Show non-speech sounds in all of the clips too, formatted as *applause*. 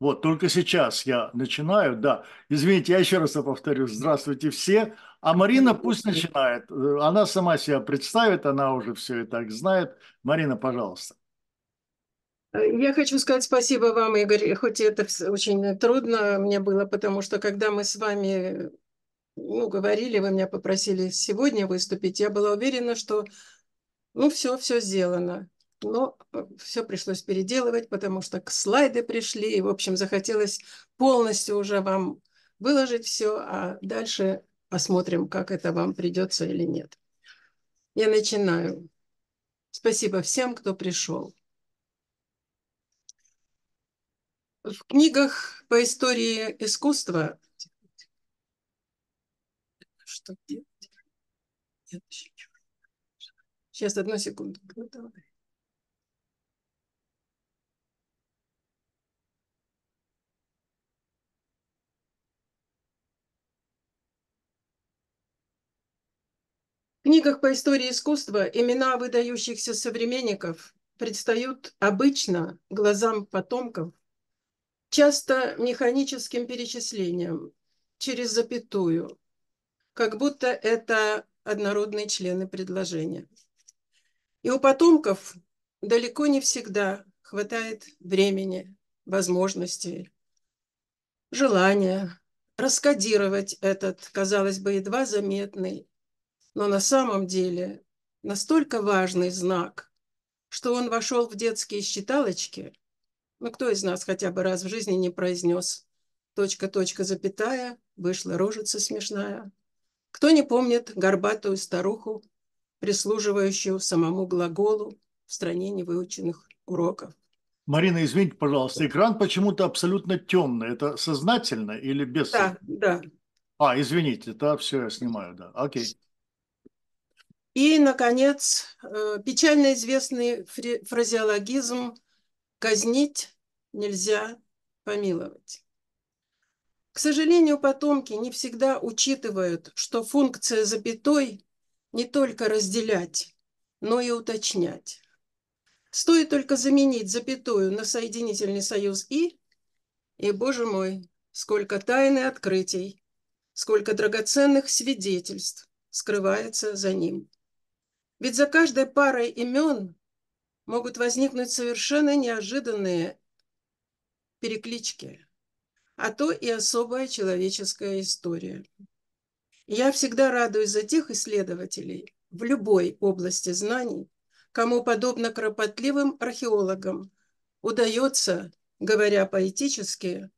Вот, только сейчас я начинаю, да. Извините, я еще раз повторю. Здравствуйте все. А Марина пусть начинает. Она сама себя представит, она уже все и так знает. Марина, пожалуйста. Я хочу сказать спасибо вам, Игорь, хоть это очень трудно мне было, потому что когда мы с вами ну, говорили, вы меня попросили сегодня выступить, я была уверена, что ну все, все сделано. Но э, все пришлось переделывать, потому что слайды пришли, и, в общем, захотелось полностью уже вам выложить все, а дальше посмотрим, как это вам придется или нет. Я начинаю. Спасибо всем, кто пришел. В книгах по истории искусства что делать? Сейчас, одну секунду. В книгах по истории искусства имена выдающихся современников предстают обычно глазам потомков часто механическим перечислением через запятую, как будто это однородные члены предложения. И у потомков далеко не всегда хватает времени, возможностей, желания раскодировать этот, казалось бы, едва заметный, но на самом деле настолько важный знак, что он вошел в детские считалочки – ну, кто из нас хотя бы раз в жизни не произнес точка, точка, запятая, вышла рожица смешная? Кто не помнит горбатую старуху, прислуживающую самому глаголу в стране невыученных уроков? Марина, извините, пожалуйста, экран почему-то абсолютно темный. Это сознательно или без? Да, да. А, извините, да, все, я снимаю, да. Окей. И, наконец, э, печально известный фразеологизм Казнить нельзя помиловать. К сожалению, потомки не всегда учитывают, что функция запятой не только разделять, но и уточнять. Стоит только заменить запятую на соединительный союз «и», и, боже мой, сколько тайны открытий, сколько драгоценных свидетельств скрывается за ним. Ведь за каждой парой имен могут возникнуть совершенно неожиданные переклички, а то и особая человеческая история. Я всегда радуюсь за тех исследователей в любой области знаний, кому, подобно кропотливым археологам, удается, говоря поэтически,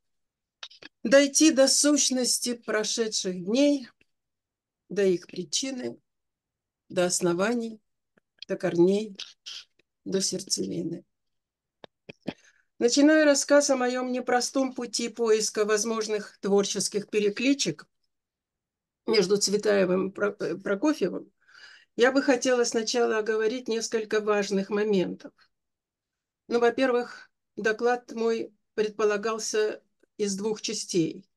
дойти до сущности прошедших дней, до их причины, до оснований, до корней до сердцевины. Начиная рассказ о моем непростом пути поиска возможных творческих перекличек между Цветаевым и э, Прокофьевым, я бы хотела сначала оговорить несколько важных моментов. Ну, во-первых, доклад мой предполагался из двух частей.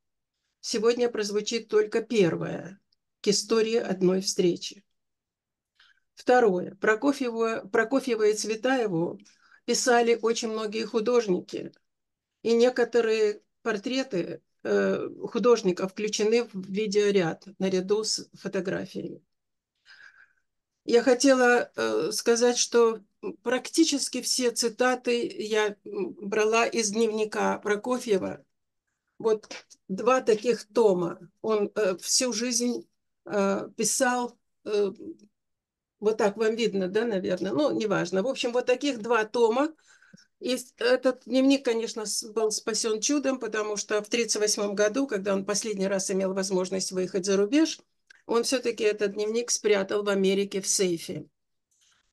Сегодня прозвучит только первая, к истории одной встречи. Второе. Прокофьева, Прокофьева и Цветаеву писали очень многие художники. И некоторые портреты э, художников включены в видеоряд наряду с фотографиями. Я хотела э, сказать, что практически все цитаты я брала из дневника Прокофьева. Вот два таких тома. Он э, всю жизнь э, писал э, вот так вам видно, да, наверное? Ну, неважно. В общем, вот таких два тома. И этот дневник, конечно, был спасен чудом, потому что в 1938 году, когда он последний раз имел возможность выехать за рубеж, он все-таки этот дневник спрятал в Америке в сейфе.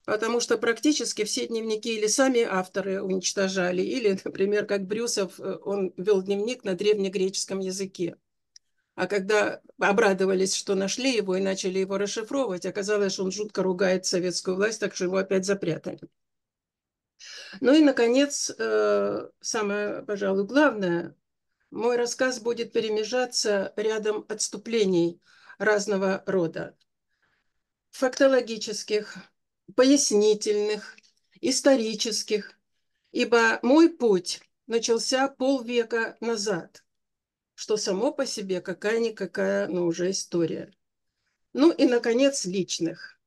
Потому что практически все дневники или сами авторы уничтожали, или, *laughs* например, как Брюсов, э, он вел дневник на древнегреческом языке. А когда обрадовались, что нашли его и начали его расшифровывать, оказалось, что он жутко ругает советскую власть, так что его опять запрятали. Ну и, наконец, э, самое, пожалуй, главное, мой рассказ будет перемежаться рядом отступлений разного рода. Фактологических, пояснительных, исторических, ибо мой путь начался полвека назад, что само по себе какая-никакая, но уже история. Ну и, наконец, личных.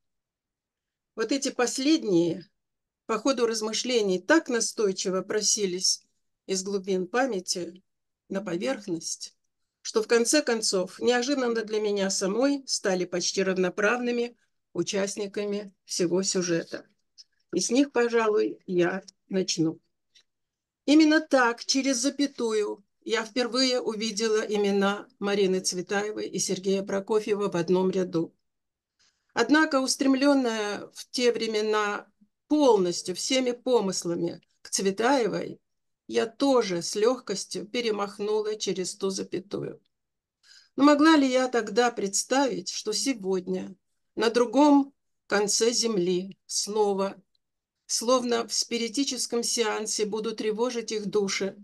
Вот эти последние по ходу размышлений так настойчиво просились из глубин памяти на поверхность, что в конце концов неожиданно для меня самой стали почти равноправными участниками всего сюжета. И с них, пожалуй, я начну. Именно так, через запятую, я впервые увидела имена Марины Цветаевой и Сергея Прокофьева в одном ряду. Однако, устремленная в те времена полностью всеми помыслами к Цветаевой, я тоже с легкостью перемахнула через ту запятую. Но могла ли я тогда представить, что сегодня на другом конце земли снова, словно в спиритическом сеансе, буду тревожить их души,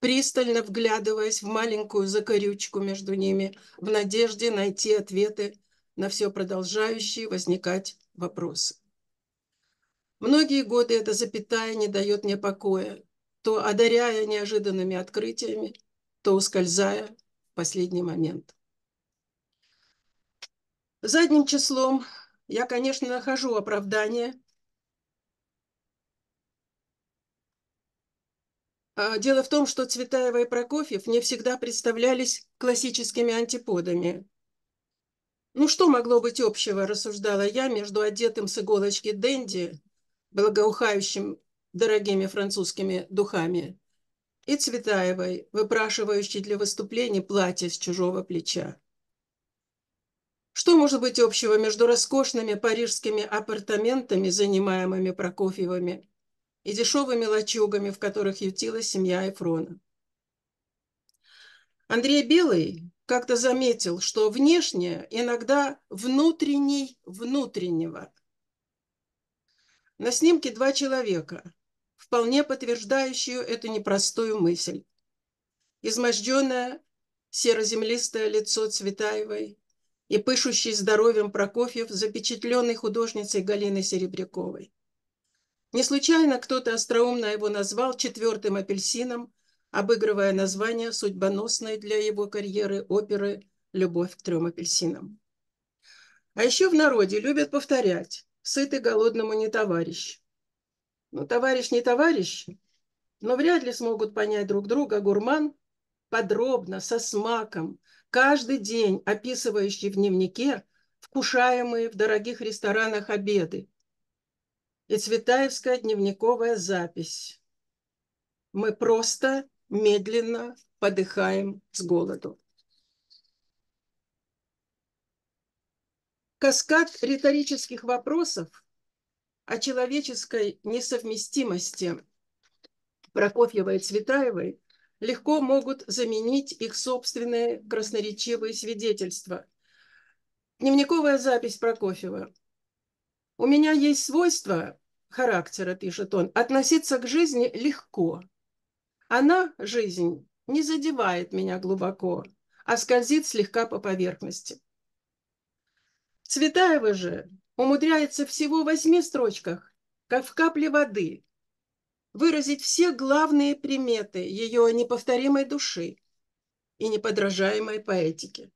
пристально вглядываясь в маленькую закорючку между ними, в надежде найти ответы на все продолжающие возникать вопросы. Многие годы эта запятая не дает мне покоя, то одаряя неожиданными открытиями, то ускользая в последний момент. Задним числом я, конечно, нахожу оправдание. Дело в том, что Цветаева и Прокофьев не всегда представлялись классическими антиподами. Ну что могло быть общего, рассуждала я, между одетым с иголочки Дэнди благоухающим дорогими французскими духами, и Цветаевой, выпрашивающей для выступлений платье с чужого плеча. Что может быть общего между роскошными парижскими апартаментами, занимаемыми Прокофьевыми, и дешевыми лачугами, в которых ютилась семья Эфрона? Андрей Белый как-то заметил, что внешнее иногда внутренней внутреннего – на снимке два человека, вполне подтверждающие эту непростую мысль. Изможденное серо-землистое лицо Цветаевой и пышущий здоровьем Прокофьев, запечатленный художницей Галиной Серебряковой. Не случайно кто-то остроумно его назвал четвертым апельсином, обыгрывая название судьбоносной для его карьеры оперы «Любовь к трем апельсинам». А еще в народе любят повторять сытый голодному не товарищ. Ну, товарищ не товарищ, но вряд ли смогут понять друг друга гурман, подробно, со смаком, каждый день описывающий в дневнике вкушаемые в дорогих ресторанах обеды. И Цветаевская дневниковая запись. Мы просто медленно подыхаем с голоду. Каскад риторических вопросов о человеческой несовместимости Прокофьева и Цветаевой легко могут заменить их собственные красноречивые свидетельства. Дневниковая запись Прокофьева. «У меня есть свойство характера, пишет он, относиться к жизни легко. Она, жизнь, не задевает меня глубоко, а скользит слегка по поверхности. Цветаева же умудряется всего в восьми строчках, как в капле воды, выразить все главные приметы ее неповторимой души и неподражаемой поэтики.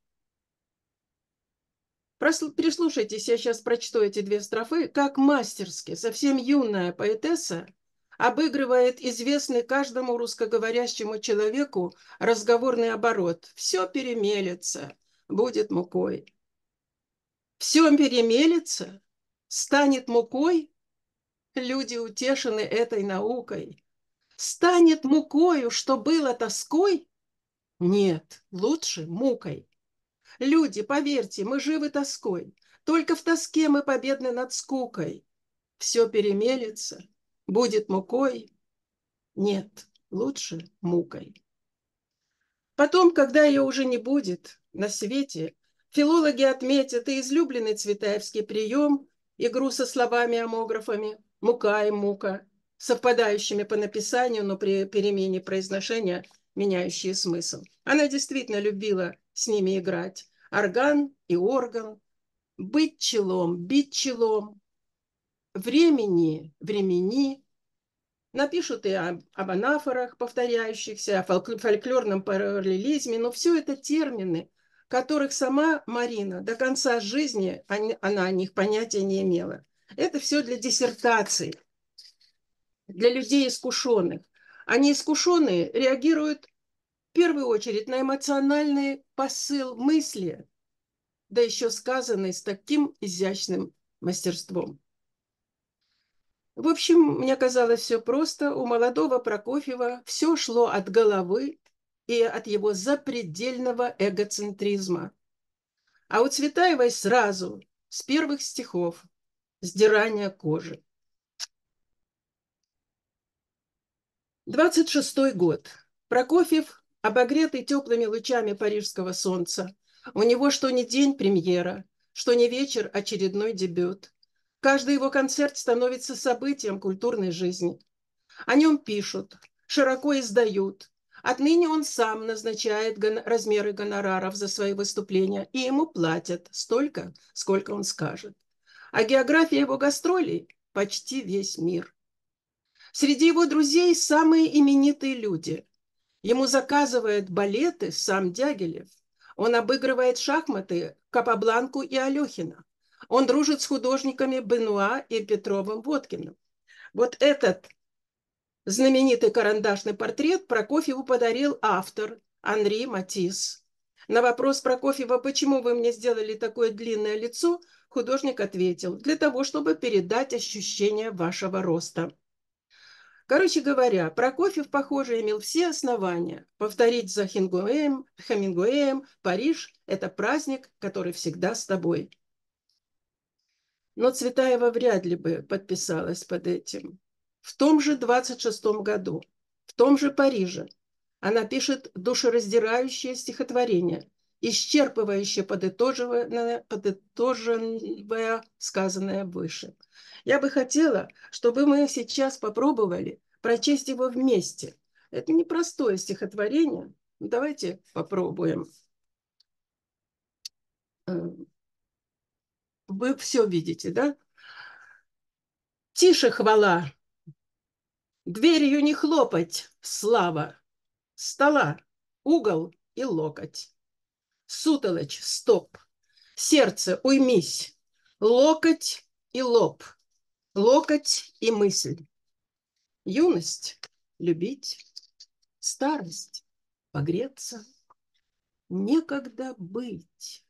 Прислушайтесь, я сейчас прочту эти две строфы, как мастерски совсем юная поэтесса обыгрывает известный каждому русскоговорящему человеку разговорный оборот. Все перемелется, будет мукой все перемелется, станет мукой, люди утешены этой наукой. Станет мукою, что было тоской? Нет, лучше мукой. Люди, поверьте, мы живы тоской. Только в тоске мы победны над скукой. Все перемелется, будет мукой. Нет, лучше мукой. Потом, когда ее уже не будет на свете, Филологи отметят и излюбленный цветаевский прием, игру со словами-амографами, мука и мука, совпадающими по написанию, но при перемене произношения меняющие смысл. Она действительно любила с ними играть. Орган и орган, быть челом, бить челом, времени, времени, Напишут и об, об анафорах повторяющихся, о фольклорном параллелизме, но все это термины, которых сама Марина до конца жизни, она о них понятия не имела. Это все для диссертации, для людей искушенных. Они искушенные реагируют в первую очередь на эмоциональный посыл мысли, да еще сказанный с таким изящным мастерством. В общем, мне казалось все просто. У молодого Прокофьева все шло от головы и от его запредельного эгоцентризма. А у Цветаевой сразу, с первых стихов, сдирание кожи. 26 год. Прокофьев, обогретый теплыми лучами парижского солнца. У него что ни день премьера, что ни вечер очередной дебют. Каждый его концерт становится событием культурной жизни. О нем пишут, широко издают. Отныне он сам назначает гон- размеры гонораров за свои выступления, и ему платят столько, сколько он скажет. А география его гастролей – почти весь мир. Среди его друзей самые именитые люди. Ему заказывают балеты сам Дягилев. Он обыгрывает шахматы Капабланку и Алехина. Он дружит с художниками Бенуа и Петровым Водкиным. Вот этот знаменитый карандашный портрет Прокофьеву подарил автор Анри Матис. На вопрос Прокофьева, почему вы мне сделали такое длинное лицо, художник ответил, для того, чтобы передать ощущение вашего роста. Короче говоря, Прокофьев, похоже, имел все основания повторить за Хемингуэем, Хемингуэем «Париж – это праздник, который всегда с тобой». Но Цветаева вряд ли бы подписалась под этим. В том же 26-м году, в том же Париже, она пишет душераздирающее стихотворение, исчерпывающе подытоживая, подытоживая сказанное выше. Я бы хотела, чтобы мы сейчас попробовали прочесть его вместе. Это непростое стихотворение. Давайте попробуем. Эм, вы все видите, да? Тише хвала, дверью не хлопать, слава, стола, угол и локоть. Сутолочь, стоп, сердце, уймись, локоть и лоб, локоть и мысль. Юность – любить, старость – погреться, некогда быть,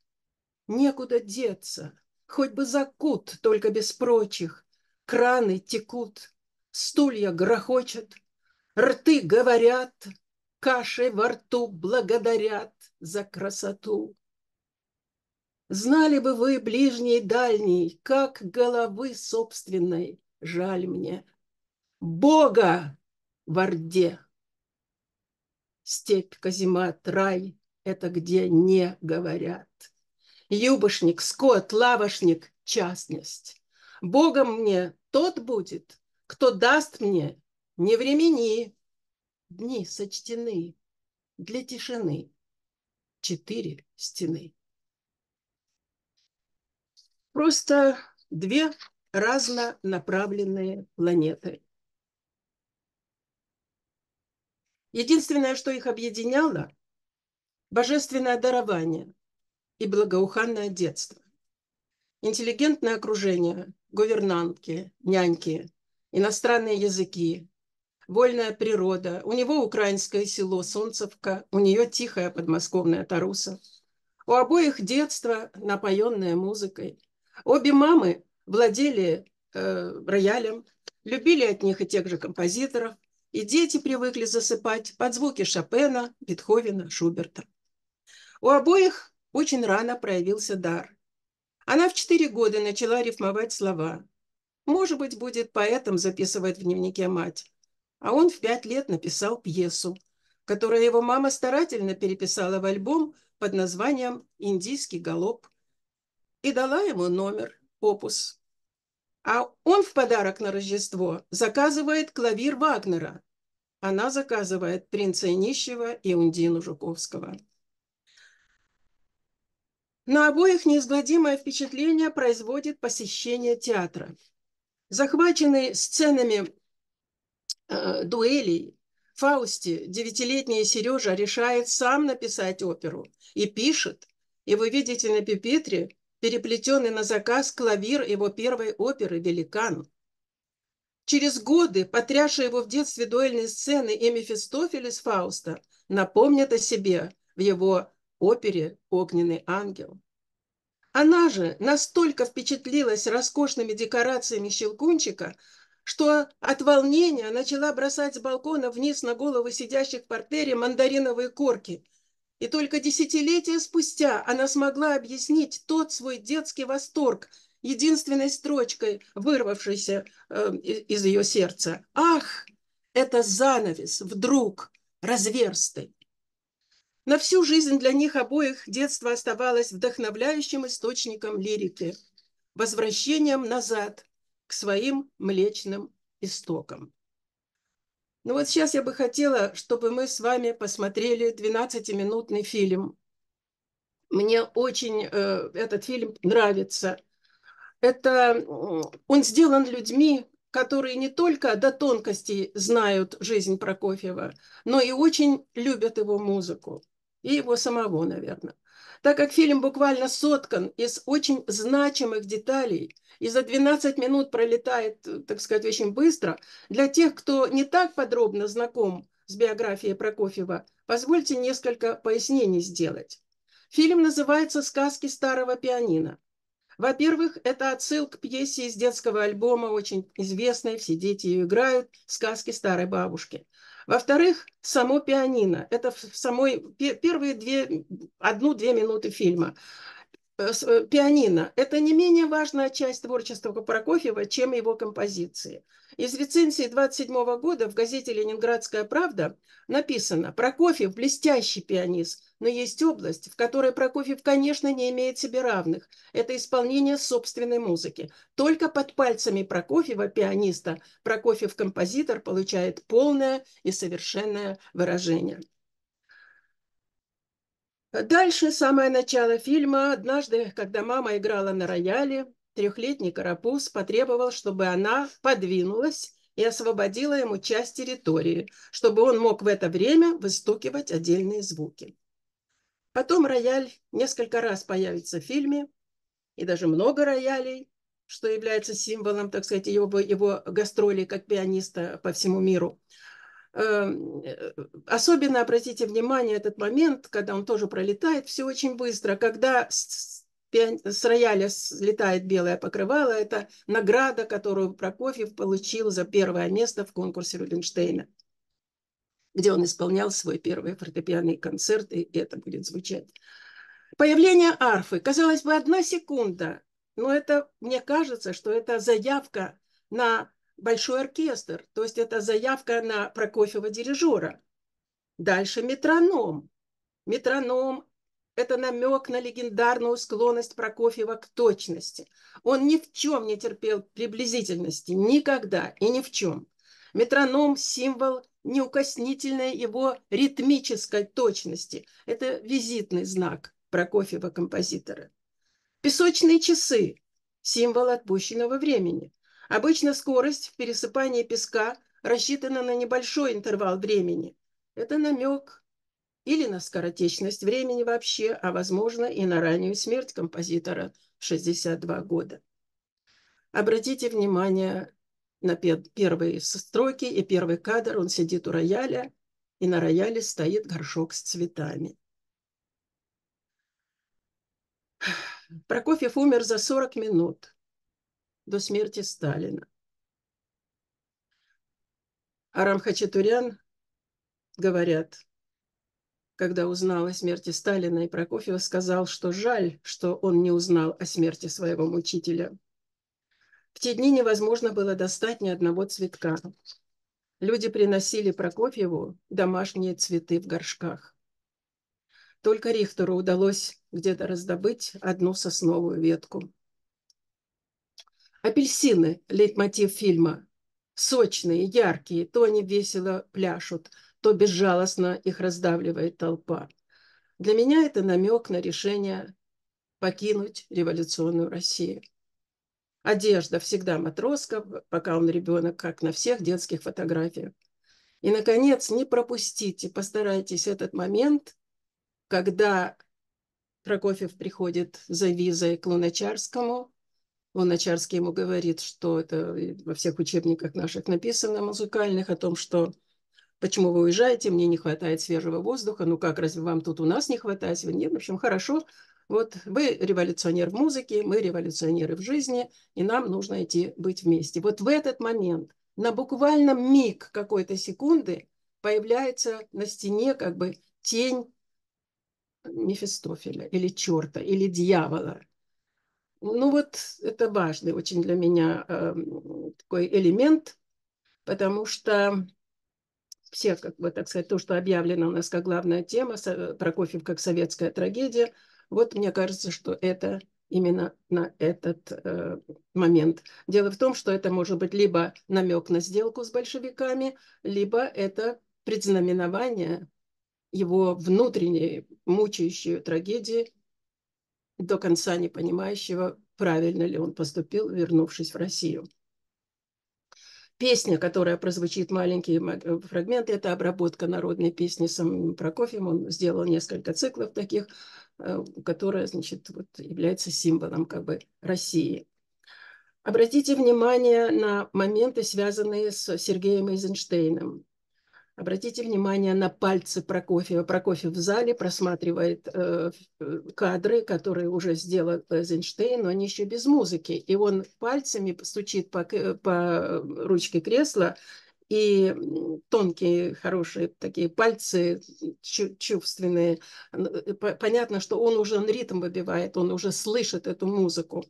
некуда деться – хоть бы закут, только без прочих. Краны текут, стулья грохочут, рты говорят, кашей во рту благодарят за красоту. Знали бы вы, ближний и дальний, как головы собственной жаль мне. Бога в Орде. Степь, каземат, рай — это где не говорят. Юбошник, скот, лавошник, частность. Богом мне тот будет, кто даст мне не времени. Дни сочтены для тишины. Четыре стены. Просто две разнонаправленные планеты. Единственное, что их объединяло – божественное дарование – и благоуханное детство. Интеллигентное окружение, гувернантки, няньки, иностранные языки, вольная природа. У него украинское село Солнцевка, у нее тихая подмосковная Таруса. У обоих детство, напоенное музыкой. Обе мамы владели э, роялем, любили от них и тех же композиторов, и дети привыкли засыпать под звуки Шопена, Бетховена, Шуберта. У обоих очень рано проявился дар. Она в четыре года начала рифмовать слова. Может быть, будет поэтом записывать в дневнике мать. А он в пять лет написал пьесу, которую его мама старательно переписала в альбом под названием «Индийский галоп» и дала ему номер, опус. А он в подарок на Рождество заказывает клавир Вагнера. Она заказывает принца и нищего и Ундину Жуковского. На обоих неизгладимое впечатление производит посещение театра. Захваченный сценами э, дуэлей Фаусте девятилетняя Сережа решает сам написать оперу и пишет. И вы видите на пипетре переплетенный на заказ клавир его первой оперы «Великан». Через годы, потрясшие его в детстве дуэльные сцены и Мефистофель из Фауста, напомнят о себе в его опере «Огненный ангел». Она же настолько впечатлилась роскошными декорациями Щелкунчика, что от волнения начала бросать с балкона вниз на головы сидящих в портере мандариновые корки. И только десятилетия спустя она смогла объяснить тот свой детский восторг единственной строчкой, вырвавшейся э, из ее сердца. «Ах, это занавес, вдруг, разверстый!» На всю жизнь для них обоих детство оставалось вдохновляющим источником лирики, возвращением назад своим млечным истокам. Ну вот сейчас я бы хотела, чтобы мы с вами посмотрели 12-минутный фильм. Мне очень э, этот фильм нравится. Это он сделан людьми, которые не только до тонкостей знают жизнь Прокофьева, но и очень любят его музыку и его самого, наверное. Так как фильм буквально соткан из очень значимых деталей и за 12 минут пролетает, так сказать, очень быстро, для тех, кто не так подробно знаком с биографией Прокофьева, позвольте несколько пояснений сделать. Фильм называется «Сказки старого пианино». Во-первых, это отсыл к пьесе из детского альбома, очень известной, все дети ее играют, «Сказки старой бабушки». Во-вторых, само пианино. Это в самой первые две, одну-две минуты фильма. Э, э, пианино – это не менее важная часть творчества Прокофьева, чем его композиции. Из рецензии 27 года в газете «Ленинградская правда» написано «Прокофьев – блестящий пианист, но есть область, в которой Прокофьев, конечно, не имеет себе равных. Это исполнение собственной музыки. Только под пальцами Прокофьева, пианиста, Прокофьев-композитор получает полное и совершенное выражение». Дальше самое начало фильма. Однажды, когда мама играла на рояле, трехлетний карапуз потребовал, чтобы она подвинулась и освободила ему часть территории, чтобы он мог в это время выстукивать отдельные звуки. Потом рояль несколько раз появится в фильме, и даже много роялей, что является символом, так сказать, его, его гастролей как пианиста по всему миру. Эм, э, особенно обратите внимание этот момент, когда он тоже пролетает, все очень быстро. Когда с, с рояля слетает белое покрывало, это награда, которую Прокофьев получил за первое место в конкурсе Рубинштейна, где он исполнял свой первый фортепианный концерт, и это будет звучать. Появление арфы. Казалось бы, одна секунда, но это, мне кажется, что это заявка на большой оркестр, то есть это заявка на Прокофьева дирижера. Дальше метроном. Метроном – это намек на легендарную склонность Прокофьева к точности. Он ни в чем не терпел приблизительности, никогда и ни в чем. Метроном – символ неукоснительной его ритмической точности. Это визитный знак Прокофьева-композитора. Песочные часы – символ отпущенного времени. Обычно скорость в пересыпании песка рассчитана на небольшой интервал времени. Это намек или на скоротечность времени вообще, а возможно и на раннюю смерть композитора в 62 года. Обратите внимание на первые строки и первый кадр. Он сидит у рояля, и на рояле стоит горшок с цветами. Прокофьев умер за 40 минут до смерти Сталина. Арам Хачатурян, говорят, когда узнал о смерти Сталина и Прокофьева, сказал, что жаль, что он не узнал о смерти своего мучителя. В те дни невозможно было достать ни одного цветка. Люди приносили Прокофьеву домашние цветы в горшках. Только Рихтеру удалось где-то раздобыть одну сосновую ветку. Апельсины – лейтмотив фильма. Сочные, яркие, то они весело пляшут, то безжалостно их раздавливает толпа. Для меня это намек на решение покинуть революционную Россию. Одежда всегда матроска, пока он ребенок, как на всех детских фотографиях. И, наконец, не пропустите, постарайтесь этот момент, когда Прокофьев приходит за визой к Луначарскому. Луначарский ему говорит, что это во всех учебниках наших написано, музыкальных, о том, что почему вы уезжаете, мне не хватает свежего воздуха, ну как, разве вам тут у нас не хватает? Нет, в общем, хорошо, вот вы революционер в музыке, мы революционеры в жизни, и нам нужно идти быть вместе. Вот в этот момент, на буквально миг какой-то секунды, появляется на стене как бы тень Мефистофеля или черта, или дьявола. Ну вот это важный очень для меня э, такой элемент, потому что все, как бы так сказать, то, что объявлено у нас как главная тема, Прокофьев как советская трагедия, вот мне кажется, что это именно на этот э, момент. Дело в том, что это может быть либо намек на сделку с большевиками, либо это предзнаменование его внутренней мучающей трагедии, до конца не понимающего, правильно ли он поступил, вернувшись в Россию. Песня, которая прозвучит, маленькие фрагменты, это обработка народной песни самим Прокофьем. Он сделал несколько циклов таких, э, которая, значит, вот является символом как бы России. Обратите внимание на моменты, связанные с Сергеем Эйзенштейном. Обратите внимание на пальцы Прокофьева. Прокофьев в зале просматривает э, кадры, которые уже сделал Эйзенштейн, но они еще без музыки. И он пальцами стучит по, по ручке кресла, и тонкие, хорошие такие пальцы, чувственные. Э, понятно, что он уже он ритм выбивает, он уже слышит эту музыку.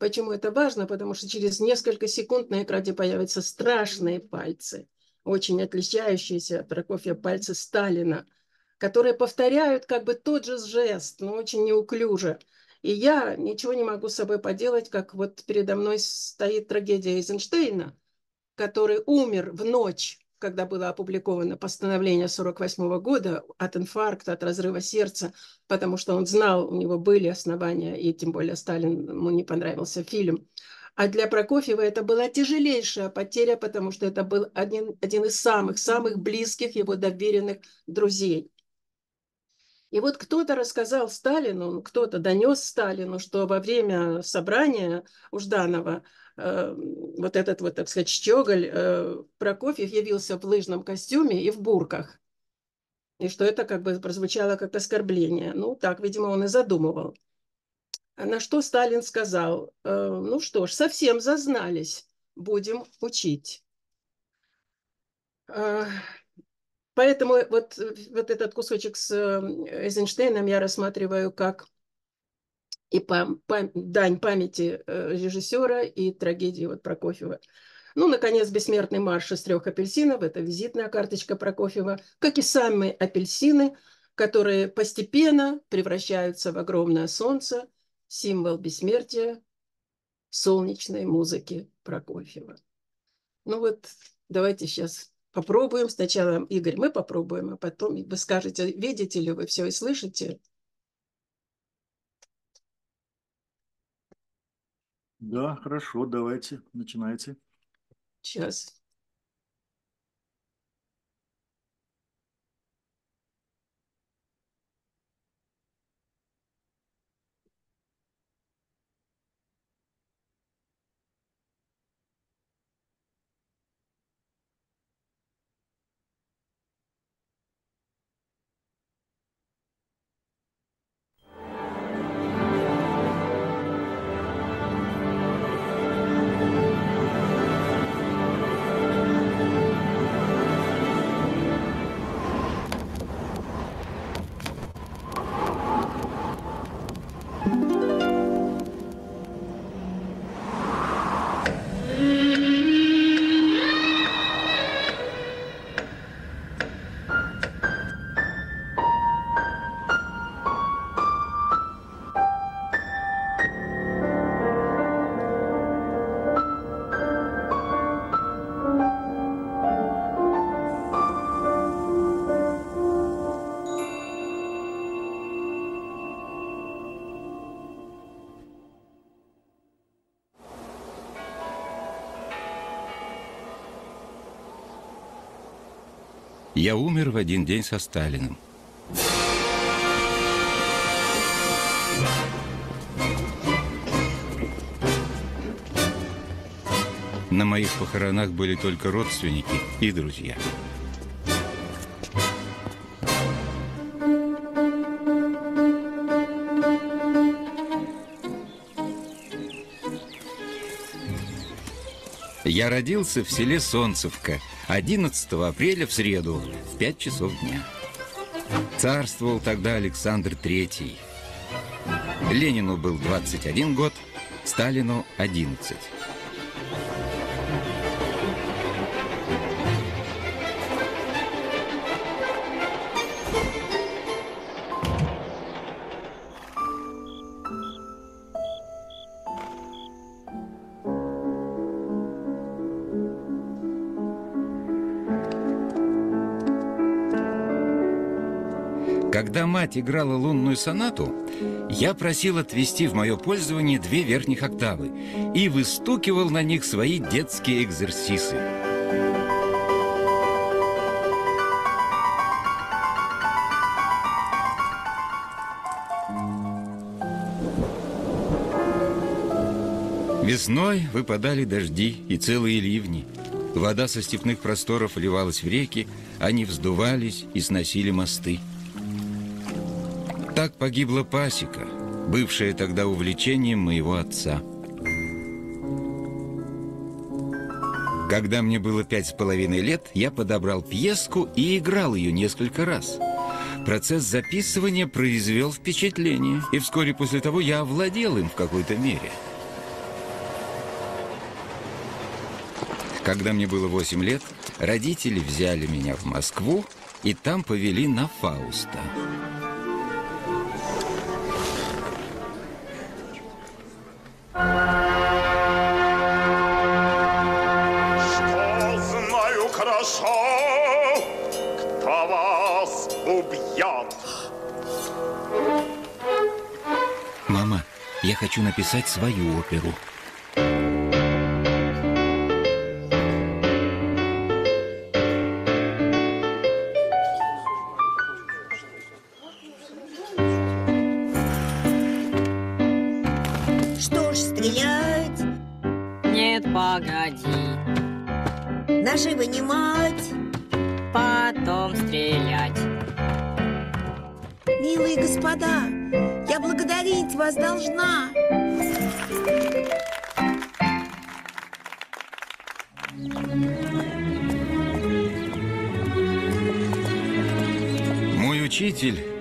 Почему это важно? Потому что через несколько секунд на экране появятся страшные пальцы – очень отличающиеся от Прокофья пальцы Сталина, которые повторяют как бы тот же жест, но очень неуклюже. И я ничего не могу с собой поделать, как вот передо мной стоит трагедия Эйзенштейна, который умер в ночь, когда было опубликовано постановление 48 года от инфаркта, от разрыва сердца, потому что он знал, у него были основания, и тем более Сталин, ему не понравился фильм, а для Прокофьева это была тяжелейшая потеря, потому что это был один, один из самых-самых близких его доверенных друзей. И вот кто-то рассказал Сталину, кто-то донес Сталину, что во время собрания у Жданова э, вот этот вот, так сказать, щеголь э, Прокофьев явился в лыжном костюме и в бурках. И что это как бы прозвучало как оскорбление. Ну, так, видимо, он и задумывал. На что Сталин сказал, «Э, ну что ж, совсем зазнались, будем учить. Э, поэтому вот, вот этот кусочек с э, Эйзенштейном я рассматриваю как и пам пам дань памяти режиссера и трагедии вот Прокофьева. Ну, наконец, «Бессмертный марш» из трех апельсинов – это визитная карточка Прокофьева, как и сами апельсины, которые постепенно превращаются в огромное солнце, символ бессмертия солнечной музыки Прокофьева. Ну вот, давайте сейчас попробуем. Сначала, Игорь, мы попробуем, а потом вы скажете, видите ли вы все и слышите. Да, хорошо, давайте, начинайте. Сейчас. Я умер в один день со Сталиным. На моих похоронах были только родственники и друзья. Я родился в селе Солнцевка 11 апреля в среду в 5 часов дня. Царствовал тогда Александр III. Ленину был 21 год, Сталину 11. Мать играла лунную сонату, я просил отвести в мое пользование две верхних октавы и выстукивал на них свои детские экзерсисы. Весной выпадали дожди и целые ливни. Вода со степных просторов вливалась в реки, они вздувались и сносили мосты. Так погибла пасека, бывшая тогда увлечением моего отца. Когда мне было пять с половиной лет, я подобрал пьеску и играл ее несколько раз. Процесс записывания произвел впечатление, и вскоре после того я овладел им в какой-то мере. Когда мне было восемь лет, родители взяли меня в Москву и там повели на Фауста. Хочу написать свою оперу.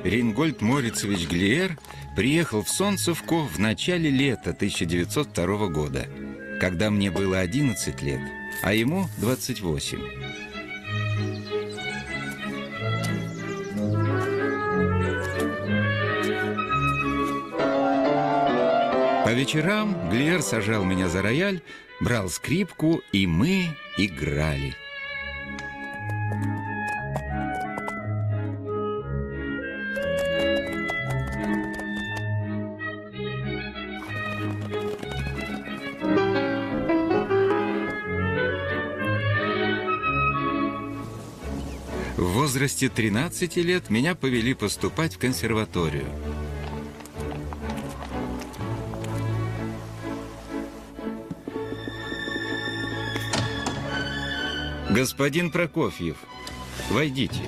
Рингольд Морицевич Глиер приехал в Солнцевку в начале лета 1902 года, когда мне было 11 лет, а ему 28. По вечерам Глиер сажал меня за рояль, брал скрипку, и мы играли. Возрасте 13 лет меня повели поступать в консерваторию. Господин Прокофьев, войдите.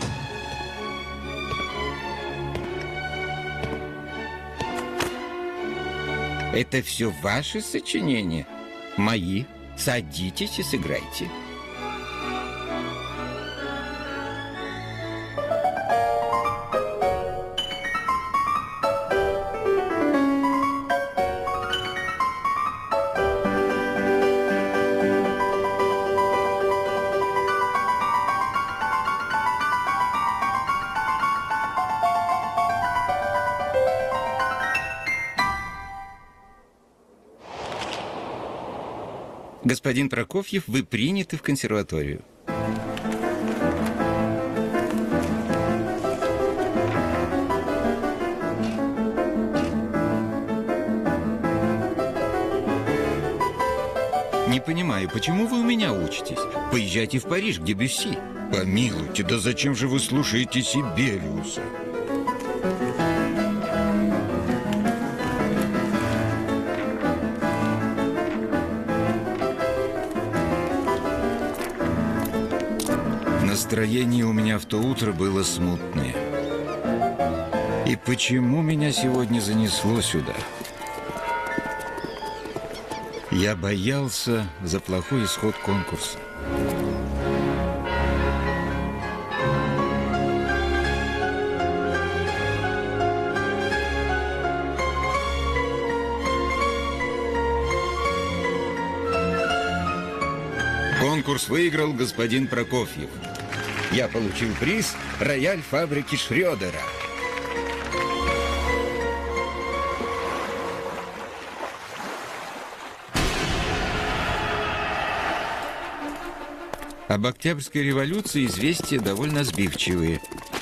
Это все ваши сочинения? Мои? Садитесь и сыграйте. Господин Прокофьев, вы приняты в консерваторию. Не понимаю, почему вы у меня учитесь? Поезжайте в Париж, где Бюсси. Помилуйте, да зачем же вы слушаете Сибелиуса? Настроение у меня в то утро было смутное. И почему меня сегодня занесло сюда? Я боялся за плохой исход конкурса. Конкурс выиграл господин Прокофьев. Я получил приз «Рояль фабрики Шрёдера». Об Октябрьской революции известия довольно сбивчивые.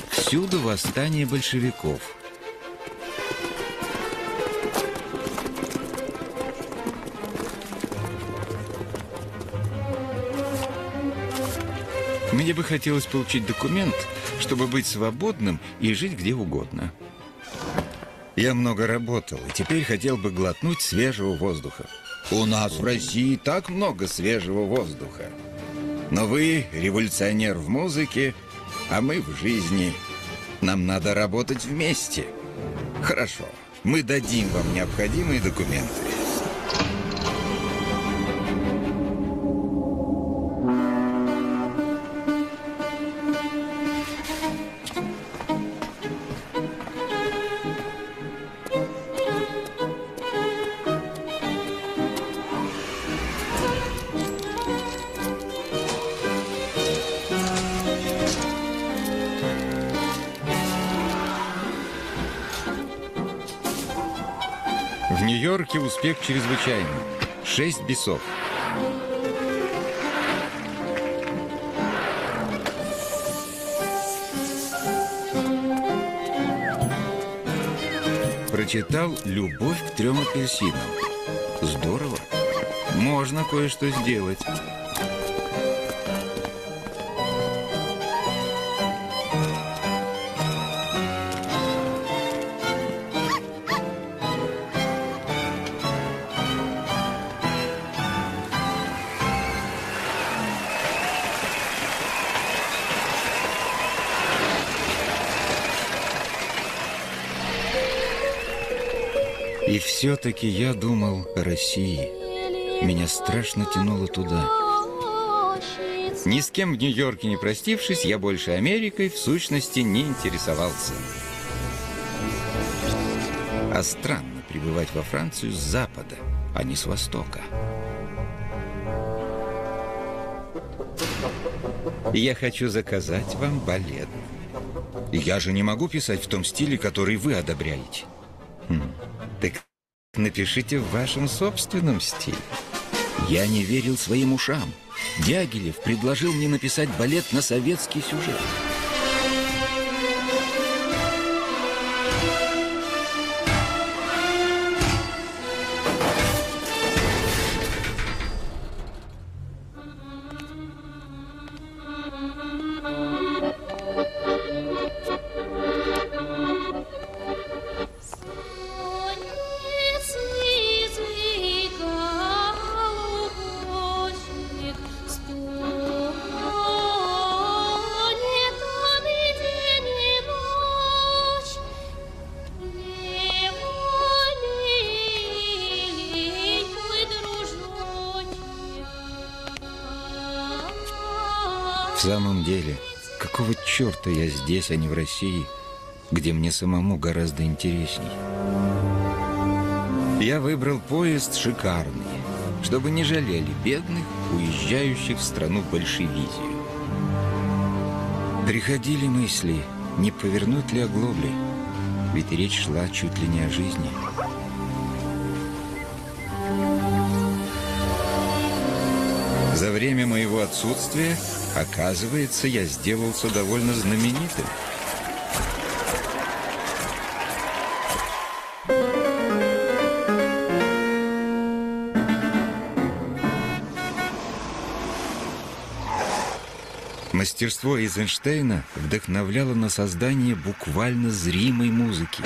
Всюду восстание большевиков. Мне бы хотелось получить документ, чтобы быть свободным и жить где угодно. Я много работал, и теперь хотел бы глотнуть свежего воздуха. У нас в России так много свежего воздуха. Но вы революционер в музыке, а мы в жизни. Нам надо работать вместе. Хорошо, мы дадим вам необходимые документы. Чрезвычайный. Шесть бесов. Прочитал «Любовь к трем апельсинам». Здорово. Можно кое-что сделать. Все-таки я думал о России. Меня страшно тянуло туда. Ни с кем в Нью-Йорке не простившись, я больше Америкой в сущности не интересовался. А странно прибывать во Францию с запада, а не с востока. Я хочу заказать вам балет. Я же не могу писать в том стиле, который вы одобряете. Напишите в вашем собственном стиле. Я не верил своим ушам. Дягилев предложил мне написать балет на советский сюжет. Здесь, а не в России, где мне самому гораздо интересней? Я выбрал поезд шикарный, чтобы не жалели бедных, уезжающих в страну большевизию. Приходили мысли, не повернуть ли оглобли, ведь речь шла чуть ли не о жизни. За время моего отсутствия, оказывается, я сделался довольно знаменитым. Мастерство Эйзенштейна вдохновляло на создание буквально зримой музыки.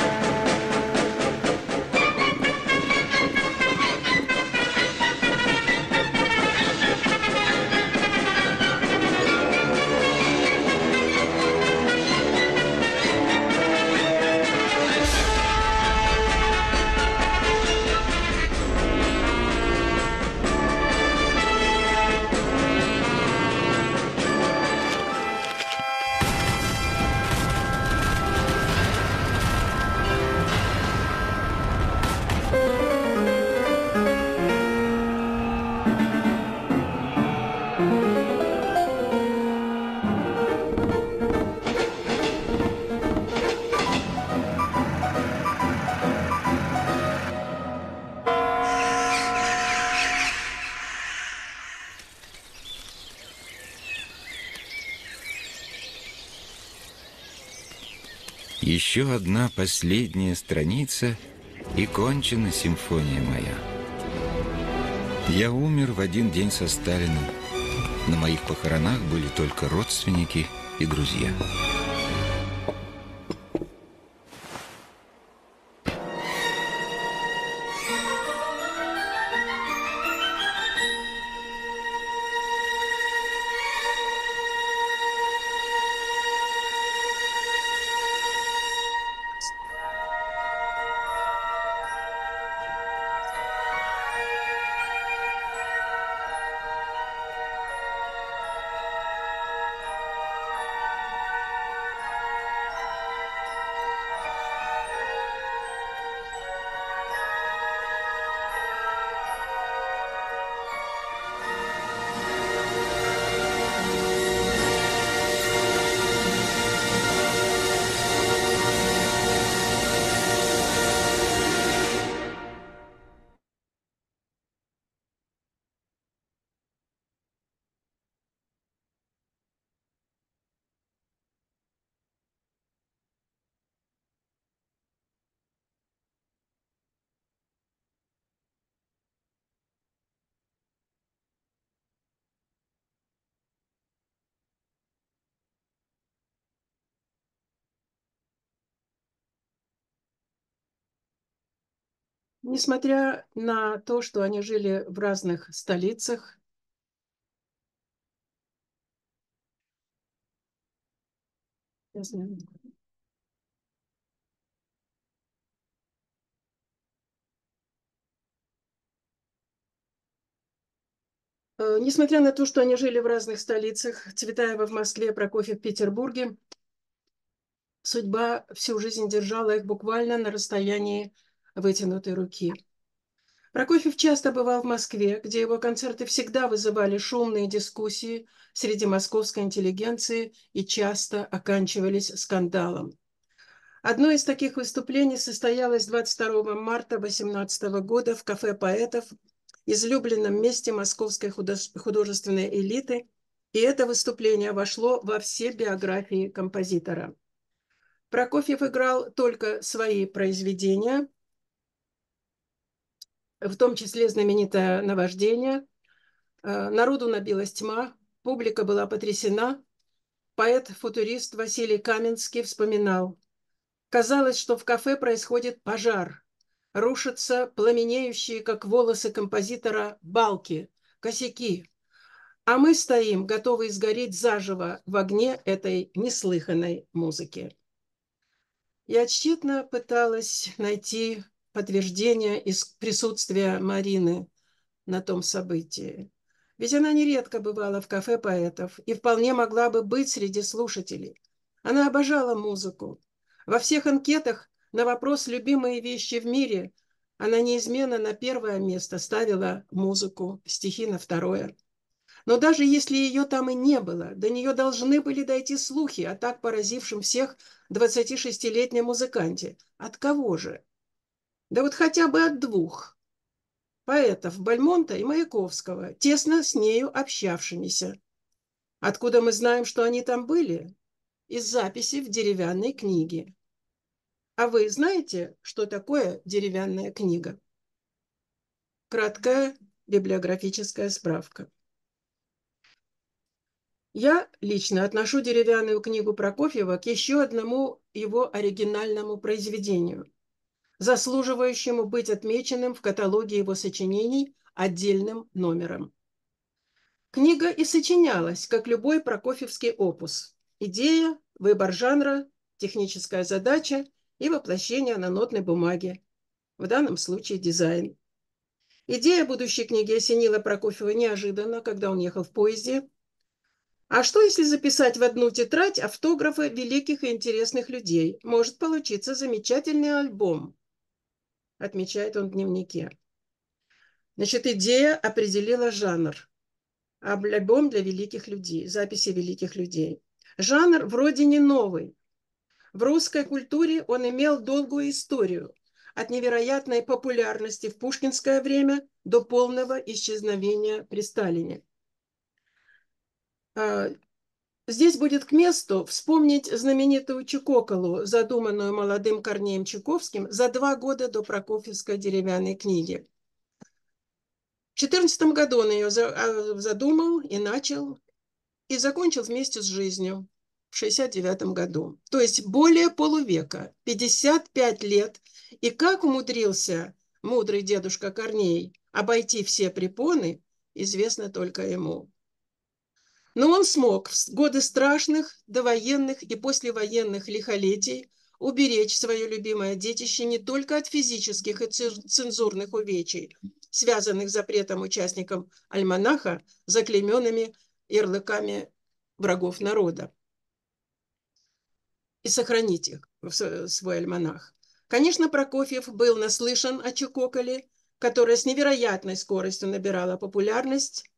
Еще одна последняя страница, и кончена симфония моя. Я умер в один день со Сталиным. На моих похоронах были только родственники и друзья. Несмотря на то, что они жили в разных столицах, я знаю. Э, Несмотря на то, что они жили в разных столицах, Цветаева в Москве, Прокофьев в Петербурге, судьба всю жизнь держала их буквально на расстоянии вытянутой руки. Прокофьев часто бывал в Москве, где его концерты всегда вызывали шумные дискуссии среди московской интеллигенции и часто оканчивались скандалом. Одно из таких выступлений состоялось 22 марта 18 года в кафе поэтов, излюбленном месте московской художественной элиты, и это выступление вошло во все биографии композитора. Прокофьев играл только свои произведения – в том числе знаменитое «Наваждение». Э, народу набилась тьма, публика была потрясена. Поэт-футурист Василий Каменский вспоминал. Казалось, что в кафе происходит пожар. Рушатся пламенеющие, как волосы композитора, балки, косяки. А мы стоим, готовые сгореть заживо в огне этой неслыханной музыки. Я тщетно пыталась найти подтверждения из присутствия Марины на том событии. Ведь она нередко бывала в кафе поэтов и вполне могла бы быть среди слушателей. Она обожала музыку. Во всех анкетах на вопрос «любимые вещи в мире» она неизменно на первое место ставила музыку, стихи на второе. Но даже если ее там и не было, до нее должны были дойти слухи о так поразившем всех 26-летнем музыканте. От кого же? Да вот хотя бы от двух поэтов Бальмонта и Маяковского, тесно с нею общавшимися. Откуда мы знаем, что они там были? Из записи в деревянной книге. А вы знаете, что такое деревянная книга? Краткая библиографическая справка. Я лично отношу деревянную книгу Прокофьева к еще одному его оригинальному произведению, заслуживающему быть отмеченным в каталоге его сочинений отдельным номером. Книга и сочинялась, как любой прокофьевский опус. Идея, выбор жанра, техническая задача и воплощение на нотной бумаге, в данном случае дизайн. Идея будущей книги осенила Прокофьева неожиданно, когда он ехал в поезде – а что, если записать в одну тетрадь автографы великих и интересных людей? Может получиться замечательный альбом, отмечает он в дневнике. Значит, идея определила жанр. Альбом для великих людей, записи великих людей. Жанр вроде не новый. В русской культуре он имел долгую историю, от невероятной популярности в пушкинское время до полного исчезновения при Сталине. Здесь будет к месту вспомнить знаменитую Чекоколу, задуманную молодым Корнеем Чуковским за два года до Прокофьевской деревянной книги. В 14 году он ее а, задумал и начал, и закончил вместе с жизнью в 69 году. То есть более полувека, 55 лет. И как умудрился мудрый дедушка Корней обойти все препоны, известно только ему. Но он смог в годы страшных, довоенных и послевоенных лихолетий уберечь свое любимое детище не только от физических и цензурных увечий, связанных с запретом участникам альманаха, заклеменными ярлыками врагов народа, и сохранить их в свой альманах. Конечно, Прокофьев был наслышан о Чекоколе, которая с невероятной скоростью набирала популярность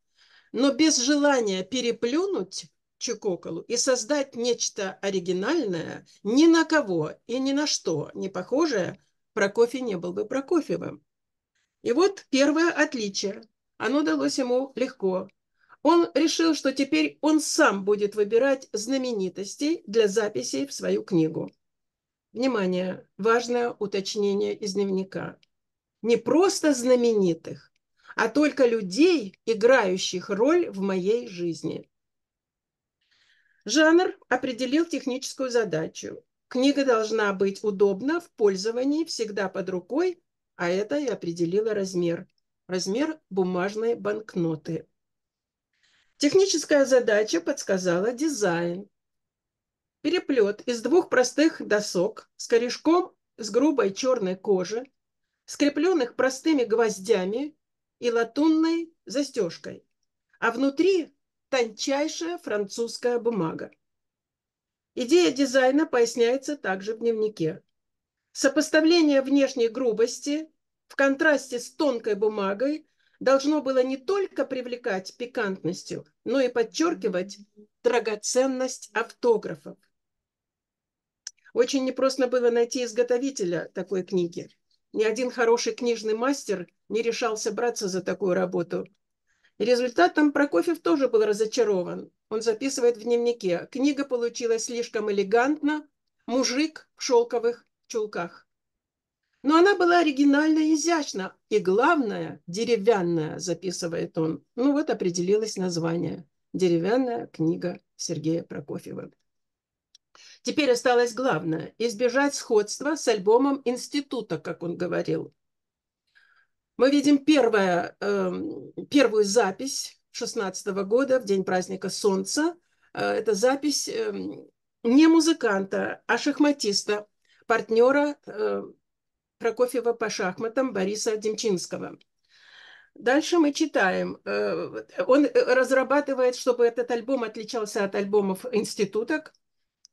но без желания переплюнуть Чекоколу и создать нечто оригинальное, ни на кого и ни на что не похожее, Прокофий не был бы Прокофьевым. И вот первое отличие. Оно далось ему легко. Он решил, что теперь он сам будет выбирать знаменитостей для записей в свою книгу. Внимание, важное уточнение из дневника. Не просто знаменитых, а только людей, играющих роль в моей жизни. Жанр определил техническую задачу. Книга должна быть удобна в пользовании, всегда под рукой, а это и определило размер. Размер бумажной банкноты. Техническая задача подсказала дизайн. Переплет из двух простых досок с корешком с грубой черной кожи, скрепленных простыми гвоздями и латунной застежкой, а внутри тончайшая французская бумага. Идея дизайна поясняется также в дневнике. Сопоставление внешней грубости в контрасте с тонкой бумагой должно было не только привлекать пикантностью, но и подчеркивать драгоценность автографов. Очень непросто было найти изготовителя такой книги. Ни один хороший книжный мастер не решался браться за такую работу. Результатом Прокофьев тоже был разочарован. Он записывает в дневнике. Книга получилась слишком элегантно, мужик в шелковых чулках. Но она была оригинально и изящна. И главное, деревянная, записывает он. Ну вот определилось название. Деревянная книга Сергея Прокофьева. Теперь осталось главное – избежать сходства с альбомом института, как он говорил. Мы видим первое, э, первую запись 16 года, в день праздника Солнца. Э, это запись э, не музыканта, а шахматиста, партнера э, Прокофьева по шахматам Бориса Демчинского. Дальше мы читаем. Э, он разрабатывает, чтобы этот альбом отличался от альбомов института,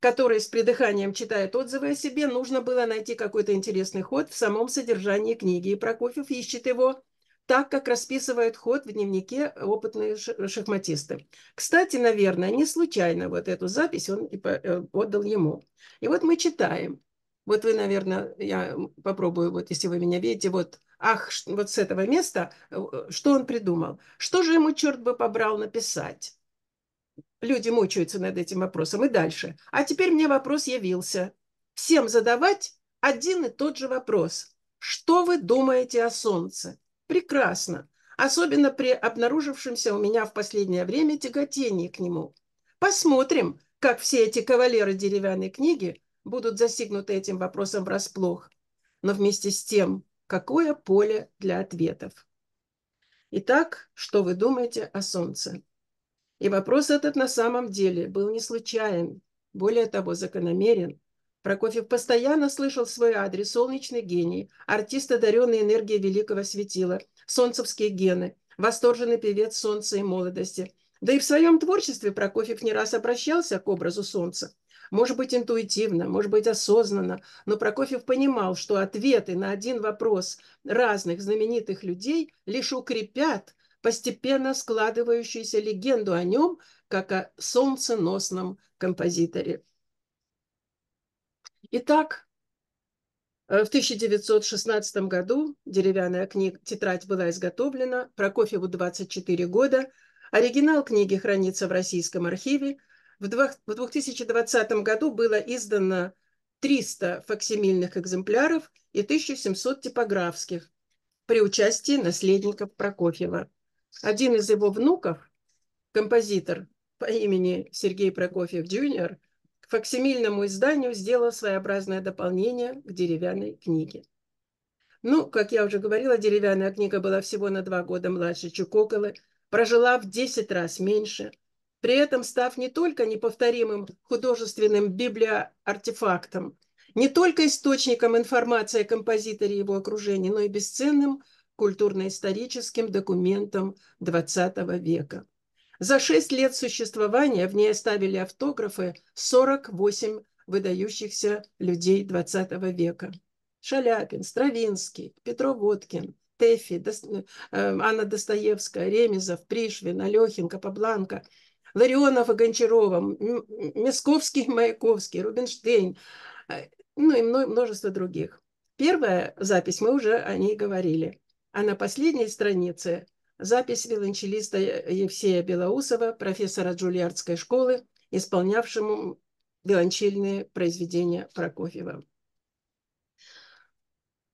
который с придыханием читает отзывы о себе, нужно было найти какой-то интересный ход в самом содержании книги. И Прокофьев ищет его так, как расписывают ход в дневнике опытные шахматисты. Кстати, наверное, не случайно вот эту запись он э, отдал ему. И вот мы читаем. Вот вы, наверное, я попробую, вот если вы меня видите, вот, ах, вот с этого места, э, что он придумал? Что же ему, черт бы побрал, написать? Люди мучаются над этим вопросом. И дальше. А теперь мне вопрос явился. Всем задавать один и тот же вопрос. Что вы думаете о Солнце? Прекрасно. Особенно при обнаружившемся у меня в последнее время тяготении к нему. Посмотрим, как все эти кавалеры деревянной книги будут застигнуты этим вопросом врасплох, но вместе с тем, какое поле для ответов. Итак, что вы думаете о Солнце? И вопрос этот на самом деле был не случайен, более того, закономерен. Прокофьев постоянно слышал свой адрес «Солнечный гений», артист, одаренный энергией великого светила, солнцевские гены, восторженный певец солнца и молодости. Да и в своем творчестве Прокофьев не раз обращался к образу солнца. Может быть, интуитивно, может быть, осознанно, но Прокофьев понимал, что ответы на один вопрос разных знаменитых людей лишь укрепят постепенно складывающуюся легенду о нем как о солнценосном композиторе. Итак, в 1916 году деревянная книга, тетрадь была изготовлена, Прокофьеву 24 года, оригинал книги хранится в Российском архиве, в 2020 году было издано 300 факсимильных экземпляров и 1700 типографских при участии наследников Прокофьева. Один из его внуков, композитор по имени Сергей Прокофьев Джуниор, к факсимильному изданию сделал своеобразное дополнение к деревянной книге. Ну, как я уже говорила, деревянная книга была всего на два года младше Чукоколы, прожила в 10 раз меньше – при этом став не только неповторимым художественным библиоартефактом, не только источником информации о композиторе и его окружении, но и бесценным культурно-историческим документом XX века. За шесть лет существования в ней оставили автографы 48 выдающихся людей XX века. Шаляпин, Стравинский, Петров Водкин, Тэфи. Э, Анна Достоевская, Ремезов, Пришвин, Алехин, Капабланка – Ларионов и Гончарова, Мясковский, Маяковский, Рубинштейн, э, ну и множество других. Первая запись, мы уже о ней говорили. А на последней странице запись виолончелиста Евсея Белоусова, профессора Джульярдской школы, исполнявшему виолончельные произведения Прокофьева.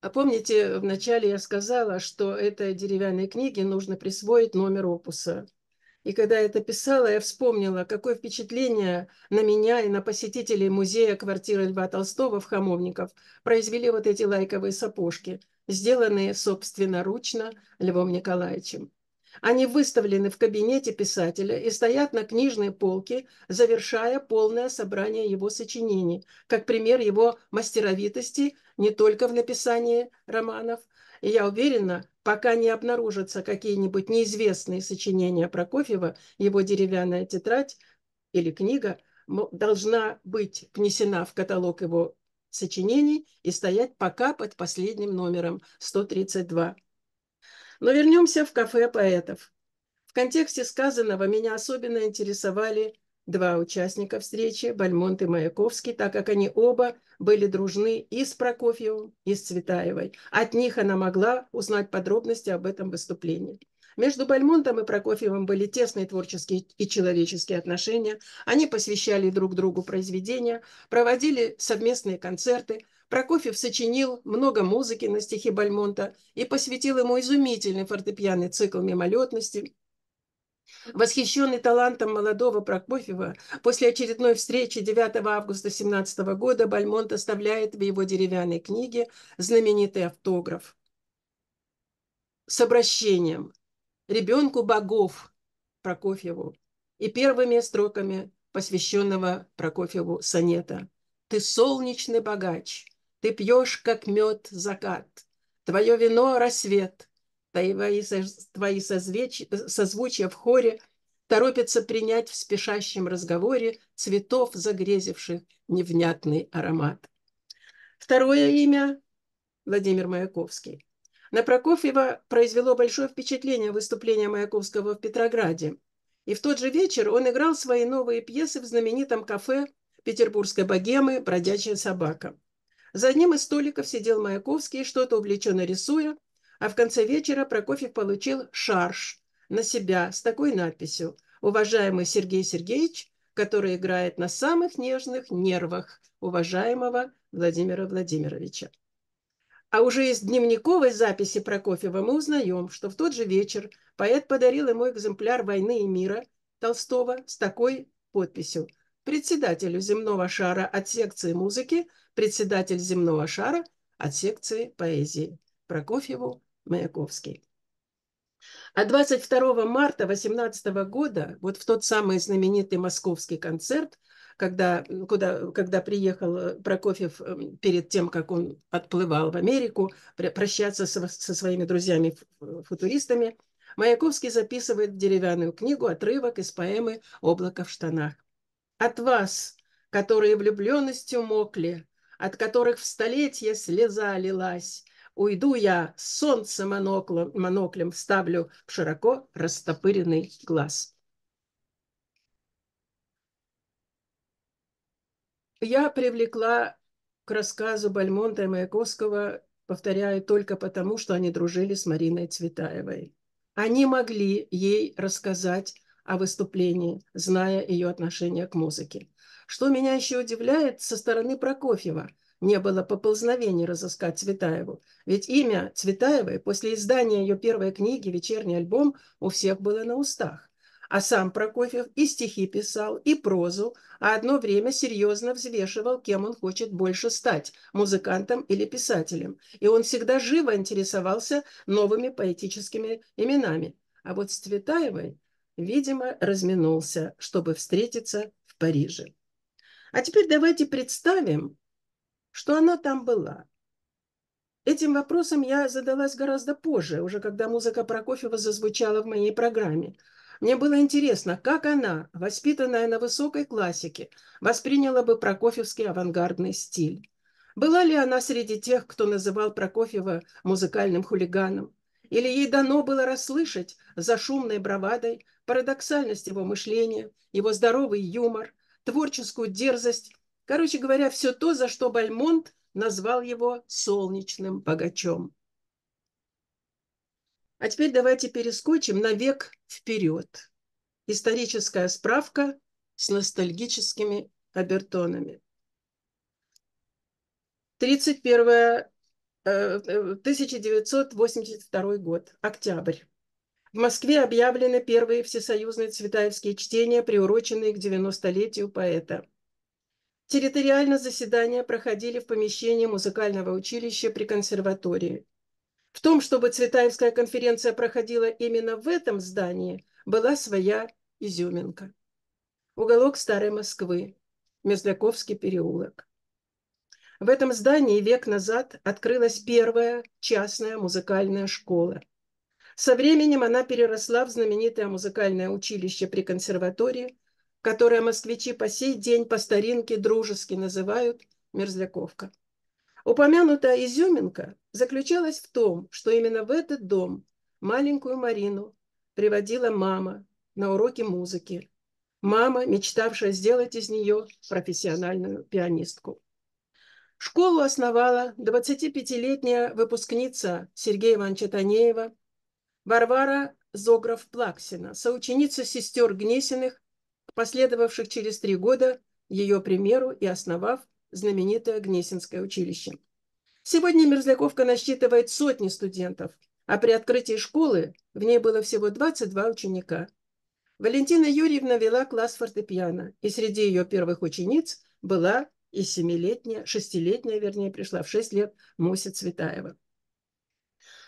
А помните, вначале я сказала, что этой деревянной книге нужно присвоить номер опуса. И когда я это писала, я вспомнила, какое впечатление на меня и на посетителей музея квартиры Льва Толстого в Хамовников произвели вот эти лайковые сапожки, сделанные собственноручно Львом Николаевичем. Они выставлены в кабинете писателя и стоят на книжной полке, завершая полное собрание его сочинений, как пример его мастеровитости не только в написании романов, и я уверена, пока не обнаружатся какие-нибудь неизвестные сочинения Прокофьева, его деревянная тетрадь или книга должна быть внесена в каталог его сочинений и стоять пока под последним номером 132. Но вернемся в кафе поэтов. В контексте сказанного меня особенно интересовали два участника встречи, Бальмонт и Маяковский, так как они оба были дружны и с Прокофьевым, и с Цветаевой. От них она могла узнать подробности об этом выступлении. Между Бальмонтом и Прокофьевым были тесные творческие и человеческие отношения. Они посвящали друг другу произведения, проводили совместные концерты. Прокофьев сочинил много музыки на стихи Бальмонта и посвятил ему изумительный фортепианный цикл «Мимолетности», Восхищенный талантом молодого Прокофьева, после очередной встречи 9 августа 17 года Бальмонт оставляет в его деревянной книге знаменитый автограф с обращением «Ребенку богов» Прокофьеву и первыми строками посвященного Прокофьеву сонета «Ты солнечный богач, ты пьешь, как мед, закат, твое вино – рассвет, твои, твои созвучия в хоре торопятся принять в спешащем разговоре цветов, загрезивших невнятный аромат. Второе имя – Владимир Маяковский. На Прокофьева произвело большое впечатление выступление Маяковского в Петрограде. И в тот же вечер он играл свои новые пьесы в знаменитом кафе петербургской богемы «Бродячая собака». За одним из столиков сидел Маяковский, что-то увлеченно рисуя, а в конце вечера Прокофьев получил шарж на себя с такой надписью «Уважаемый Сергей Сергеевич, который играет на самых нежных нервах уважаемого Владимира Владимировича». А уже из дневниковой записи Прокофьева мы узнаем, что в тот же вечер поэт подарил ему экземпляр «Войны и мира» Толстого с такой подписью председателю земного шара от секции музыки, председатель земного шара от секции поэзии. Прокофьеву Маяковский. А 22 марта 18 года, вот в тот самый знаменитый московский концерт, когда, куда, когда приехал э, Прокофьев эм, перед тем, как он отплывал в Америку, прощаться со, со своими друзьями-футуристами, Маяковский записывает в деревянную книгу отрывок из поэмы «Облако в штанах». «От вас, которые влюбленностью мокли, от которых в столетие слеза лилась, Уйду я, солнце моноклем, моноклем вставлю в широко растопыренный глаз. Я привлекла к рассказу Бальмонта и Маяковского, повторяю, только потому, что они дружили с Мариной Цветаевой. Они могли ей рассказать о выступлении, зная ее отношение к музыке. Что меня еще удивляет со стороны Прокофьева – не было поползновений разыскать Цветаеву. Ведь имя Цветаевой после издания ее первой книги «Вечерний альбом» у всех было на устах. А сам Прокофьев и стихи писал, и прозу, а одно время серьезно взвешивал, кем он хочет больше стать – музыкантом или писателем. И он всегда живо интересовался новыми поэтическими именами. А вот с Цветаевой, видимо, разминулся, чтобы встретиться в Париже. А теперь давайте представим, что она там была. Этим вопросом я задалась гораздо позже, уже когда музыка Прокофьева зазвучала в моей программе. Мне было интересно, как она, воспитанная на высокой классике, восприняла бы прокофьевский авангардный стиль. Была ли она среди тех, кто называл Прокофьева музыкальным хулиганом? Или ей дано было расслышать за шумной бравадой парадоксальность его мышления, его здоровый юмор, творческую дерзость Короче говоря, все то, за что Бальмонт назвал его солнечным богачом. А теперь давайте перескочим на век вперед. Историческая справка с ностальгическими обертонами. 31 1982 э, год, октябрь. В Москве объявлены первые всесоюзные цветаевские чтения, приуроченные к 90-летию поэта. Территориально заседания проходили в помещении музыкального училища при консерватории. В том, чтобы Цветаевская конференция проходила именно в этом здании, была своя изюминка. Уголок Старой Москвы, Мерзляковский переулок. В этом здании век назад открылась первая частная музыкальная школа. Со временем она переросла в знаменитое музыкальное училище при консерватории, которое москвичи по сей день по старинке дружески называют Мерзляковка. Упомянутая изюминка заключалась в том, что именно в этот дом маленькую Марину приводила мама на уроки музыки. Мама, мечтавшая сделать из нее профессиональную пианистку. Школу основала 25-летняя выпускница Сергея Ивановича Танеева Варвара Зогров-Плаксина, соученица сестер Гнесиных последовавших через три года ее примеру и основав знаменитое Гнесинское училище. Сегодня Мерзляковка насчитывает сотни студентов, а при открытии школы в ней было всего 22 ученика. Валентина Юрьевна вела класс фортепиано, и среди ее первых учениц была и семилетняя, шестилетняя, вернее, пришла в шесть лет Муся Цветаева.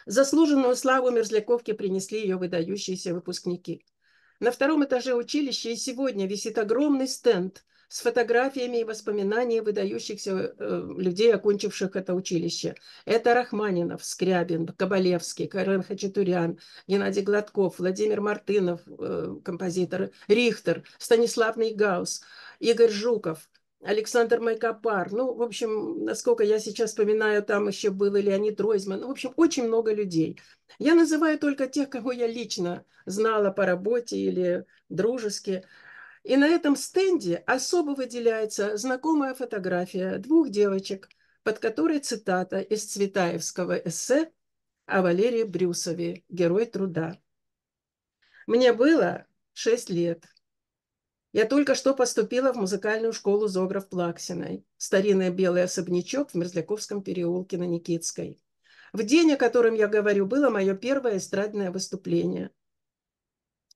Заслуженную славу Мерзляковке принесли ее выдающиеся выпускники – на втором этаже училища и сегодня висит огромный стенд с фотографиями и воспоминаниями выдающихся э, людей, окончивших это училище. Это Рахманинов, Скрябин, Кабалевский, Карен Хачатурян, Геннадий Гладков, Владимир Мартынов, э, композитор, Рихтер, Станислав Нейгаус, Игорь Жуков, Александр Майкопар. Ну, в общем, насколько я сейчас вспоминаю, там еще был и Леонид Ройзман. Ну, в общем, очень много людей. Я называю только тех, кого я лично знала по работе или дружески. И на этом стенде особо выделяется знакомая фотография двух девочек, под которой цитата из Цветаевского эссе о Валерии Брюсове «Герой труда». Мне было шесть лет – я только что поступила в музыкальную школу Зогров Плаксиной, старинный белый особнячок в Мерзляковском переулке на Никитской. В день, о котором я говорю, было мое первое эстрадное выступление.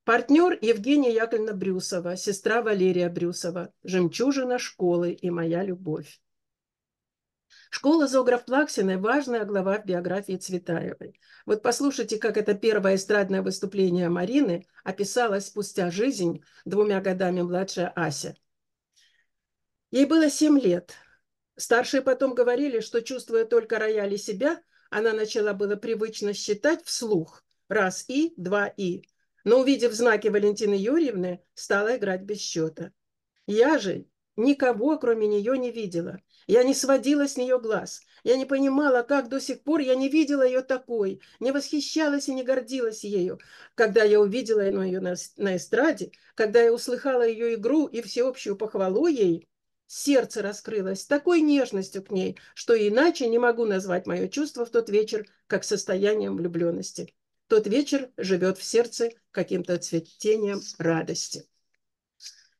Партнер Евгения Яковлевна Брюсова, сестра Валерия Брюсова, жемчужина школы и моя любовь. Школа Зограф Плаксиной – важная глава в биографии Цветаевой. Вот послушайте, как это первое эстрадное выступление Марины описалось спустя жизнь двумя годами младшая Ася. Ей было семь лет. Старшие потом говорили, что, чувствуя только рояль и себя, она начала было привычно считать вслух раз и, два и, но, увидев знаки Валентины Юрьевны, стала играть без счета. Я же никого, кроме нее, не видела. Я не сводила с нее глаз. Я не понимала, как до сих пор я не видела ее такой, не восхищалась и не гордилась ею. Когда я увидела ее на, эстраде, когда я услыхала ее игру и всеобщую похвалу ей, сердце раскрылось такой нежностью к ней, что иначе не могу назвать мое чувство в тот вечер как состоянием влюбленности тот вечер живет в сердце каким-то цветением радости.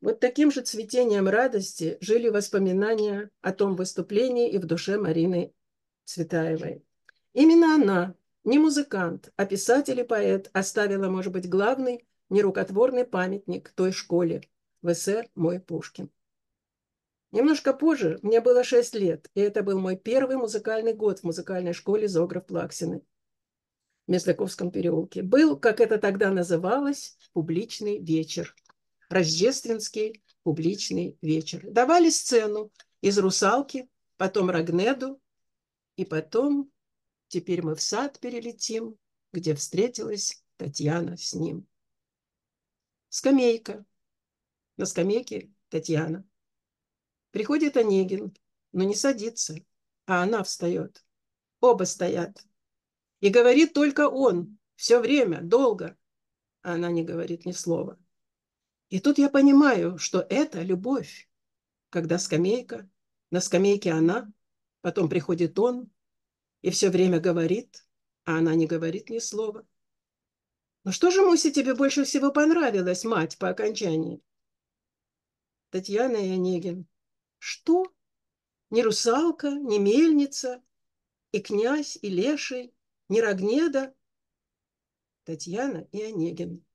Вот таким же цветением радости жили воспоминания о том выступлении и в душе Марины Цветаевой. Именно она, не музыкант, а писатель и поэт, оставила, может быть, главный нерукотворный памятник той школе в эссе «Мой Пушкин». Немножко позже, мне было шесть лет, и это был мой первый музыкальный год в музыкальной школе Зограф Плаксиной. Месляковском переулке, был, как это тогда называлось, публичный вечер. Рождественский публичный вечер. Давали сцену из «Русалки», потом «Рагнеду», и потом «Теперь мы в сад перелетим», где встретилась Татьяна с ним. Скамейка. На скамейке Татьяна. Приходит Онегин, но не садится, а она встает. Оба стоят. И говорит только он, все время, долго. А она не говорит ни слова. И тут я понимаю, что это любовь. Когда скамейка, на скамейке она, потом приходит он, и все время говорит, а она не говорит ни слова. Ну что же, Муся, тебе больше всего понравилось, мать, по окончании? Татьяна и Онегин. Что? Ни русалка, ни мельница, и князь, и леший, ни Рогнеда, Татьяна и Онегин.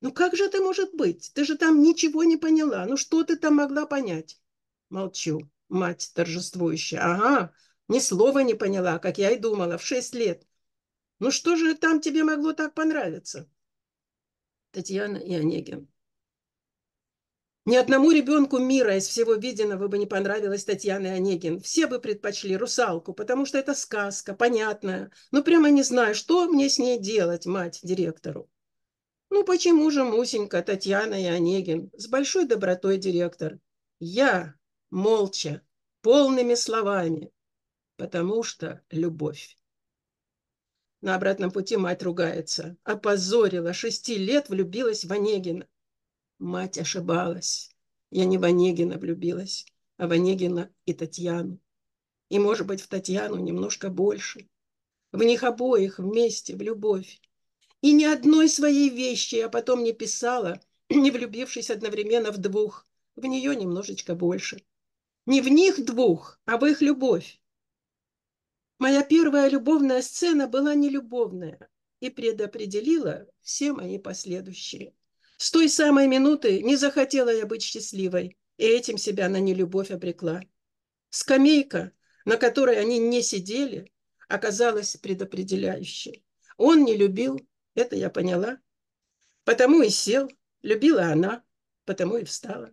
Ну как же это может быть? Ты же там ничего не поняла. Ну что ты там могла понять? Молчу. Мать торжествующая. Ага, ни слова не поняла, как я и думала, в шесть лет. Ну что же там тебе могло так понравиться? Татьяна и Онегин. Ни одному ребенку мира из всего виденного бы не понравилась Татьяна Онегин. Все бы предпочли «Русалку», потому что это сказка, понятная. Но прямо не знаю, что мне с ней делать, мать директору. Ну почему же, Мусенька, Татьяна и Онегин? С большой добротой директор. Я молча, полными словами, потому что любовь. На обратном пути мать ругается. Опозорила, шести лет влюбилась в Онегина. Мать ошибалась. Я не в Онегина влюбилась, а в Онегина и Татьяну. И, может быть, в Татьяну немножко больше. В них обоих вместе, в любовь. И ни одной своей вещи я потом не писала, *clears throat* не влюбившись одновременно в двух. В нее немножечко больше. Не в них двух, а в их любовь. Моя первая любовная сцена была нелюбовная и предопределила все мои последующие. С той самой минуты не захотела я быть счастливой, и этим себя на нелюбовь обрекла. Скамейка, на которой они не сидели, оказалась предопределяющей. Он не любил, это я поняла. Потому и сел, любила она, потому и встала.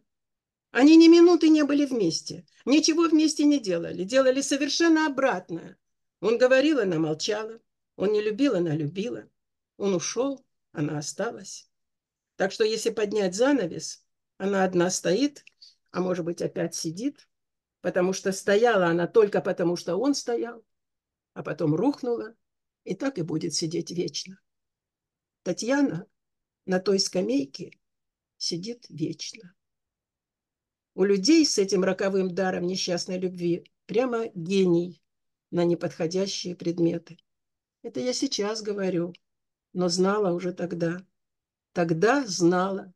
Они ни минуты не были вместе, ничего вместе не делали, делали совершенно обратное. Он говорил, она молчала, он не любил, она любила. Он ушел, она осталась. Так что если поднять занавес, она одна стоит, а может быть опять сидит, потому что стояла она только потому, что он стоял, а потом рухнула, и так и будет сидеть вечно. Татьяна на той скамейке сидит вечно. У людей с этим роковым даром несчастной любви прямо гений на неподходящие предметы. Это я сейчас говорю, но знала уже тогда. Тогда знала,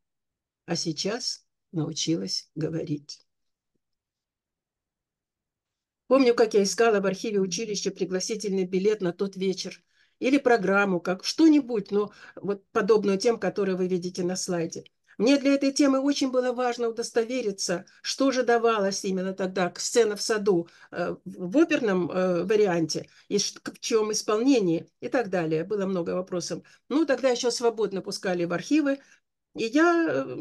а сейчас научилась говорить. Помню, как я искала в архиве училища пригласительный билет на тот вечер или программу, как что-нибудь, но вот подобную тем, которые вы видите на слайде. Мне для этой темы очень было важно удостовериться, что же давалось именно тогда сцена в саду э, в оперном э, варианте, и в чем исполнении и так далее. Было много вопросов. Ну, тогда еще свободно пускали в архивы, и я э,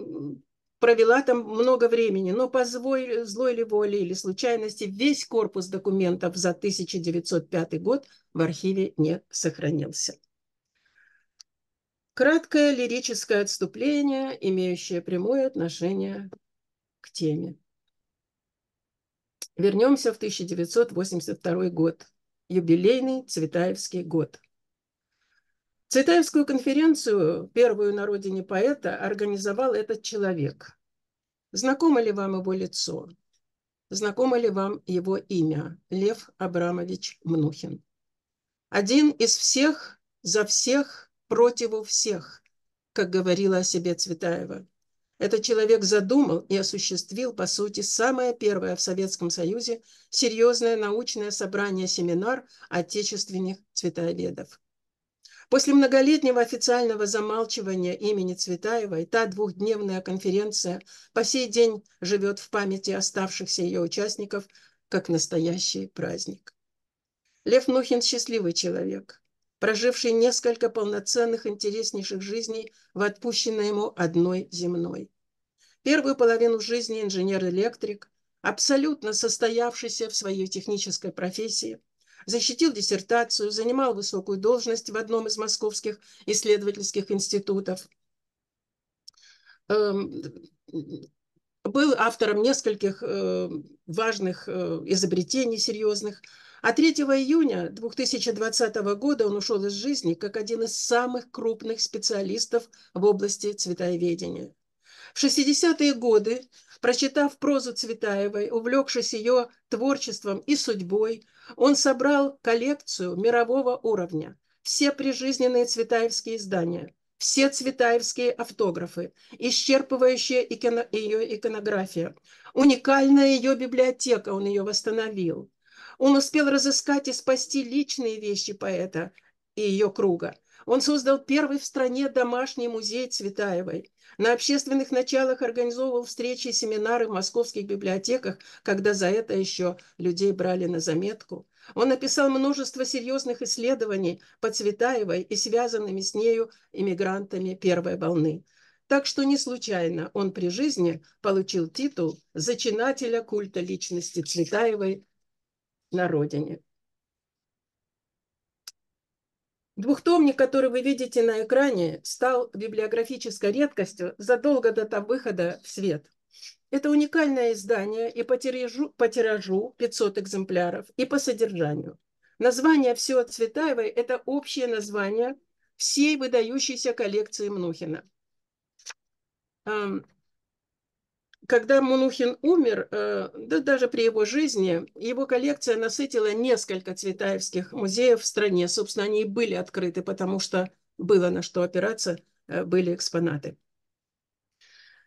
провела там много времени, но по злой, злой ли воле или случайности весь корпус документов за 1905 год в архиве не сохранился. Краткое лирическое отступление, имеющее прямое отношение к теме. Вернемся в 1982 год, юбилейный Цветаевский год. Цветаевскую конференцию, первую на родине поэта, организовал этот человек. Знакомо ли вам его лицо? Знакомо ли вам его имя? Лев Абрамович Мнухин. Один из всех, за всех, противу всех, как говорила о себе Цветаева. Этот человек задумал и осуществил, по сути, самое первое в Советском Союзе серьезное научное собрание-семинар отечественных цветоведов. После многолетнего официального замалчивания имени Цветаевой та двухдневная конференция по сей день живет в памяти оставшихся ее участников как настоящий праздник. Лев Нухин – счастливый человек проживший несколько полноценных интереснейших жизней в отпущенной ему одной земной. Первую половину жизни инженер-электрик, абсолютно состоявшийся в своей технической профессии, защитил диссертацию, занимал высокую должность в одном из московских исследовательских институтов, эм, был автором нескольких э, важных э, изобретений серьезных, а 3 июня 2020 года он ушел из жизни как один из самых крупных специалистов в области цветоведения. В 60-е годы, прочитав прозу Цветаевой, увлекшись ее творчеством и судьбой, он собрал коллекцию мирового уровня, все прижизненные цветаевские издания, все цветаевские автографы, исчерпывающая иконо, ее иконография, уникальная ее библиотека, он ее восстановил, он успел разыскать и спасти личные вещи поэта и ее круга. Он создал первый в стране домашний музей Цветаевой. На общественных началах организовывал встречи и семинары в московских библиотеках, когда за это еще людей брали на заметку. Он написал множество серьезных исследований по Цветаевой и связанными с нею иммигрантами первой волны. Так что не случайно он при жизни получил титул зачинателя культа личности Цветаевой на родине. Двухтомник, который вы видите на экране, стал библиографической редкостью задолго до того выхода в свет. Это уникальное издание и по тиражу, по тиражу 500 экземпляров, и по содержанию. Название «Все от Цветаевой» – это общее название всей выдающейся коллекции Мнухина когда Мунухин умер, э, да даже при его жизни, его коллекция насытила несколько цветаевских музеев в стране. Собственно, они и были открыты, потому что было на что опираться, э, были экспонаты.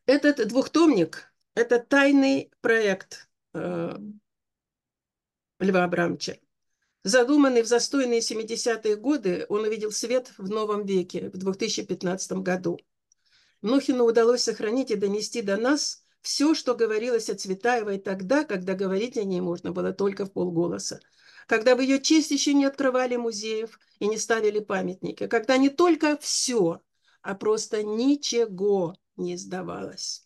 Этот двухтомник – это тайный проект э, Льва Абрамовича. Задуманный в застойные 70-е годы, он увидел свет в новом веке, в 2015 году. Мнухину удалось сохранить и донести до нас – все, что говорилось о Цветаевой тогда, когда говорить о ней можно было только в полголоса, когда в ее честь еще не открывали музеев и не ставили памятники, когда не только все, а просто ничего не сдавалось.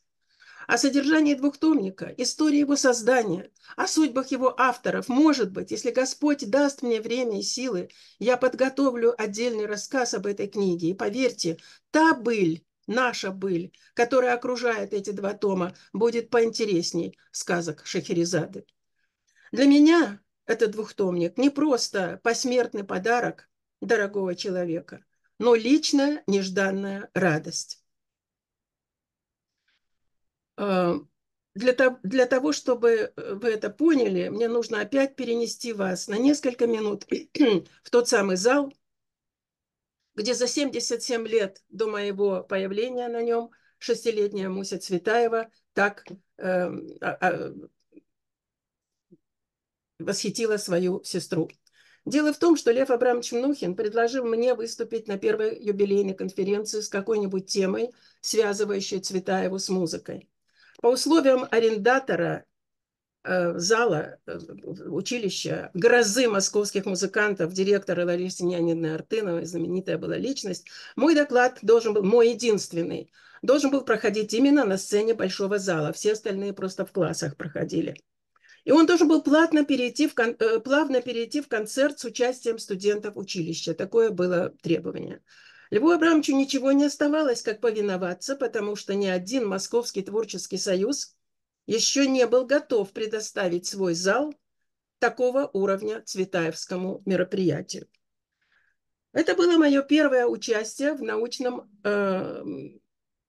О содержании двухтомника, истории его создания, о судьбах его авторов, может быть, если Господь даст мне время и силы, я подготовлю отдельный рассказ об этой книге. И поверьте, та быль, наша быль, которая окружает эти два тома, будет поинтересней сказок Шахерезады. Для меня этот двухтомник не просто посмертный подарок дорогого человека, но личная нежданная радость. А, для того, для того, чтобы вы это поняли, мне нужно опять перенести вас на несколько минут в тот самый зал, где за 77 лет до моего появления на нем шестилетняя Муся Цветаева так э, э, восхитила свою сестру. Дело в том, что Лев Абрамович Мнухин предложил мне выступить на первой юбилейной конференции с какой-нибудь темой, связывающей Цветаеву с музыкой. По условиям арендатора зала э, училища, грозы московских музыкантов, директора Ларисы Леонидовны Артыновой, знаменитая была личность, мой доклад должен был, мой единственный, должен был проходить именно на сцене большого зала. Все остальные просто в классах проходили. И он должен был плавно перейти, в, э, плавно перейти в концерт с участием студентов училища. Такое было требование. Льву Абрамовичу ничего не оставалось, как повиноваться, потому что ни один Московский творческий союз еще не был готов предоставить свой зал такого уровня Цветаевскому мероприятию. Это было мое первое участие в научном э,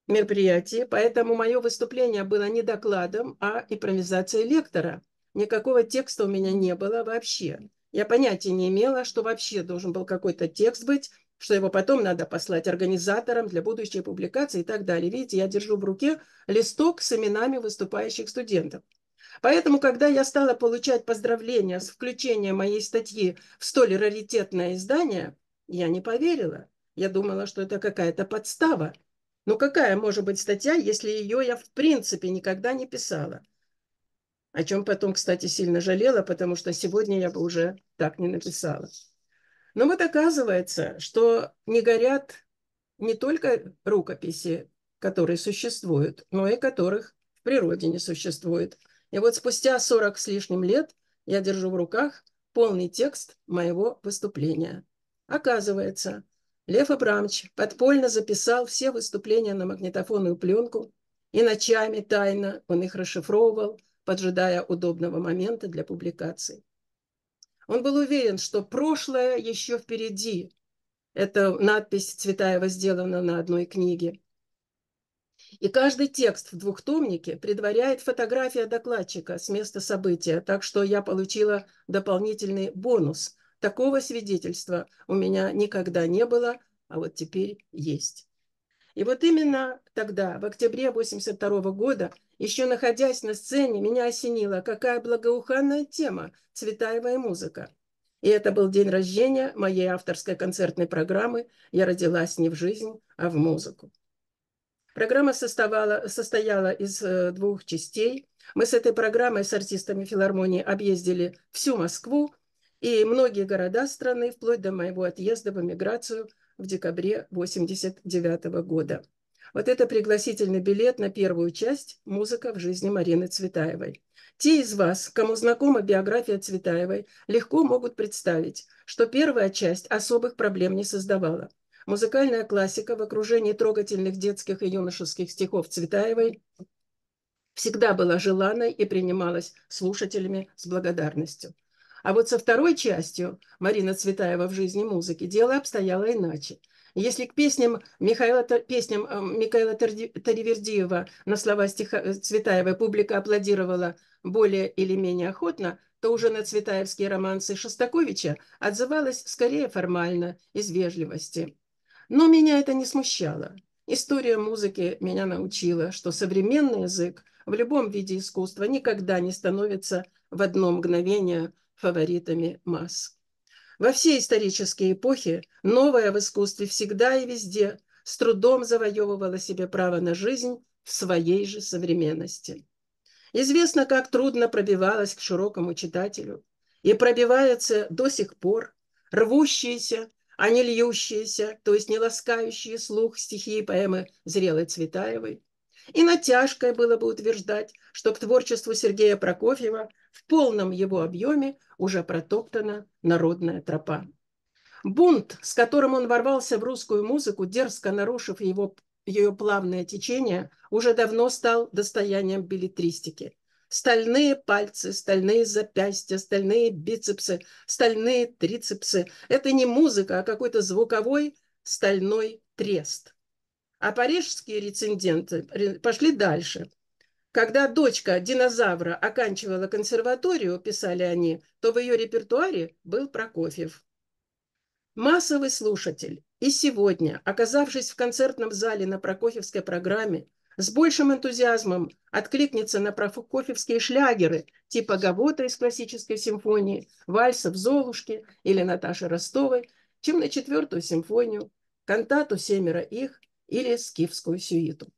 мероприятии, поэтому мое выступление было не докладом, а импровизацией лектора – Никакого текста у меня не было вообще. Я понятия не имела, что вообще должен был какой-то текст быть, что его потом надо послать организаторам для будущей публикации и так далее. Видите, я держу в руке листок с именами выступающих студентов. Поэтому, когда я стала получать поздравления с включением моей статьи в столь раритетное издание, я не поверила. Я думала, что это какая-то подстава. Ну какая может быть статья, если ее я в принципе никогда не писала? О чем потом, кстати, сильно жалела, потому что сегодня я бы уже так не написала. Но вот оказывается, что не горят не только рукописи, которые существуют, но и которых в природе не существует. И вот спустя 40 с лишним лет я держу в руках полный текст моего выступления. Оказывается, Лев Абрамович подпольно записал все выступления на магнитофонную пленку, и ночами тайно он их расшифровывал, поджидая удобного момента для публикации. Он был уверен, что прошлое еще впереди. Эта надпись Цветаева сделана на одной книге. И каждый текст в двухтомнике предваряет фотография докладчика с места события, так что я получила дополнительный бонус. Такого свидетельства у меня никогда не было, а вот теперь есть. И вот именно тогда, в октябре 82 года, еще находясь на сцене, меня осенило, какая благоуханная тема «Цветаева и музыка». И это был день рождения моей авторской концертной программы «Я родилась не в жизнь, а в музыку». Программа состояла, состояла из э, двух частей. Мы с этой программой, с артистами филармонии, объездили всю Москву и многие города страны, вплоть до моего отъезда в эмиграцию в декабре 1989 года. Вот это пригласительный билет на первую часть «Музыка в жизни Марины Цветаевой». Те из вас, кому знакома биография Цветаевой, легко могут представить, что первая часть особых проблем не создавала. Музыкальная классика в окружении трогательных детских и юношеских стихов Цветаевой всегда была желанной и принималась слушателями с благодарностью. А вот со второй частью Марина Цветаева в жизни музыки дело обстояло иначе – если к песням Михаила, песням э, Михаила Таривердиева на слова стиха э, Цветаевой публика аплодировала более или менее охотно, то уже на цветаевские романсы Шостаковича отзывалась скорее формально, из вежливости. Но меня это не смущало. История музыки меня научила, что современный язык в любом виде искусства никогда не становится в одно мгновение фаворитами масс. Во все исторические эпохи новое в искусстве всегда и везде с трудом завоевывало себе право на жизнь в своей же современности. Известно, как трудно пробивалось к широкому читателю и пробивается до сих пор рвущиеся, а не льющиеся, то есть не ласкающие слух стихи и поэмы Зрелой Цветаевой. И натяжкой было бы утверждать, что к творчеству Сергея Прокофьева в полном его объеме уже протоптана народная тропа. Бунт, с которым он ворвался в русскую музыку, дерзко нарушив его, ее плавное течение, уже давно стал достоянием билетристики. Стальные пальцы, стальные запястья, стальные бицепсы, стальные трицепсы – это не музыка, а какой-то звуковой стальной трест. А парижские рецензенты пошли дальше – когда дочка динозавра оканчивала консерваторию, писали они, то в ее репертуаре был Прокофьев. Массовый слушатель и сегодня, оказавшись в концертном зале на Прокофьевской программе, с большим энтузиазмом откликнется на прокофьевские шлягеры типа Гавота из классической симфонии, вальсов Золушки или Наташи Ростовой, чем на четвертую симфонию, кантату «Семеро их» или скифскую сюиту.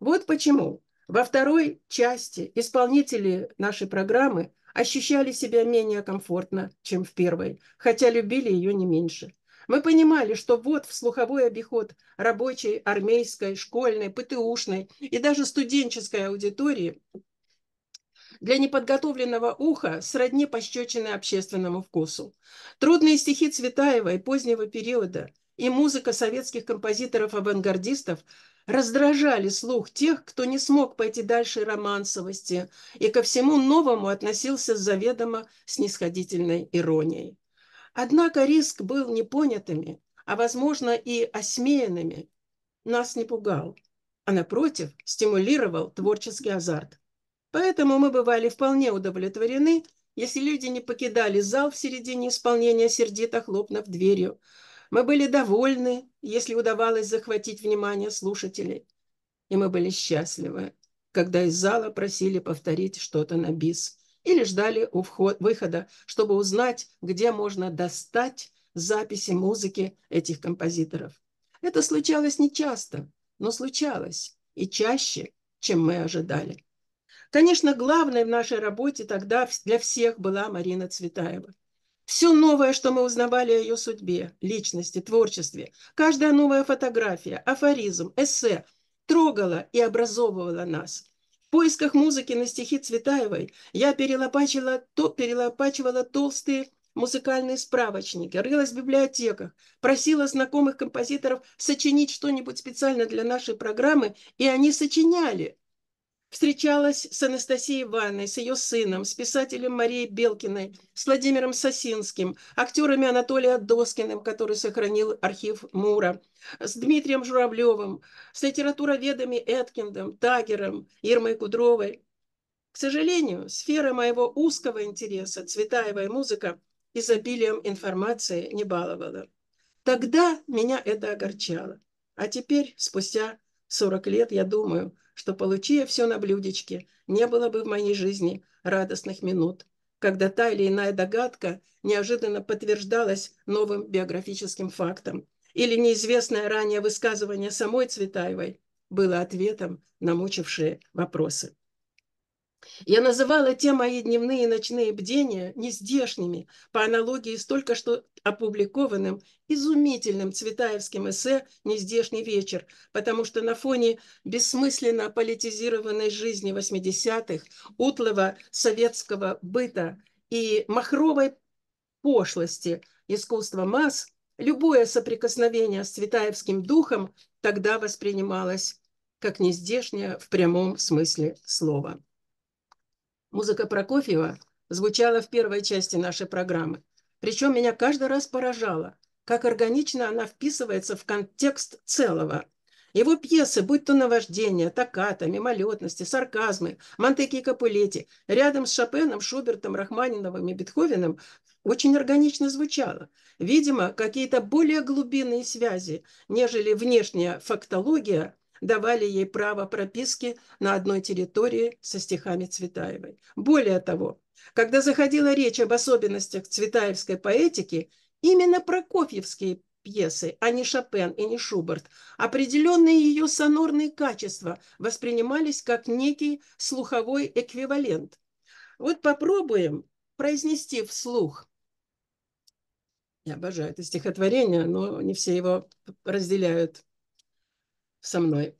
Вот почему во второй части исполнители нашей программы ощущали себя менее комфортно, чем в первой, хотя любили ее не меньше. Мы понимали, что вот в слуховой обиход рабочей, армейской, школьной, ПТУшной и даже студенческой аудитории для неподготовленного уха сродни пощечины общественному вкусу. Трудные стихи Цветаева и позднего периода и музыка советских композиторов-авангардистов раздражали слух тех, кто не смог пойти дальше романсовости и ко всему новому относился с заведомо иронией. Однако риск был непонятыми, а, возможно, и осмеянными, нас не пугал, а, напротив, стимулировал творческий азарт. Поэтому мы бывали вполне удовлетворены, если люди не покидали зал в середине исполнения, сердито хлопнув дверью. Мы были довольны, если удавалось захватить внимание слушателей. И мы были счастливы, когда из зала просили повторить что-то на бис или ждали у вход, выхода, чтобы узнать, где можно достать записи музыки этих композиторов. Это случалось нечасто, но случалось и чаще, чем мы ожидали. Конечно, главной в нашей работе тогда для всех была Марина Цветаева. Все новое, что мы узнавали о ее судьбе, личности, творчестве, каждая новая фотография, афоризм, эссе трогала и образовывала нас. В поисках музыки на стихи Цветаевой я перелопачивала, то, перелопачивала толстые музыкальные справочники, рылась в библиотеках, просила знакомых композиторов сочинить что-нибудь специально для нашей программы, и они сочиняли. Встречалась с Анастасией Ивановной, с ее сыном, с писателем Марией Белкиной, с Владимиром Сосинским, актерами Анатолием Доскиным, который сохранил архив Мура, с Дмитрием Журавлевым, с литературоведами Эткиндом, Тагером, Ирмой Кудровой. К сожалению, сфера моего узкого интереса, цветаевая музыка, изобилием информации не баловала. Тогда меня это огорчало. А теперь, спустя 40 лет, я думаю – что, получив все на блюдечке, не было бы в моей жизни радостных минут, когда та или иная догадка неожиданно подтверждалась новым биографическим фактом, или неизвестное ранее высказывание самой Цветаевой было ответом на мучившие вопросы. Я называла те мои дневные и ночные бдения нездешними, по аналогии с только что опубликованным изумительным цветаевским эссе «Нездешний вечер», потому что на фоне бессмысленно политизированной жизни 80-х, утлого советского быта и махровой пошлости искусства масс, любое соприкосновение с цветаевским духом тогда воспринималось как нездешнее в прямом смысле слова. Музыка Прокофьева звучала в первой части нашей программы. Причем меня каждый раз поражало, как органично она вписывается в контекст целого. Его пьесы, будь то наваждение, токката, мимолетности, сарказмы, Монтеки и Капулетти, рядом с Шопеном, Шубертом, Рахманиновым и Бетховеном, очень органично звучало. Видимо, какие-то более глубинные связи, нежели внешняя фактология, давали ей право прописки на одной территории со стихами Цветаевой. Более того, когда заходила речь об особенностях цветаевской поэтики, именно прокофьевские пьесы, а не Шопен и не Шуберт, определенные ее сонорные качества воспринимались как некий слуховой эквивалент. Вот попробуем произнести вслух. Я обожаю это стихотворение, но не все его разделяют со мной.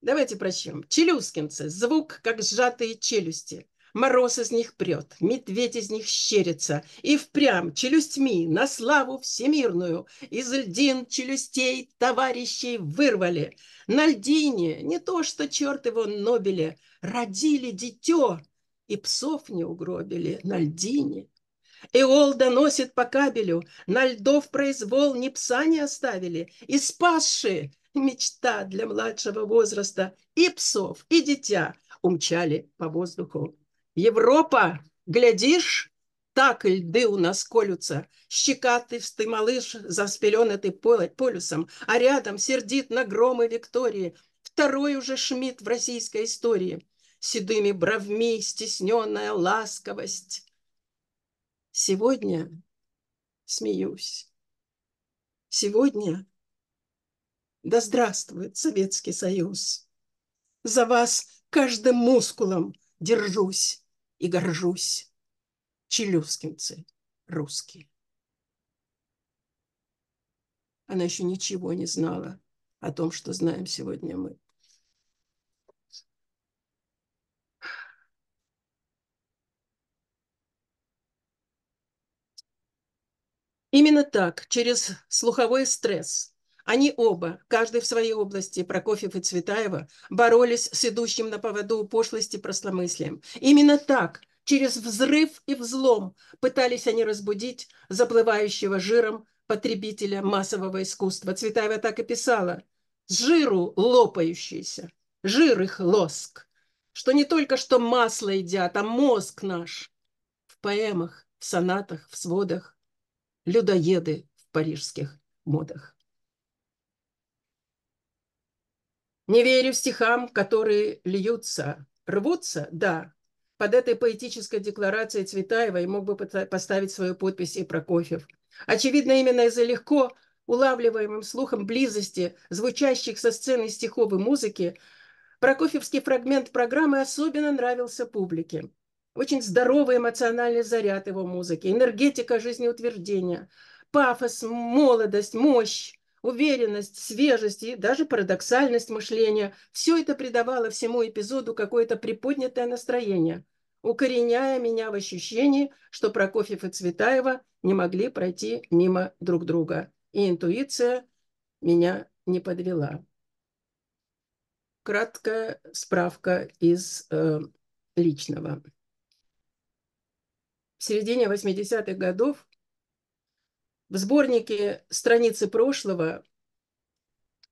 Давайте прочтем. Челюскинцы. Звук, как сжатые челюсти. Мороз из них прет, медведь из них щерится, И впрямь челюстьми на славу всемирную Из льдин челюстей товарищей вырвали. На льдине не то, что черт его Нобеле, Родили дитё, и псов не угробили на льдине. Эол доносит по кабелю, на льдов произвол ни пса не оставили, и спасшие мечта для младшего возраста, и псов, и дитя умчали по воздуху. Европа, глядишь, так льды у нас колются, щекатый малыш за спеленатый полюсом, а рядом сердит на громы Виктории. Второй уже Шмидт в российской истории. Седыми бровьми стесненная ласковость. Сегодня смеюсь. Сегодня да здравствует Советский Союз. За вас каждым мускулом держусь и горжусь. Челюскинцы русские. Она еще ничего не знала о том, что знаем сегодня мы. Именно так, через слуховой стресс, они оба, каждый в своей области, Прокофьев и Цветаева, боролись с идущим на поводу пошлости простомыслием. Именно так, через взрыв и взлом, пытались они разбудить заплывающего жиром потребителя массового искусства. Цветаева так и писала. С жиру лопающийся, жир их лоск, что не только что масло едят, а мозг наш. В поэмах, в сонатах, в сводах людоеды в парижских модах. Не верю стихам, которые льются, рвутся, да. Под этой поэтической декларацией Цветаевой мог бы поставить свою подпись и Прокофьев. Очевидно, именно из-за легко улавливаемым слухом близости звучащих со сцены стихов и музыки Прокофьевский фрагмент программы особенно нравился публике. Очень здоровый эмоциональный заряд его музыки, энергетика жизнеутверждения, пафос, молодость, мощь, уверенность, свежесть и даже парадоксальность мышления. Все это придавало всему эпизоду какое-то приподнятое настроение, укореняя меня в ощущении, что Прокофьев и Цветаева не могли пройти мимо друг друга. И интуиция меня не подвела. Краткая справка из э, личного в середине 80-х годов в сборнике «Страницы прошлого»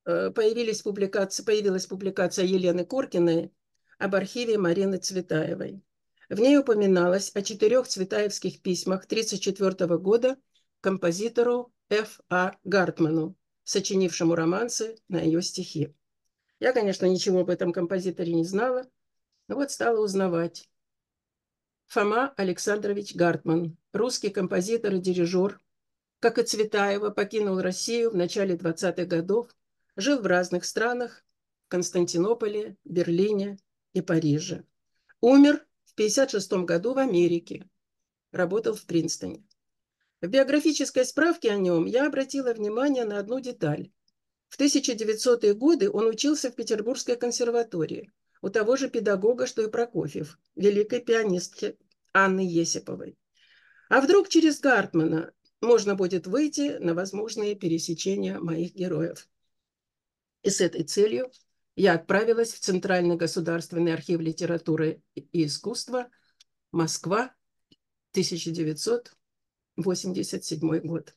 э, появились публикации, появилась публикация Елены Коркиной об архиве Марины Цветаевой. В ней упоминалось о четырех цветаевских письмах 1934 года композитору Ф. А. Гартману, сочинившему романсы на ее стихи. Я, конечно, ничего об этом композиторе не знала, но вот стала узнавать. Фома Александрович Гартман, русский композитор и дирижер, как и Цветаева, покинул Россию в начале 20-х годов, жил в разных странах, Константинополе, Берлине и Париже. Умер в 1956 году в Америке, работал в Принстоне. В биографической справке о нем я обратила внимание на одну деталь. В 1900-е годы он учился в Петербургской консерватории – у того же педагога, что и Прокофьев, великой пианистки Анны Есиповой. А вдруг через Гартмана можно будет выйти на возможные пересечения моих героев? И с этой целью я отправилась в Центральный государственный архив литературы и искусства, Москва, 1987 год.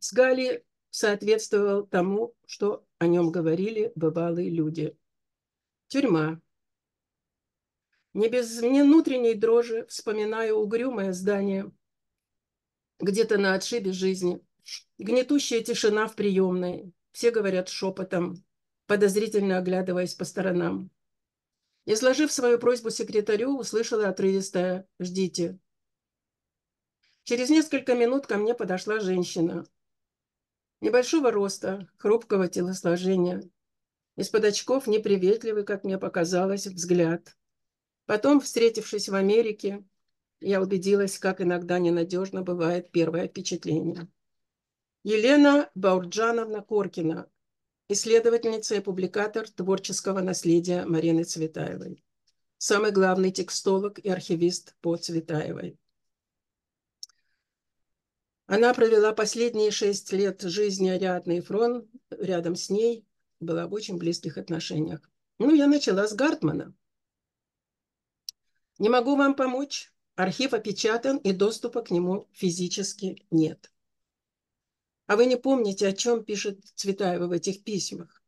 С Гали соответствовал тому, что о нем говорили бывалые люди. Тюрьма. Не без внутренней дрожи вспоминаю угрюмое здание, где-то на отшибе жизни, гнетущая тишина в приемной, все говорят шепотом, подозрительно оглядываясь по сторонам. Изложив свою просьбу секретарю, услышала отрывистое «Ждите». Через несколько минут ко мне подошла женщина – Небольшого роста, хрупкого телосложения. Из-под очков неприветливый, как мне показалось, взгляд. Потом, встретившись в Америке, я убедилась, как иногда ненадежно бывает первое впечатление. Елена Баурджановна Коркина, исследовательница и публикатор творческого наследия Марины Цветаевой. Самый главный текстолог и архивист по Цветаевой. Она провела последние шесть лет жизни Ариадны Фрон рядом с ней, была в очень близких отношениях. Ну, я начала с Гартмана. Не могу вам помочь. Архив опечатан, и доступа к нему физически нет. А вы не помните, о чем пишет Цветаева в этих письмах?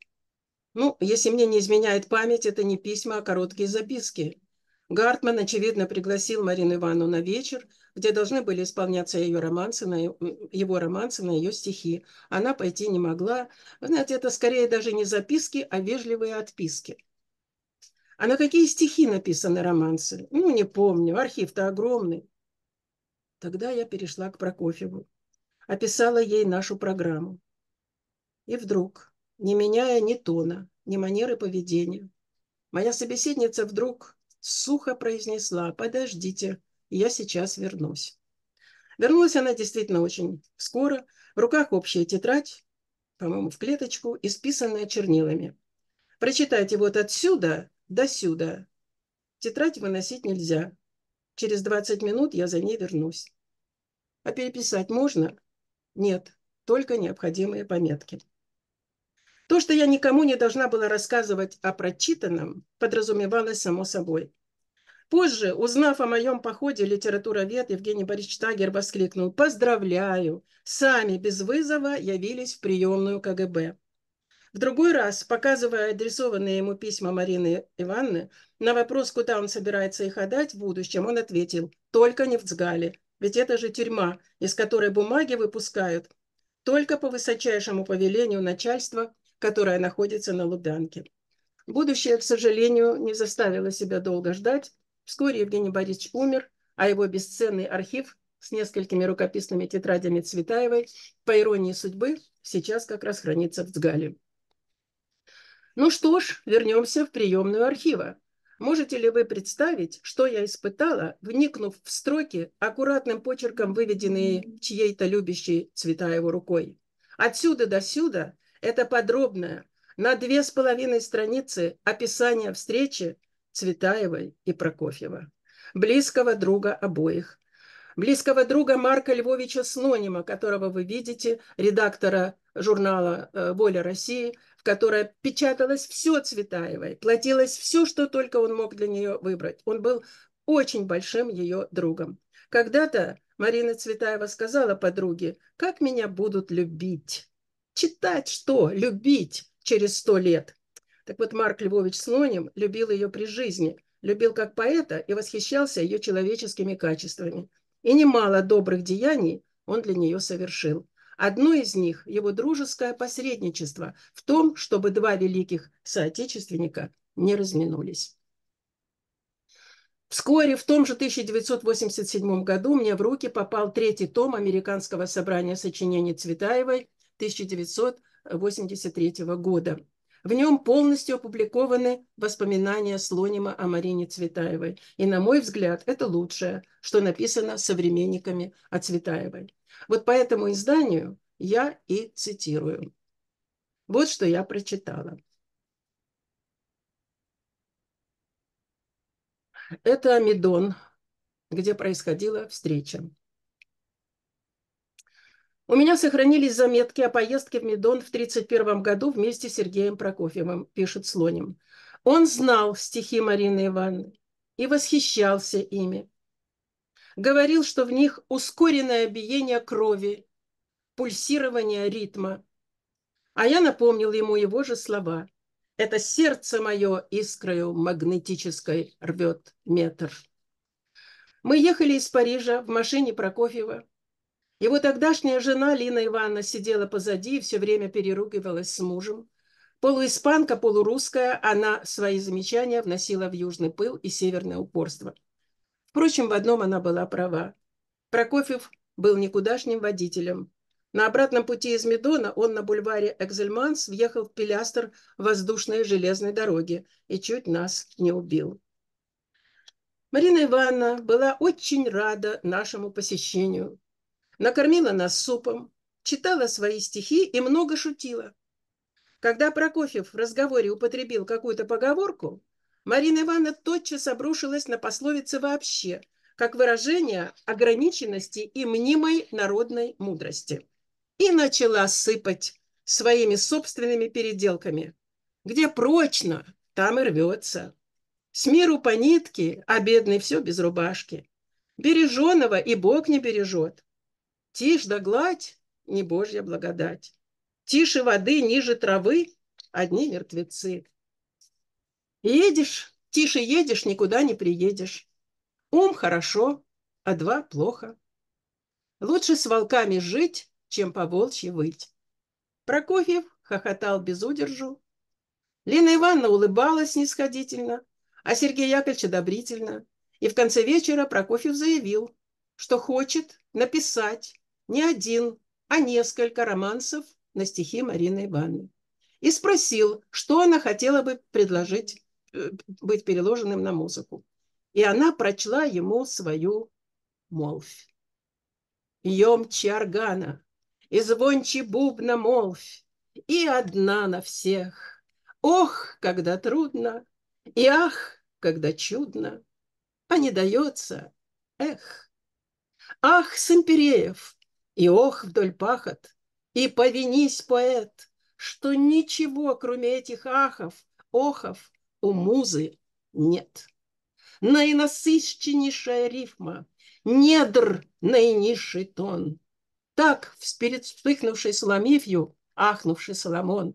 Ну, если мне не изменяет память, это не письма, а короткие записки. Гартман, очевидно, пригласил Марину Ивановну на вечер, где должны были исполняться ее романсы, на, его романсы на ее стихи. Она пойти не могла. Знаете, это скорее даже не записки, а вежливые отписки. А на какие стихи написаны романсы? Ну, не помню, архив-то огромный. Тогда я перешла к Прокофьеву, описала ей нашу программу. И вдруг, не меняя ни тона, ни манеры поведения, моя собеседница вдруг сухо произнесла «Подождите, я сейчас вернусь». Вернулась она действительно очень скоро. В руках общая тетрадь, по-моему, в клеточку, исписанная чернилами. Прочитайте вот отсюда до сюда. Тетрадь выносить нельзя. Через 20 минут я за ней вернусь. А переписать можно? Нет, только необходимые пометки. То, что я никому не должна была рассказывать о прочитанном, подразумевалось само собой. Позже, узнав о моем походе, литературовед Евгений Борисович Тагер воскликнул «Поздравляю! Сами без вызова явились в приемную КГБ». В другой раз, показывая адресованные ему письма Марины Ивановны, на вопрос, куда он собирается их отдать в будущем, он ответил «Только не в Цгале, ведь это же тюрьма, из которой бумаги выпускают только по высочайшему повелению начальства которая находится на Лубянке. Будущее, к сожалению, не заставило себя долго ждать. Вскоре Евгений Борисович умер, а его бесценный архив с несколькими рукописными тетрадями Цветаевой, по иронии судьбы, сейчас как раз хранится в Цгале. Ну что ж, вернемся в приемную архива. Можете ли вы представить, что я испытала, вникнув в строки, аккуратным почерком выведенные чьей-то любящей Цветаеву рукой? Отсюда до сюда это подробное, на две с половиной страницы описание встречи Цветаевой и Прокофьева, близкого друга обоих, близкого друга Марка Львовича Снонима, которого вы видите, редактора журнала э, «Воля России», в которой печаталось все Цветаевой, платилось все, что только он мог для нее выбрать. Он был очень большим ее другом. Когда-то Марина Цветаева сказала подруге, как меня будут любить. Читать что? Любить через сто лет. Так вот, Марк Львович Слоним любил ее при жизни, любил как поэта и восхищался ее человеческими качествами. И немало добрых деяний он для нее совершил. Одно из них – его дружеское посредничество в том, чтобы два великих соотечественника не разминулись. Вскоре, в том же 1987 году, мне в руки попал третий том американского собрания сочинений Цветаевой 1983 года. В нем полностью опубликованы воспоминания Слонима о Марине Цветаевой. И, на мой взгляд, это лучшее, что написано современниками о Цветаевой. Вот по этому изданию я и цитирую. Вот что я прочитала. Это Амидон, где происходила встреча. У меня сохранились заметки о поездке в Медон в 1931 году вместе с Сергеем Прокофьевым, пишет Слоним. Он знал стихи Марины Ивановны и восхищался ими. Говорил, что в них ускоренное биение крови, пульсирование ритма. А я напомнил ему его же слова. Это сердце мое искрою магнетической рвет метр. Мы ехали из Парижа в машине Прокофьева его тогдашняя жена Лина Ивановна сидела позади и все время переругивалась с мужем. Полуиспанка, полурусская, она свои замечания вносила в южный пыл и северное упорство. Впрочем, в одном она была права. Прокофьев был никудашним водителем. На обратном пути из Медона он на бульваре Экзельманс въехал в пилястр воздушной железной дороги и чуть нас не убил. Марина Ивановна была очень рада нашему посещению накормила нас супом, читала свои стихи и много шутила. Когда Прокофьев в разговоре употребил какую-то поговорку, Марина Ивановна тотчас обрушилась на пословицы вообще, как выражение ограниченности и мнимой народной мудрости. И начала сыпать своими собственными переделками. Где прочно, там и рвется. С миру по нитке, а бедный все без рубашки. Береженого и Бог не бережет. Тишь да гладь, не Божья благодать. Тише воды, ниже травы, одни мертвецы. Едешь Тише едешь, никуда не приедешь. Ум хорошо, а два плохо. Лучше с волками жить, чем по волчьи выть. Прокофьев хохотал без удержу. Лена Ивановна улыбалась снисходительно, а Сергей Яковлевич одобрительно. И в конце вечера Прокофьев заявил, что хочет написать не один, а несколько романсов на стихи Марины Ивановны. И спросил, что она хотела бы предложить быть переложенным на музыку. И она прочла ему свою молвь. Емче органа, и звонче бубна молвь, и одна на всех. Ох, когда трудно, и ах, когда чудно, а не дается, эх. Ах, Симпереев, и ох вдоль пахот, и повинись, поэт, что ничего, кроме этих ахов, охов, у музы нет. Наинасыщеннейшая рифма, недр наинизший тон. Так, перед вспыхнувшей Соломифью, ахнувший Соломон.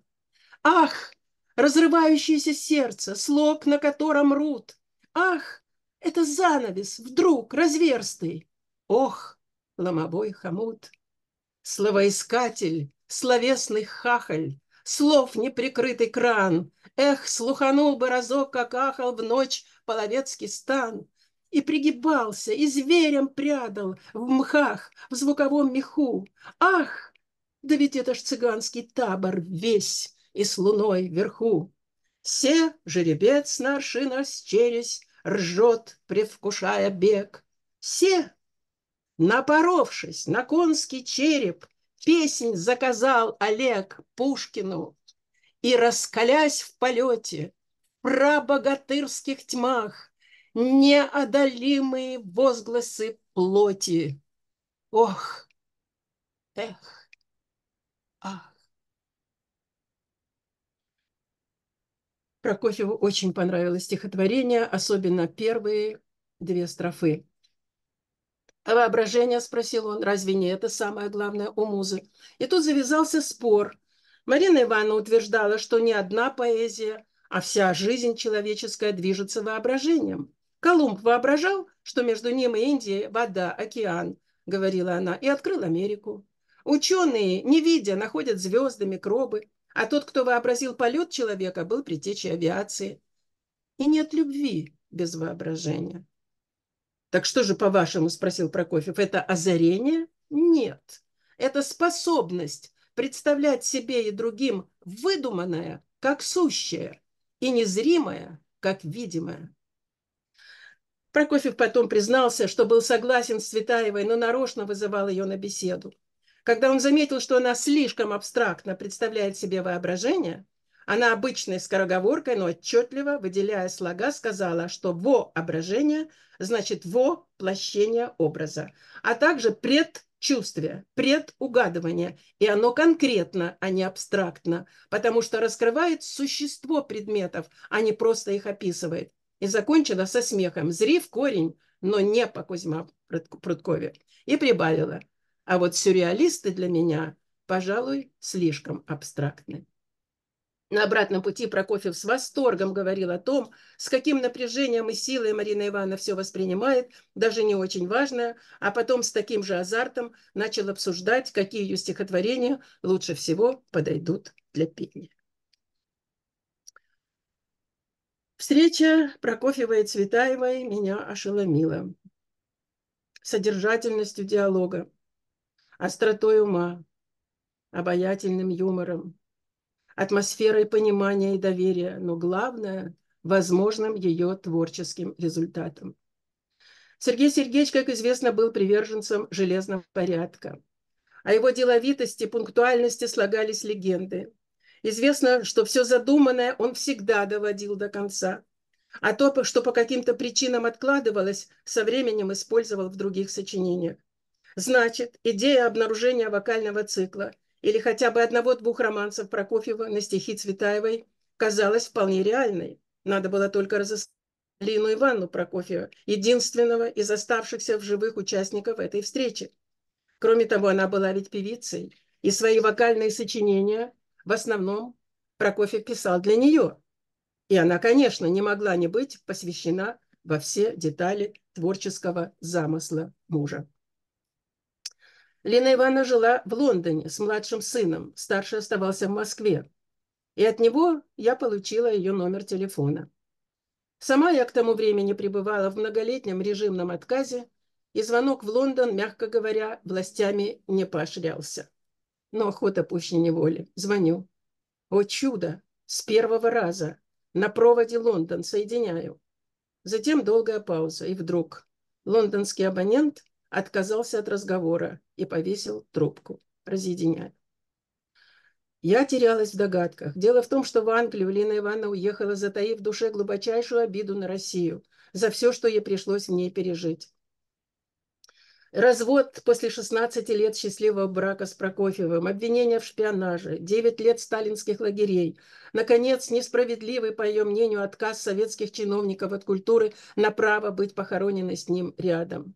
Ах, разрывающееся сердце, слог, на котором рут. Ах, это занавес, вдруг разверстый. Ох, ломовой хомут. Словоискатель, словесный хахаль, слов неприкрытый кран. Эх, слуханул бы разок, как ахал в ночь половецкий стан. И пригибался, и зверем прядал в мхах, в звуковом меху. Ах, да ведь это ж цыганский табор весь и с луной вверху. Се жеребец на аршина с чересь ржет, предвкушая бег. Се Напоровшись на конский череп, песнь заказал Олег Пушкину. И, раскалясь в полете, в прабогатырских тьмах, неодолимые возгласы плоти. Ох, эх, ах. Прокофьеву очень понравилось стихотворение, особенно первые две строфы. «А воображение?» – спросил он. «Разве не это самое главное у музы?» И тут завязался спор. Марина Ивановна утверждала, что не одна поэзия, а вся жизнь человеческая движется воображением. Колумб воображал, что между ним и Индией вода, океан, говорила она, и открыл Америку. Ученые, не видя, находят звезды, микробы, а тот, кто вообразил полет человека, был предтечей авиации. И нет любви без воображения. Так что же, по-вашему, спросил Прокофьев, это озарение? Нет. Это способность представлять себе и другим выдуманное, как сущее, и незримое, как видимое. Прокофьев потом признался, что был согласен с Цветаевой, но нарочно вызывал ее на беседу. Когда он заметил, что она слишком абстрактно представляет себе воображение, она обычной скороговоркой, но отчетливо, выделяя слога, сказала, что воображение значит воплощение образа, а также предчувствие, предугадывание. И оно конкретно, а не абстрактно, потому что раскрывает существо предметов, а не просто их описывает. И закончила со смехом. Зри в корень, но не по Кузьма Прудкове. И прибавила. А вот сюрреалисты для меня, пожалуй, слишком абстрактны. На обратном пути Прокофьев с восторгом говорил о том, с каким напряжением и силой Марина Ивановна все воспринимает, даже не очень важное, а потом с таким же азартом начал обсуждать, какие ее стихотворения лучше всего подойдут для пения. Встреча Прокофьева и Цветаевой меня ошеломила. Содержательностью диалога, остротой ума, обаятельным юмором, атмосферой понимания и доверия, но главное – возможным ее творческим результатом. Сергей Сергеевич, как известно, был приверженцем железного порядка. О его деловитости, пунктуальности слагались легенды. Известно, что все задуманное он всегда доводил до конца. А то, что по каким-то причинам откладывалось, со временем использовал в других сочинениях. Значит, идея обнаружения вокального цикла – или хотя бы одного-двух романсов Прокофьева на стихи Цветаевой казалась вполне реальной. Надо было только разыскать Лину Ивановну Прокофьева, единственного из оставшихся в живых участников этой встречи. Кроме того, она была ведь певицей, и свои вокальные сочинения в основном Прокофьев писал для нее. И она, конечно, не могла не быть посвящена во все детали творческого замысла мужа. Лена Ивановна жила в Лондоне с младшим сыном, старший оставался в Москве. И от него я получила ее номер телефона. Сама я к тому времени пребывала в многолетнем режимном отказе, и звонок в Лондон, мягко говоря, властями не поощрялся. Но охота пуще неволи. Звоню. О чудо! С первого раза. На проводе Лондон соединяю. Затем долгая пауза, и вдруг лондонский абонент отказался от разговора и повесил трубку. Разъединяю. Я терялась в догадках. Дело в том, что в Англию Лина Ивановна уехала, затаив в душе глубочайшую обиду на Россию за все, что ей пришлось в ней пережить. Развод после 16 лет счастливого брака с Прокофьевым, обвинения в шпионаже, 9 лет сталинских лагерей, наконец, несправедливый, по ее мнению, отказ советских чиновников от культуры на право быть похороненной с ним рядом.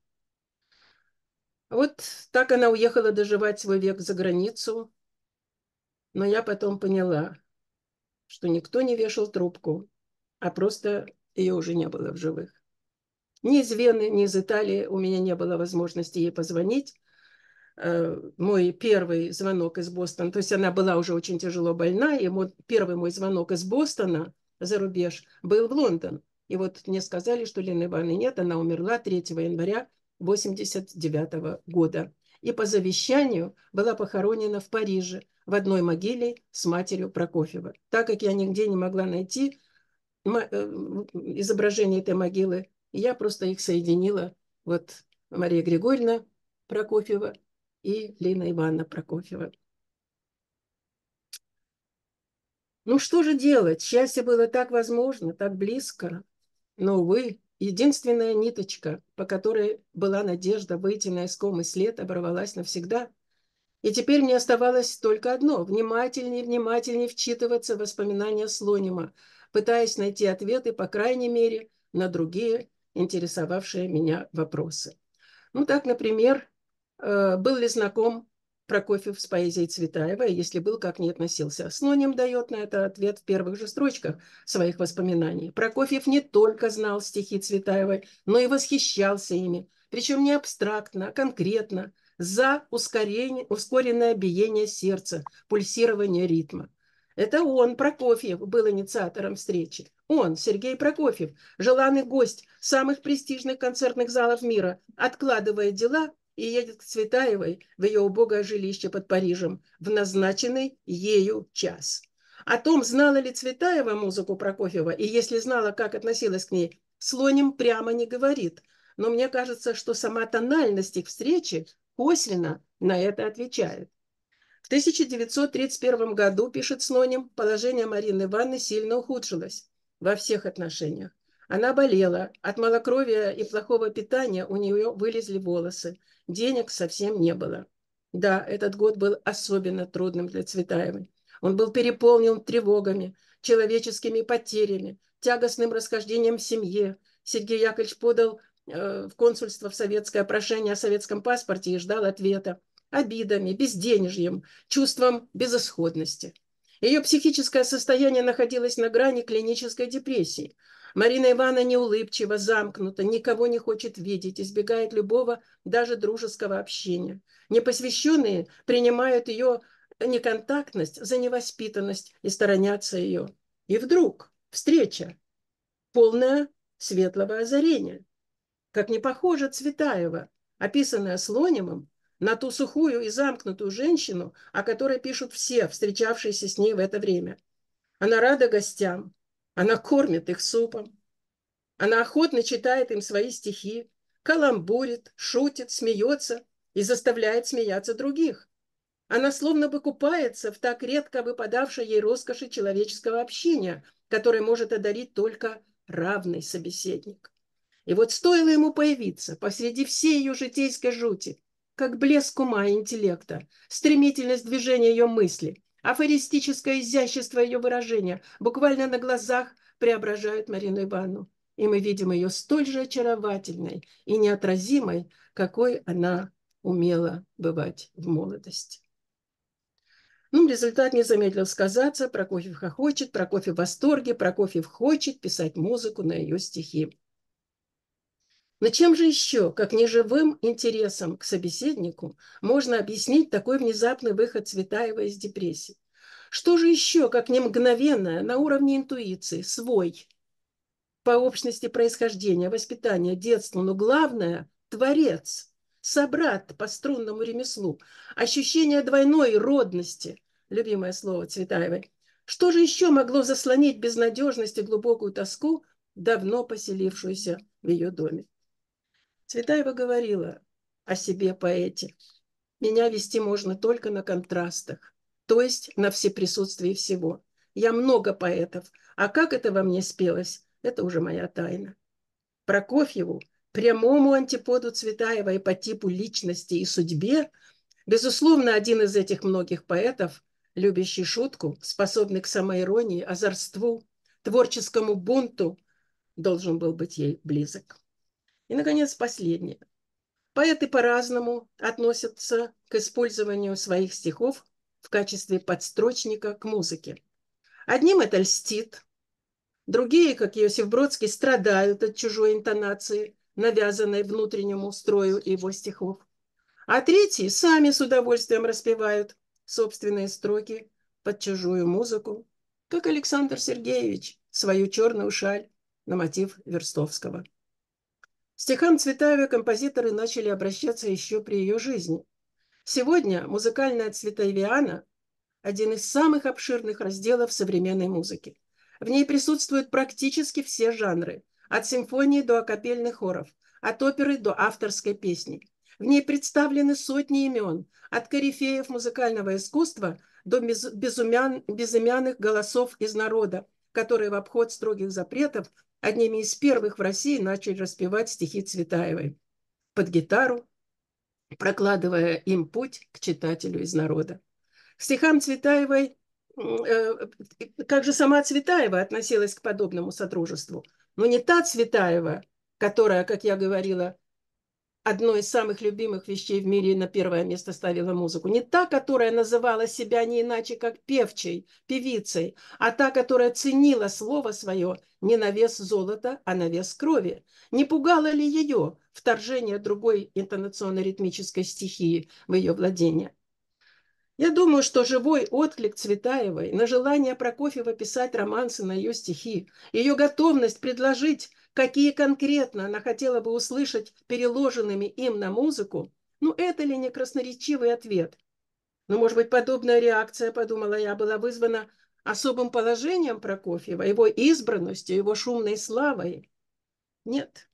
Вот так она уехала доживать свой век за границу, но я потом поняла, что никто не вешал трубку, а просто ее уже не было в живых. Ни из Вены, ни из Италии у меня не было возможности ей позвонить. Э, мой первый звонок из Бостона, то есть она была уже очень тяжело больна, и мой, первый мой звонок из Бостона за рубеж был в Лондон. И вот мне сказали, что Лены Ивановны нет, она умерла 3 января 1989 года. И по завещанию была похоронена в Париже в одной могиле с матерью Прокофьева. Так как я нигде не могла найти э, изображение этой могилы, я просто их соединила. Вот Мария Григорьевна Прокофьева и Лена Ивановна Прокофьева. Ну что же делать? Счастье было так возможно, так близко. Но, увы, единственная ниточка, по которой была надежда выйти на искомый след, оборвалась навсегда. И теперь мне оставалось только одно – внимательнее, внимательнее вчитываться в воспоминания Слонима, пытаясь найти ответы, по крайней мере, на другие интересовавшие меня вопросы. Ну так, например, э, был ли знаком Прокофьев с поэзией Цветаева, если был, как не относился. Сноним дает на это ответ в первых же строчках своих воспоминаний. Прокофьев не только знал стихи Цветаевой, но и восхищался ими, причем не абстрактно, а конкретно, за ускорение, ускоренное биение сердца, пульсирование ритма. Это он, Прокофьев, был инициатором встречи. Он, Сергей Прокофьев, желанный гость самых престижных концертных залов мира, откладывает дела и едет к Цветаевой в ее убогое жилище под Парижем в назначенный ею час. О том, знала ли Цветаева музыку Прокофьева, и если знала, как относилась к ней, Слоним прямо не говорит. Но мне кажется, что сама тональность их встречи косвенно на это отвечает. В 1931 году, пишет Сноним, положение Марины Ивановны сильно ухудшилось во всех отношениях. Она болела, от малокровия и плохого питания у нее вылезли волосы, денег совсем не было. Да, этот год был особенно трудным для Цветаевой. Он был переполнен тревогами, человеческими потерями, тягостным расхождением в семье. Сергей Яковлевич подал э, в консульство в советское прошение о советском паспорте и ждал ответа обидами, безденежьем, чувством безысходности. Ее психическое состояние находилось на грани клинической депрессии. Марина Ивановна неулыбчива, замкнута, никого не хочет видеть, избегает любого, даже дружеского общения. Непосвященные принимают ее неконтактность за невоспитанность и сторонятся ее. И вдруг встреча, полная светлого озарения. Как не похожа Цветаева, описанная Слонимом, на ту сухую и замкнутую женщину, о которой пишут все, встречавшиеся с ней в это время. Она рада гостям, она кормит их супом, она охотно читает им свои стихи, каламбурит, шутит, смеется и заставляет смеяться других. Она словно бы купается в так редко выпадавшей ей роскоши человеческого общения, которое может одарить только равный собеседник. И вот стоило ему появиться посреди всей ее житейской жути, как блеск ума и интеллекта, стремительность движения ее мысли, афористическое изящество ее выражения буквально на глазах преображают Марину Ивановну. И мы видим ее столь же очаровательной и неотразимой, какой она умела бывать в молодости. Ну, результат не замедлил сказаться. Прокофьев хохочет, Прокофьев в восторге, Прокофьев хочет писать музыку на ее стихи. Но чем же еще, как неживым интересом к собеседнику, можно объяснить такой внезапный выход Цветаева из депрессии? Что же еще, как не мгновенное, на уровне интуиции, свой, по общности происхождения, воспитания, детства, но главное – творец, собрат по струнному ремеслу, ощущение двойной родности, любимое слово Цветаевой. Что же еще могло заслонить безнадежность и глубокую тоску, давно поселившуюся в ее доме? Цветаева говорила о себе поэте. Меня вести можно только на контрастах, то есть на всеприсутствии всего. Я много поэтов, а как это во мне спелось, это уже моя тайна. Прокофьеву, прямому антиподу Цветаева и по типу личности и судьбе, безусловно, один из этих многих поэтов, любящий шутку, способный к самоиронии, озорству, творческому бунту, должен был быть ей близок. И, наконец, последнее. Поэты по-разному относятся к использованию своих стихов в качестве подстрочника к музыке. Одним это льстит, другие, как Иосиф Бродский, страдают от чужой интонации, навязанной внутреннему строю его стихов. А третьи сами с удовольствием распевают собственные строки под чужую музыку, как Александр Сергеевич свою черную шаль на мотив Верстовского. Стихам Цветаевой композиторы начали обращаться еще при ее жизни. Сегодня музыкальная цветаевиана – один из самых обширных разделов современной музыки. В ней присутствуют практически все жанры, от симфонии до акапельных хоров, от оперы до авторской песни. В ней представлены сотни имен, от корифеев музыкального искусства до безумян, безымянных голосов из народа, которые в обход строгих запретов одними из первых в России начали распевать стихи Цветаевой под гитару, прокладывая им путь к читателю из народа. К стихам Цветаевой, э, как же сама Цветаева относилась к подобному сотрудничеству? Но не та Цветаева, которая, как я говорила, одной из самых любимых вещей в мире на первое место ставила музыку. Не та, которая называла себя не иначе, как певчей, певицей, а та, которая ценила слово свое не на вес золота, а на вес крови. Не пугало ли ее вторжение другой интонационно-ритмической стихии в ее владение? Я думаю, что живой отклик Цветаевой на желание Прокофьева писать романсы на ее стихи, ее готовность предложить какие конкретно она хотела бы услышать переложенными им на музыку, ну это ли не красноречивый ответ? Но, может быть, подобная реакция, подумала я, была вызвана особым положением Прокофьева, его избранностью, его шумной славой? Нет.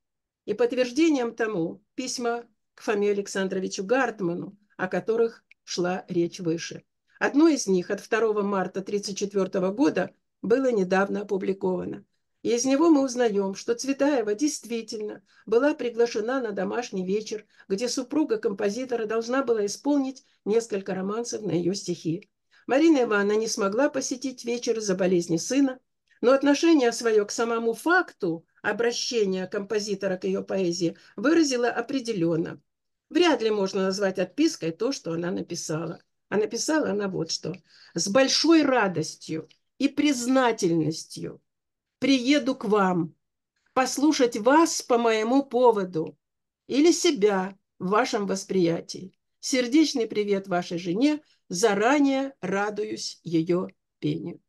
И подтверждением тому письма к Фоме Александровичу Гартману, о которых шла речь выше. Одно из них от 2 марта 1934 года было недавно опубликовано. Из него мы узнаем, что Цветаева действительно была приглашена на домашний вечер, где супруга композитора должна была исполнить несколько романсов на ее стихи. Марина Ивановна не смогла посетить вечер из-за болезни сына, но отношение свое к самому факту обращения композитора к ее поэзии выразила определенно. Вряд ли можно назвать отпиской то, что она написала. А написала она вот что. «С большой радостью и признательностью приеду к вам, послушать вас по моему поводу или себя в вашем восприятии. Сердечный привет вашей жене, заранее радуюсь ее пению.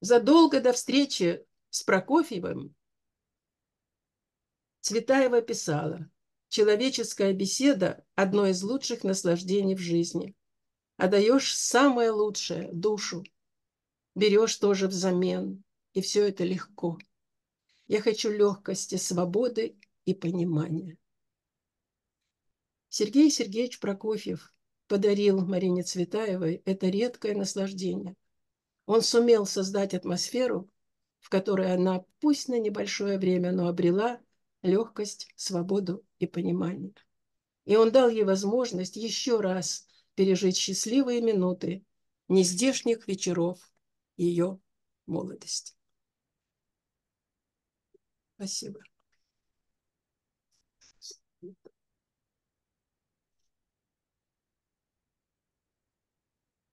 Задолго до встречи с Прокофьевым Цветаева писала, «Человеческая беседа – одно из лучших наслаждений в жизни. Отдаешь самое лучшее – душу, берешь тоже взамен, и все это легко. Я хочу легкости, свободы и понимания. Сергей Сергеевич Прокофьев подарил Марине Цветаевой это редкое наслаждение. Он сумел создать атмосферу, в которой она, пусть на небольшое время, но обрела легкость, свободу и понимание. И он дал ей возможность еще раз пережить счастливые минуты нездешних вечеров ее молодость. Спасибо.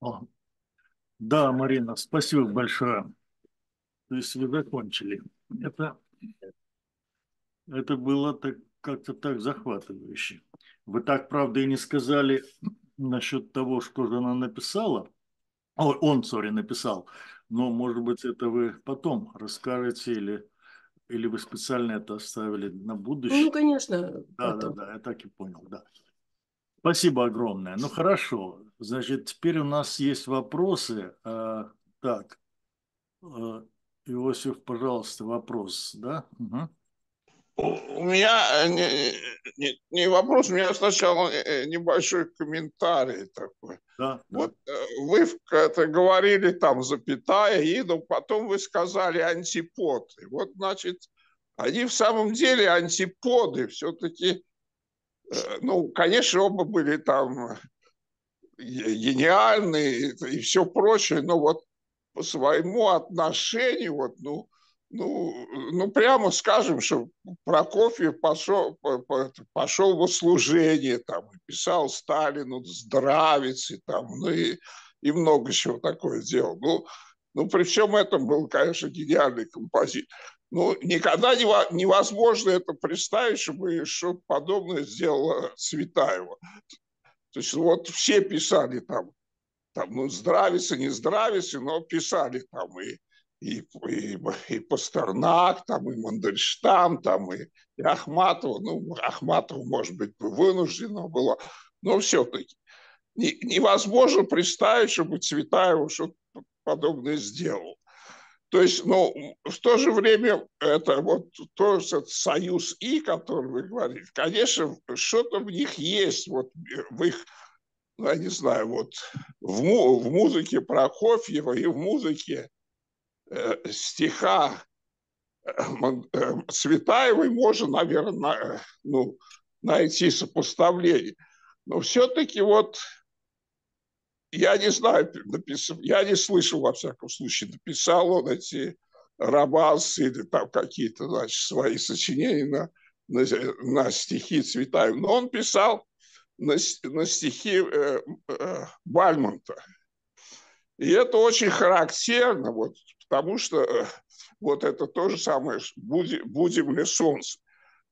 О, Да, Марина, спасибо большое. То есть вы закончили. Это, это было так, как-то так захватывающе. Вы так, правда, и не сказали насчет того, что же она написала. Ой, он, сори, написал. Но, может быть, это вы потом расскажете или, или вы специально это оставили на будущее. Ну, конечно, Да, да, потом. да, я так и понял, да. Спасибо огромное. Ну хорошо, значит, теперь у нас есть вопросы. А, так, а, Иосиф, пожалуйста, вопрос, да? Мгм. У меня э, не, не- не вопрос, у меня сначала э, небольшой комментарий такой. Да, да. Вот э, вы это говорили там запятая, и ну, потом вы сказали антиподы. Вот, значит, они в самом деле антиподы все-таки, ну, конечно, оба были там ге- гениальные и все прочее, но вот по своему отношению, вот, ну, ну, ну, прямо скажем, что Прокофьев пошел, по- по- пошел во служение, там, и писал Сталину здравицы, там, ну, и, и много чего такое делал. Ну, ну, при всем этом был, конечно, гениальный композитор. Ну, никогда не, во- невозможно это представить, чтобы что-то подобное сделала Цветаева. То есть вот все писали там, там ну, здравицы, не здравицы, но писали там и, и, и, и Пастернак, там, и Мандельштам, там, и, и Ахматова. Ну, Ахматова, может быть, вынуждена была, но все-таки не- невозможно представить, чтобы Цветаева что-то подобное сделал. То есть, ну, в то же время это вот тот союз И, который вы говорите, конечно, что-то в них есть, вот в их, ну, я не знаю, вот в, му- в музыке Прокофьева и в музыке стиха э, Мон- э, Цветаевой можно, наверное, ну, найти сопоставление. Но все-таки вот я не знаю, написал, я не слышал, во всяком случае, написал он эти романсы или там какие-то, значит, свои сочинения на, на, на стихи Цветаева. Но он писал на, на стихи э, э, Бальмонта. И это очень характерно, вот, потому что э, вот это то же самое, «Буди- «Будем ли солнце».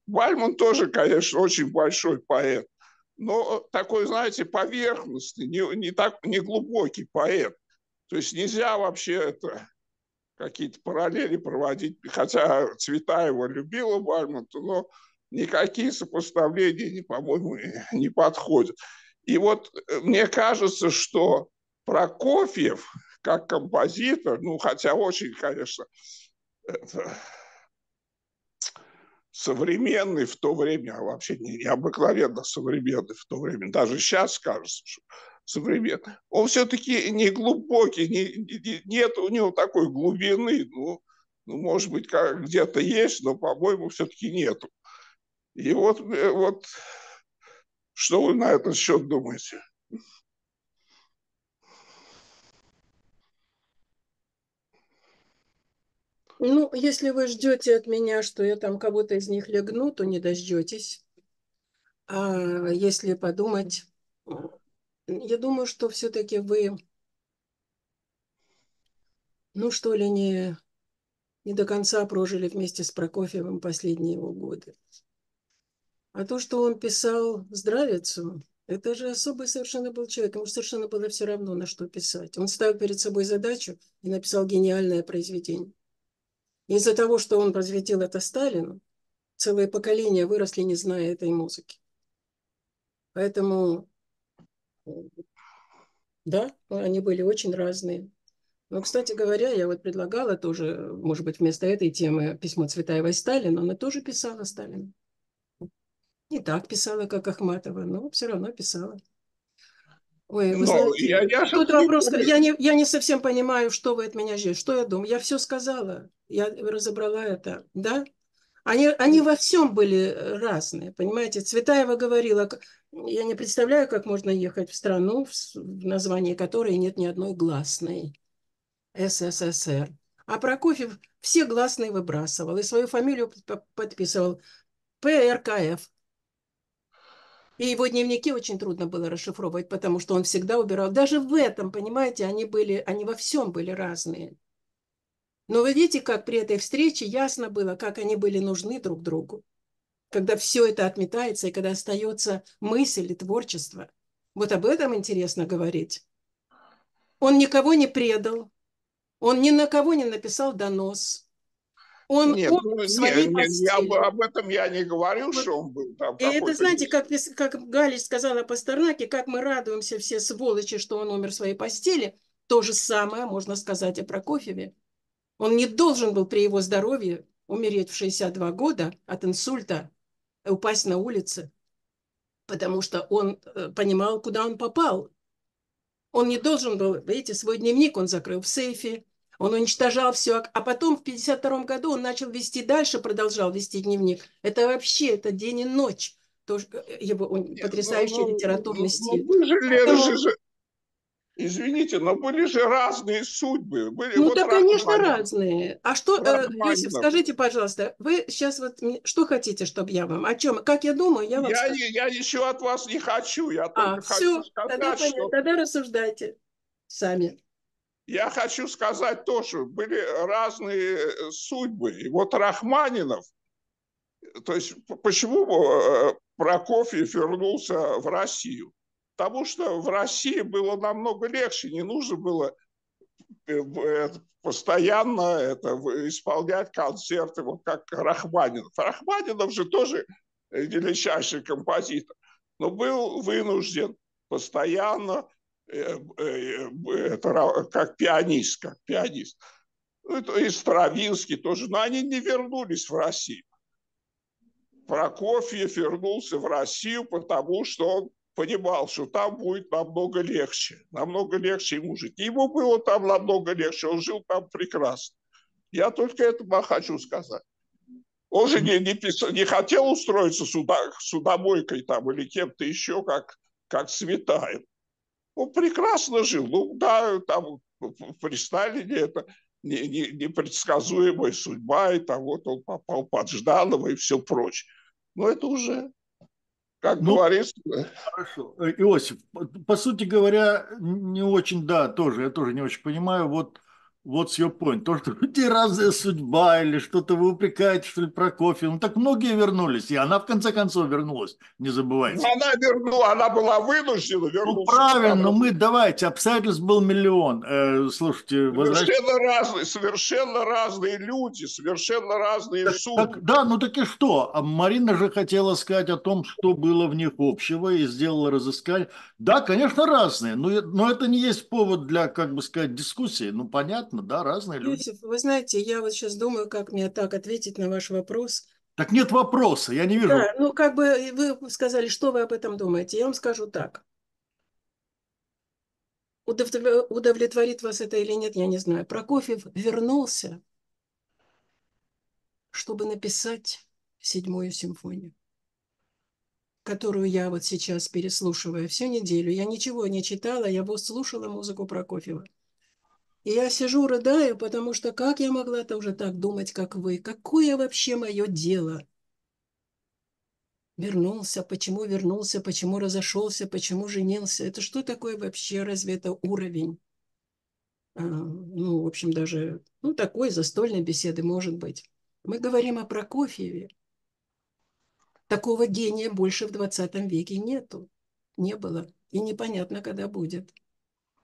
Бальмон тоже, конечно, очень большой поэт, но такой, знаете, поверхностный, не, не, так, не глубокий поэт. То есть нельзя вообще это какие-то параллели проводить, хотя Цветаева любила Бальмонта, но никакие сопоставления, не, по-моему, не подходят. И вот э, мне кажется, что Прокофьев, как композитор, ну, хотя очень, конечно, это, современный в то время, а вообще не- необыкновенно современный в то время, даже сейчас кажется, что современный, он все-таки не глубокий, не, не- нет у него такой глубины, ну, ну может быть, как где-то есть, но, по-моему, все-таки нету. И вот, э, вот что вы на этот счет думаете? Ну, если вы ждете от меня, что я там кого-то из них легну, то не дождетесь. А если подумать, я думаю, что все-таки вы, ну что ли, не, не до конца прожили вместе с Прокофьевым последние его годы. А то, что он писал здравицу, это же особый совершенно был человек. Ему совершенно было все равно, на что писать. Он ставил перед собой задачу и написал гениальное произведение. Из-за того, что он посвятил это Сталину, целые поколения выросли, не зная этой музыки. Поэтому, э, да, они были очень разные. Но, кстати говоря, я вот предлагала тоже, может быть, вместо этой темы письмо Цветаевой Сталину, она тоже писала Сталину. Не так писала, как Ахматова, но все равно писала. Ой, вы Но знаете, я- я тут вопрос, я не, я не совсем понимаю, что вы от меня ждете, что я думаю. Я все сказала, я разобрала это, да? Они, они во всем были разные, понимаете? Цветаева говорила, я не представляю, как можно ехать в страну, в названии которой нет ни одной гласной. СССР. А Прокофьев все гласные выбрасывал и свою фамилию подписывал ПРКФ. И его дневники очень трудно было расшифровывать, потому что он всегда убирал. Даже в этом, понимаете, они были, они во всем были разные. Но вы видите, как при этой встрече ясно было, как они были нужны друг другу. Когда все это отметается, и когда остается мысль и творчество. Вот об этом интересно говорить. Он никого не предал, он ни на кого не написал донос. Он Нет, умер ну, нет, нет, я об, этом я не говорю, что он был там И это, знаете, как, как Галич сказала Пастернаке, как мы радуемся все сволочи, что он умер в своей постели, то же самое можно сказать о Прокофьеве. Он не должен был при его здоровье умереть в 62 года от инсульта, э, упасть на улице, потому что он э, понимал, куда он попал. Он не должен был, видите, свой дневник он закрыл в сейфе, он уничтожал все, а потом в 52 году он начал вести дальше, продолжал вести дневник. Это вообще, это день и ночь, тоже э, его он- Нет, потрясающий ну, ну, литературный ну, стиль. Ну, были же, Поэтому- же- извините, но были же разные судьбы. Были, Ну, вот да, конечно, Рахманинов. разные. А что, э, Рахманинов. Иосиф, скажите, пожалуйста, вы сейчас вот что хотите, чтобы я вам? О чем? Как я думаю, я вам Я, скажу. я ничего от вас не хочу, я А, только все, хочу тогда, сказать, понятно, что тогда рассуждайте сами. Я хочу сказать то, что были разные э, судьбы. И вот Рахманинов, то есть почему э, Прокофьев вернулся в Россию? Потому что в России было намного легче, не нужно было э, постоянно это, исполнять концерты, вот как Рахманинов. Рахманинов же тоже величайший композитор, но был вынужден постоянно это, ра- как пианист, как пианист. Ну, это и Стравинский тоже, но они не вернулись в Россию. Прокофьев вернулся в Россию, потому что он понимал, что там будет намного легче, намного легче ему жить. Ему было там намного легче, он жил там прекрасно. Я только это хочу сказать. Он же не, не, писал, не хотел устроиться суда, судомойкой там или кем-то еще, как, как Светаев. Он прекрасно жил. Ну да, там при Сталине это не- не- непредсказуемая судьба, и там вот он попал под Жданова и все прочее. Но это уже, как Ну, говорится, Хорошо. Э, Иосиф, по сути говоря, не очень, да, тоже, я тоже не очень понимаю, вот, вот your point. То, что разная судьба или что-то вы упрекаете, что ли, Прокофьев. Ну, так многие вернулись, и она в конце концов вернулась, не забывайте. Ну, она вернула, она была вынуждена Ну, вернуться. правильно, но потому мы, давайте, обстоятельств был миллион. Э, слушайте, возвращ- Совершенно разные, совершенно разные люди, совершенно разные Так, судьбы. так, да, ну так и что? А Марина же хотела сказать о том, что было в них общего и сделала разыскание. Да, конечно, разные, но, но это не есть повод для, как бы сказать, дискуссии. Ну, понятно, да, разные люди. Иосиф, вы знаете, я вот сейчас думаю, как мне так ответить на ваш вопрос. Так нет вопроса, я не вижу. Да, ну как бы вы сказали, что вы об этом думаете. Я вам скажу так. Удовле- Удовлетворит вас это или нет, я не знаю. Прокофьев вернулся, чтобы написать седьмую симфонию, которую я вот сейчас переслушиваю всю неделю. Я ничего не читала, я вот слушала музыку Прокофьева. И я сижу, рыдаю, потому что как я могла тоже так думать, как вы? Какое вообще мое дело? Вернулся, почему вернулся, почему разошелся, почему женился? Это что такое вообще? Разве это уровень? А, ну, в общем, даже, ну, такой застольной беседы может быть. Мы говорим о Прокофьеве. Такого гения больше в 20 веке нету. Не было. И непонятно, когда будет.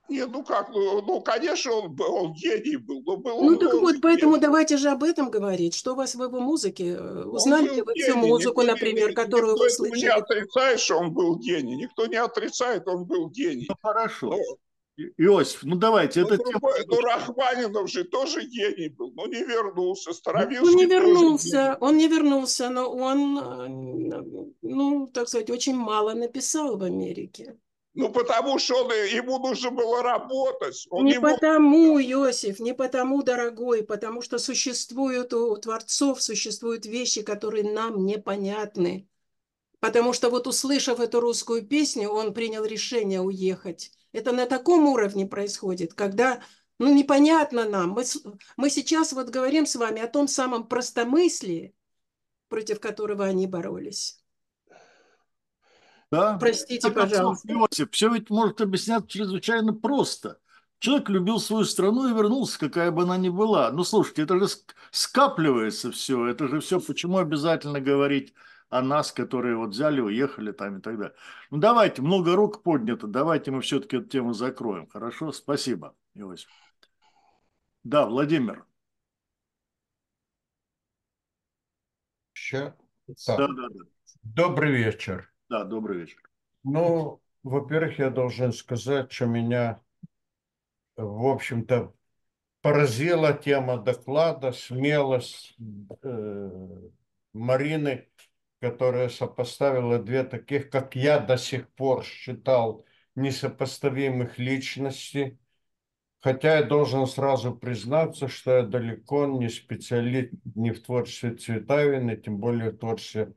Не, ну как, ну, ну, конечно, он, был- он гений был, но был Ну он так много вот, поэтому гений. давайте же об этом говорить. Что у вас в его музыке? Э, Узнали Он ли вы всю гений, музыку, никто не- например, ни- которую никто вы этого не слышали? отрицает, что он был гений. Никто не отрицает, он был гений. Ну, хорошо. Но, И- Иосиф, ну давайте, но это тема... другой- но Рахманинов же тоже гений был, но не вернулся. Старовинский Он не вернулся, он не вернулся, но он, э, ну, так сказать, очень мало написал в Америке. Ну, потому что он, ему нужно было работать. Он Не не мог потому, Иосиф, не потому, дорогой, потому что существуют у творцов, существуют вещи, которые нам непонятны. Потому что вот услышав эту русскую песню, он принял решение уехать. Это на таком уровне происходит, когда ну, непонятно нам. Мы, мы сейчас вот говорим с вами о том самом простомыслии, против которого они боролись. Да. Простите, концов, пожалуйста. Иосиф, все ведь может объясняться чрезвычайно просто. Человек любил свою страну и вернулся, какая бы она ни была. Ну, слушайте, это же ск- скапливается все. Это же все, почему обязательно говорить о нас, которые вот взяли, уехали там и так далее. Ну, давайте, много рук поднято, давайте мы все-таки эту тему закроем. Хорошо? Спасибо, Иосиф. Да, Владимир. Ща. Да, Так, да, да. добрый вечер. Да, добрый вечер. Ну, во-первых, я должен сказать, что меня, в общем-то, поразила тема доклада, смелость э, Марины, которая сопоставила две таких, как я до сих пор считал, несопоставимых личностей. Хотя я должен сразу признаться, что я далеко не специалист ни в творчестве Цветаевой, тем более в творчестве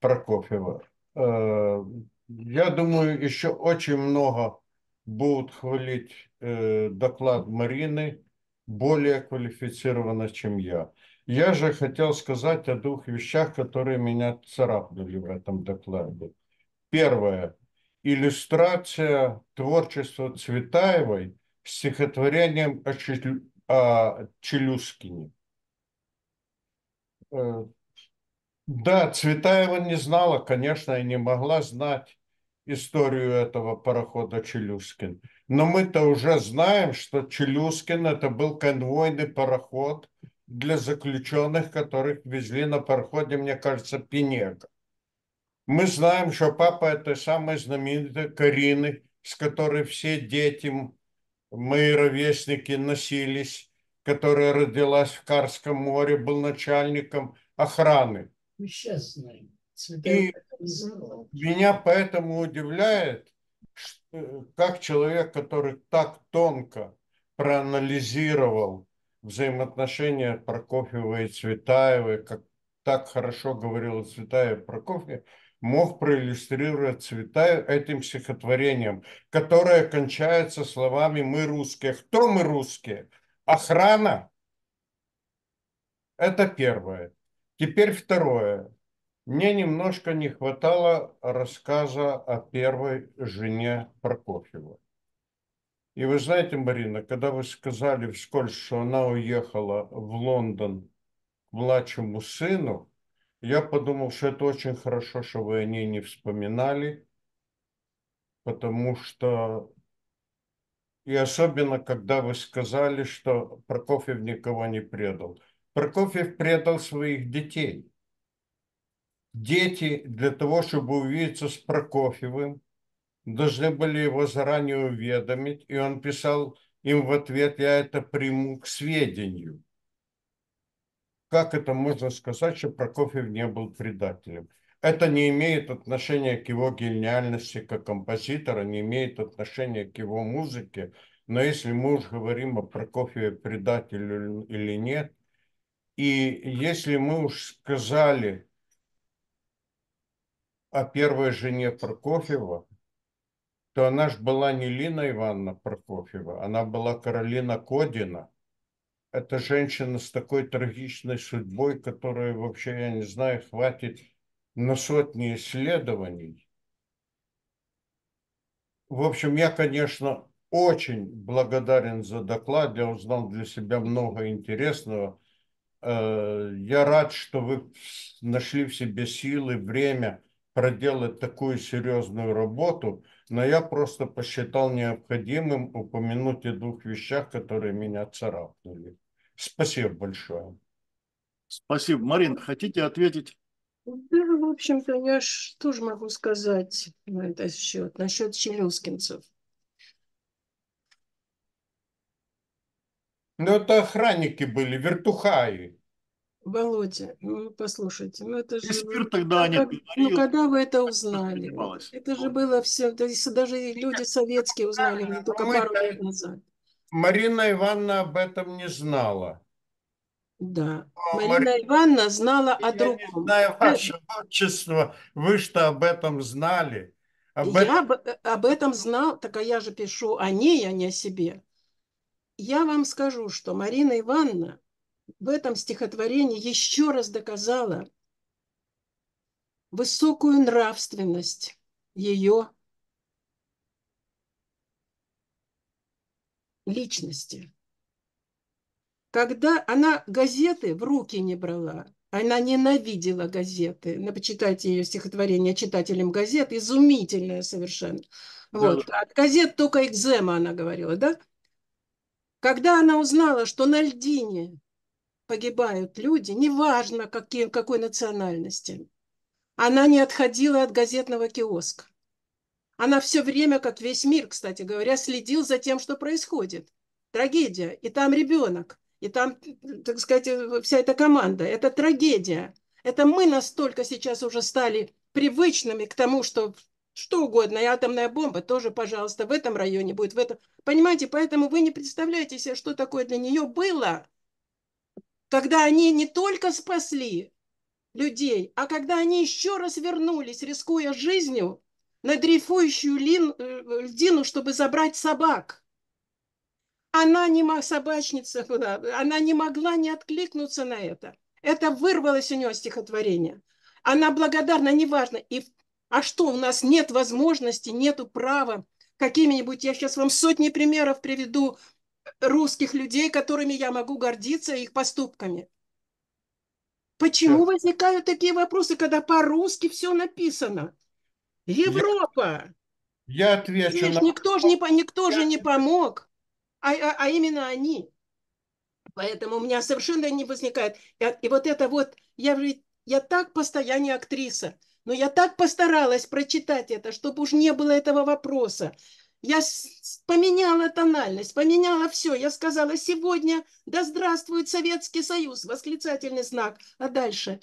Прокофьева. Э, Я думаю, еще очень много будут хвалить э, доклад Марины, более квалифицированно, чем я. Я же хотел сказать о двух вещах, которые меня царапнули в этом докладе. Первое. Иллюстрация творчества Цветаевой стихотворением о, Челю- о Челюскине. Да, Цветаева не знала, конечно, и не могла знать историю этого парохода Челюскин. Но мы-то уже знаем, что Челюскин это был конвойный пароход для заключенных, которых везли на пароходе, мне кажется, Пинега. Мы знаем, что папа этой самой знаменитой Карины, с которой все дети, мои ровесники, носились, которая родилась в Карском море, был начальником охраны. Мы сейчас знаем. И меня поэтому удивляет, как человек, который так тонко проанализировал взаимоотношения Прокофьева и Цветаевой, как так хорошо говорил Цветаев Прокофьев, мог проиллюстрировать Цветаев этим стихотворением, которое кончается словами «Мы русские». Кто мы русские? Охрана. Это первое. Теперь второе. Мне немножко не хватало рассказа о первой жене Прокофьева. И вы знаете, Марина, когда вы сказали вскользь, что она уехала в Лондон к младшему сыну, я подумал, что это очень хорошо, что вы о ней не вспоминали, потому что и особенно, когда вы сказали, что Прокофьев никого не предал. Прокофьев предал своих детей. Дети для того, чтобы увидеться с Прокофьевым, должны были его заранее уведомить, и он писал им в ответ, я это приму к сведению. Как это можно сказать, что Прокофьев не был предателем? Это не имеет отношения к его гениальности как композитора, не имеет отношения к его музыке, но если мы уж говорим о Прокофьеве предателю или нет, и если мы уж сказали о первой жене Прокофьева, то она ж была не Лина Ивановна Прокофьева, она была Каролина Кодина. Это женщина с такой трагичной судьбой, которая вообще, я не знаю, хватит на сотни исследований. В общем, я, конечно, очень благодарен за доклад, я узнал для себя много интересного. Э, Я рад, что вы нашли в себе силы, время проделать такую серьезную работу, но я просто посчитал необходимым упомянуть о двух вещах, которые меня царапнули. Спасибо большое. Спасибо. Марина, хотите ответить? Да, в общем-то, я тоже могу сказать на этот счет, насчет челюскинцев. Ну, это охранники были, вертухаи. Володя, ну послушайте, ну это же... Весь мир ну, тогда не как- ну когда вы это узнали? Это же было все, даже и люди советские узнали не только Мы- пару лет назад. Марина Ивановна об этом не знала. Да. А, Марина Ивановна знала о Я не другом. знаю ваше отчество, вы что об этом знали? Об этом Я об, об этом знал, так а я же пишу о ней, а не о себе. Я вам скажу, что Марина Ивановна в этом стихотворении еще раз доказала высокую нравственность ее личности. Когда она газеты в руки не брала, она ненавидела газеты. Ну, почитайте ее стихотворение читателям газет, изумительное совершенно. Вот. От газет только экзема, она говорила, да? Когда она узнала, что на льдине погибают люди, неважно какие, какой национальности, она не отходила от газетного киоска. Она все время, как весь мир, кстати говоря, следил за тем, что происходит. Трагедия. И там ребенок, и там, так сказать, вся эта команда. Это трагедия. Это мы настолько сейчас уже стали привычными к тому, что что угодно, и атомная бомба тоже, пожалуйста, в этом районе будет, в этом. Понимаете, поэтому вы не представляете себе, что такое для нее было, когда они не только спасли людей, а когда они еще раз вернулись, рискуя жизнью, на дрейфующую лин, э, льдину, чтобы забрать собак. Она не могла, собачница *laughs* была, она не могла не откликнуться на это. Это вырвалось у нее стихотворение. Она благодарна, неважно. И, а что, у нас нет возможности, нету права какими-нибудь, я сейчас вам сотни примеров приведу русских людей, которыми я могу гордиться их поступками. Почему Да. возникают такие вопросы, когда по-русски все написано? Европа! Я отвечу Здесь на никто же не, никто же не помог, а, а, а именно они. Поэтому у меня совершенно не возникает. И, и вот это вот, я, я так постоянно актриса, но я так постаралась прочитать это, чтобы уж не было этого вопроса. Я поменяла тональность, поменяла все. Я сказала, сегодня да здравствует Советский Союз, восклицательный знак. А дальше?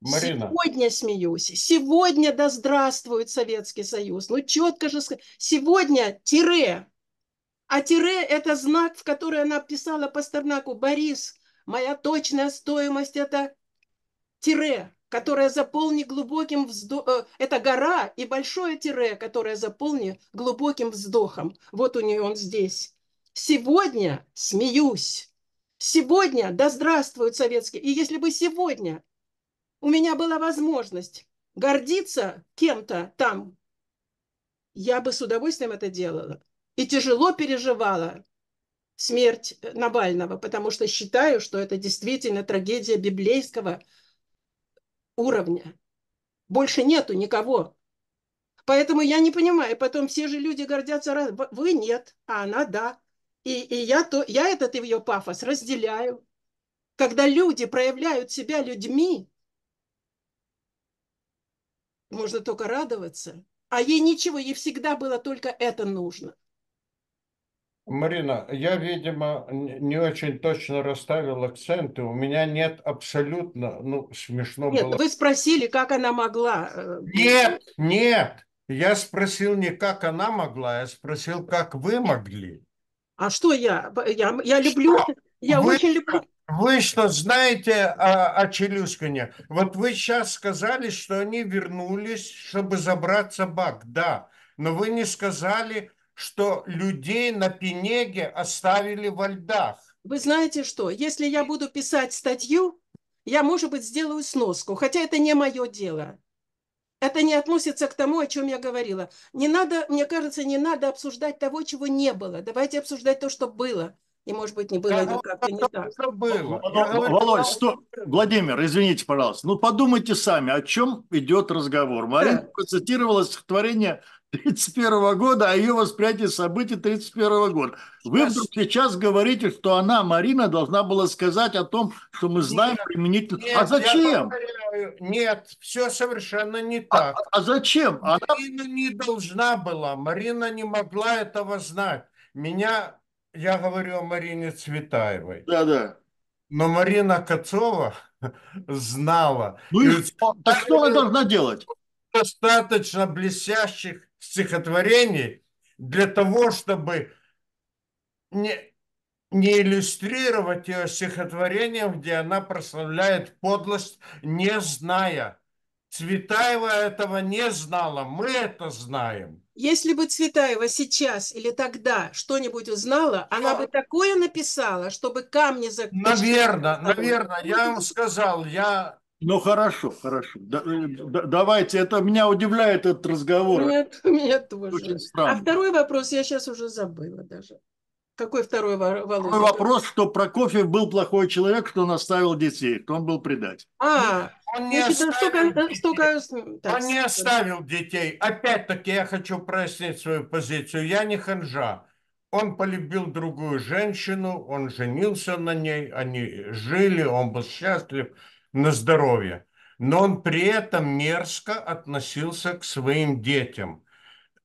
Марина. Сегодня смеюсь. Сегодня да здравствует Советский Союз. Ну, четко же сказать. Сегодня тире. А тире – это знак, в который она писала Пастернаку. Борис, моя точная стоимость – это тире, которое заполни глубоким вздохом. Это гора и большое тире, которое заполни глубоким вздохом. Вот у нее он здесь. Сегодня смеюсь. Сегодня да здравствует Советский. И если бы сегодня у меня была возможность гордиться кем-то там, я бы с удовольствием это делала. И тяжело переживала смерть Навального, потому что считаю, что это действительно трагедия библейского уровня. Больше нету никого. Поэтому я не понимаю. Потом все же люди гордятся. Вы нет, а она да. И, и я, то, я этот ее пафос разделяю. Когда люди проявляют себя людьми, можно только радоваться. А ей ничего, ей всегда было только это нужно. Марина, я, видимо, не очень точно расставил акценты. У меня нет абсолютно, ну, смешно Нет, было. вы спросили, как она могла. э, Нет, нет. Я спросил не как она могла, я спросил, как вы могли. А что я? Я, я люблю, я Вы очень люблю. Вы что знаете о, о Челюскине? Вот вы сейчас сказали, что они вернулись, чтобы забрать собак, да. Но вы не сказали, что людей на Пенеге оставили во льдах. Вы знаете что? Если я буду писать статью, я, может быть, сделаю сноску, хотя это не мое дело. Это не относится к тому, о чем я говорила. Не надо, мне кажется, не надо обсуждать того, чего не было. Давайте обсуждать то, что было. И, может быть, не было или говорю, как-то не так. что было. Володь, сто- Владимир, извините, пожалуйста. Ну, подумайте сами, о чем идет разговор. Марина процитировала стихотворение 31 года, о ее восприятии событий 31 года. Вы вдруг сейчас говорите, что она, Марина, должна была сказать о том, что мы знаем Нет, применительно. Нет, а зачем? повторяю, нет, все совершенно не А, так. а зачем? Она Марина не должна была, Марина не могла этого знать. Меня, я говорю о Марине Цветаевой, Да, да. но Марина Кацова знала. Ну И и что? Так что она должна делать? достаточно блестящих стихотворений для того, чтобы не, не иллюстрировать ее стихотворением, где она прославляет подлость, не зная. Цветаева этого не знала, мы это знаем. Если бы Цветаева сейчас или тогда что-нибудь узнала, она бы такое написала, чтобы камни за... Наверное, наверное, я вам сказал, я Ну хорошо, хорошо. Да- э, да- давайте, это меня удивляет этот разговор. Меня, *laughs* меня тоже. Очень А странно. второй вопрос я сейчас уже забыла даже. Какой второй, Володя? Такой вопрос, что Прокофьев был плохой человек, что он оставил детей, что он был предатель. А, Он не значит, а что, оставил так, Он не оставил детей. Опять-таки я хочу прояснить свою позицию. Я не ханжа. Он полюбил другую женщину, он женился на ней, они жили, он был счастлив на здоровье. Но он при этом мерзко относился к своим детям.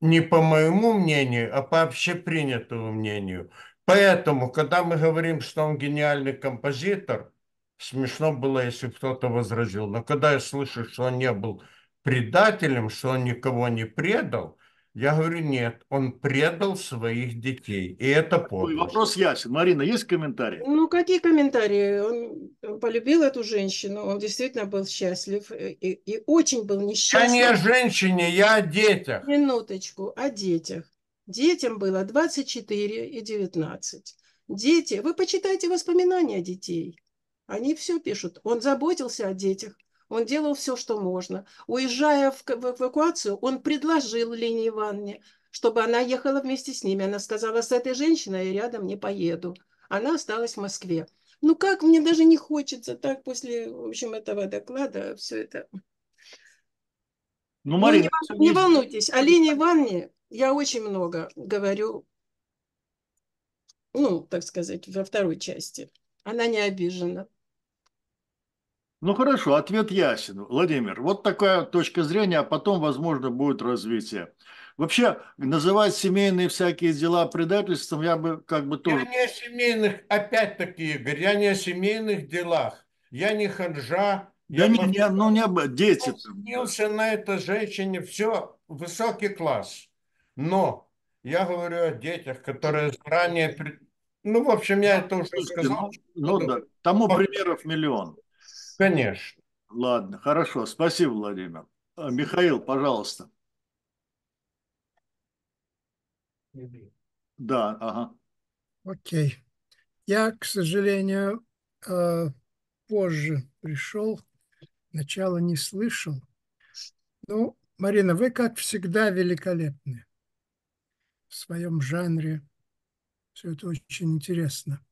Не по моему мнению, а по общепринятому мнению. Поэтому, когда мы говорим, что он гениальный композитор, смешно было, если кто-то возразил. Но когда я слышу, что он не был предателем, что он никого не предал, я говорю, нет, он предал своих детей. И это подлость. Вопрос ясен. Марина, есть комментарии? Ну, какие комментарии? Он полюбил эту женщину, он действительно был счастлив э, и, и очень был Я несчастлив. не о женщине, я о детях. Минуточку, о детях. Детям было 24 и 19. Дети, вы почитайте воспоминания детей. Они все пишут. Он заботился о детях. Он делал все, что можно. Уезжая в, в эвакуацию, он предложил Лене Ивановне, чтобы она ехала вместе с ними. Она сказала, с этой женщиной я рядом не поеду. Она осталась в Москве. Ну как, мне даже не хочется так после, в общем, этого доклада все это Ну, ну, Марина, не, не волнуйтесь, о Лене Ивановне я очень много говорю, ну, так сказать, во второй части. Она не обижена. Ну хорошо, ответ ясен. Владимир, вот такая точка зрения, а потом, возможно, будет развитие. Вообще, называть семейные всякие дела предательством, я бы как бы Я тоже... не о семейных, опять-таки, Игорь, я не о семейных делах. Я не ханжа. Да я не, не- ну не об- дети. там. женился на этой женщине, все, высокий класс. Но я говорю о детях, которые заранее... при- Ну, в общем, я это уже сказал. Ну да, тому примеров миллион. Конечно. Ладно, хорошо, спасибо, Владимир. А, Михаил, пожалуйста. Да, ага. Окей. Я, к сожалению, э, позже пришел, начало не слышал. Ну, Марина, вы, как всегда, великолепны в своем жанре. Все это очень интересно.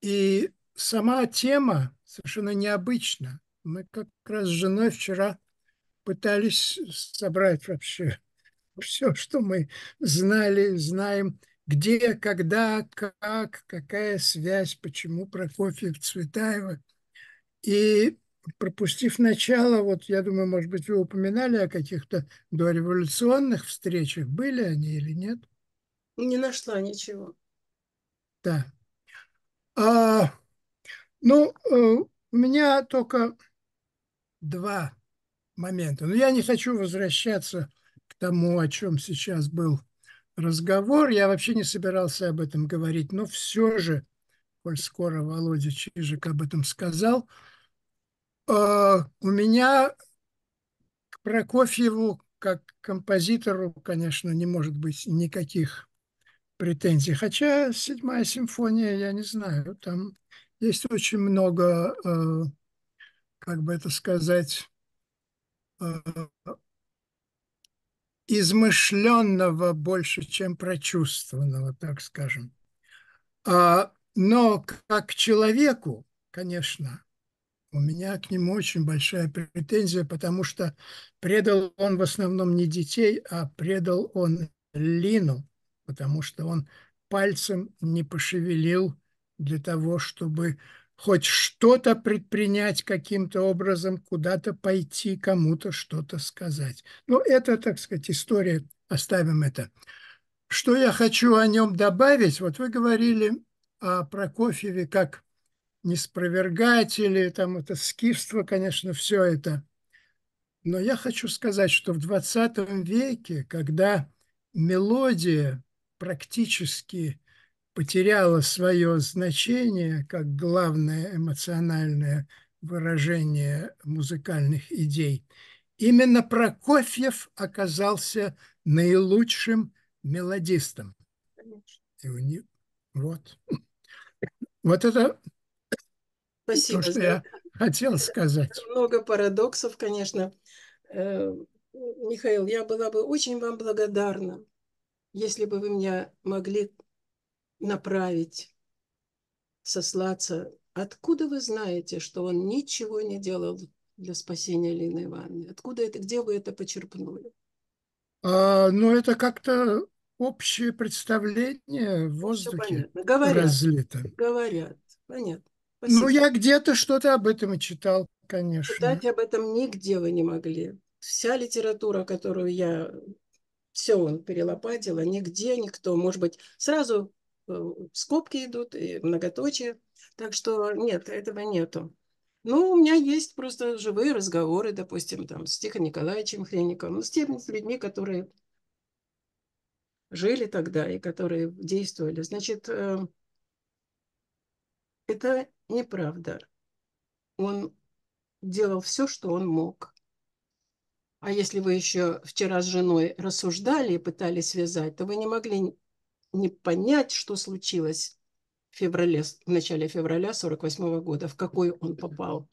И сама тема совершенно необычна. Мы как раз с женой вчера пытались собрать вообще *laughs* все, что мы знали, знаем, где, когда, как, какая связь, почему Прокофьев, Цветаева. И пропустив начало, вот я думаю, может быть, вы упоминали о каких-то дореволюционных встречах, были они или нет? Не нашла ничего. Да. А, ну, э, у меня только два момента. Но я не хочу возвращаться к тому, о чем сейчас был разговор. Я вообще не собирался об этом говорить, но все же, коль скоро Володя Чижик об этом сказал, э, у меня к Прокофьеву как композитору, конечно, не может быть никаких претензий. Хотя седьмая симфония, я не знаю, там есть очень много, э, как бы это сказать, э, измышленного больше, чем прочувствованного, так скажем. А, но как человеку, конечно, у меня к нему очень большая претензия, потому что предал он в основном не детей, а предал он Лину, потому что он пальцем не пошевелил для того, чтобы хоть что-то предпринять каким-то образом, куда-то пойти, кому-то что-то сказать. Ну, это, так сказать, история, оставим это. Что я хочу о нем добавить? Вот вы говорили о Прокофьеве как неспровергатели, там это скифство, конечно, все это. Но я хочу сказать, что в 20 веке, когда мелодия практически потеряла свое значение как главное эмоциональное выражение музыкальных идей, именно Прокофьев оказался наилучшим мелодистом. И у них, вот. Вот это Спасибо то, что за я хотел сказать. Много парадоксов, конечно. Э, Михаил, я была бы очень вам благодарна, если бы вы меня могли направить, сослаться. Откуда вы знаете, что он ничего не делал для спасения Лины Ивановны? Откуда это, где вы это почерпнули? А, ну, это как-то общее представление в воздухе. Говорят, разлито. говорят. Понятно. Ну, Спасибо. я где-то что-то об этом и читал, конечно. Читать об этом нигде вы не могли. Вся литература, которую я... Все он перелопатила, нигде никто. Может быть, сразу скобки идут и многоточие. Так что нет, этого нету. Ну, у меня есть просто живые разговоры, допустим, там, с Тихо Николаевичем Хренниковым, ну, с теми людьми, которые жили тогда и которые действовали. Значит, э, это неправда. Он делал все, что он мог. А если вы еще вчера с женой рассуждали и пытались связать, то вы не могли не понять, что случилось в феврале, в начале февраля 48 года, в какой он попал,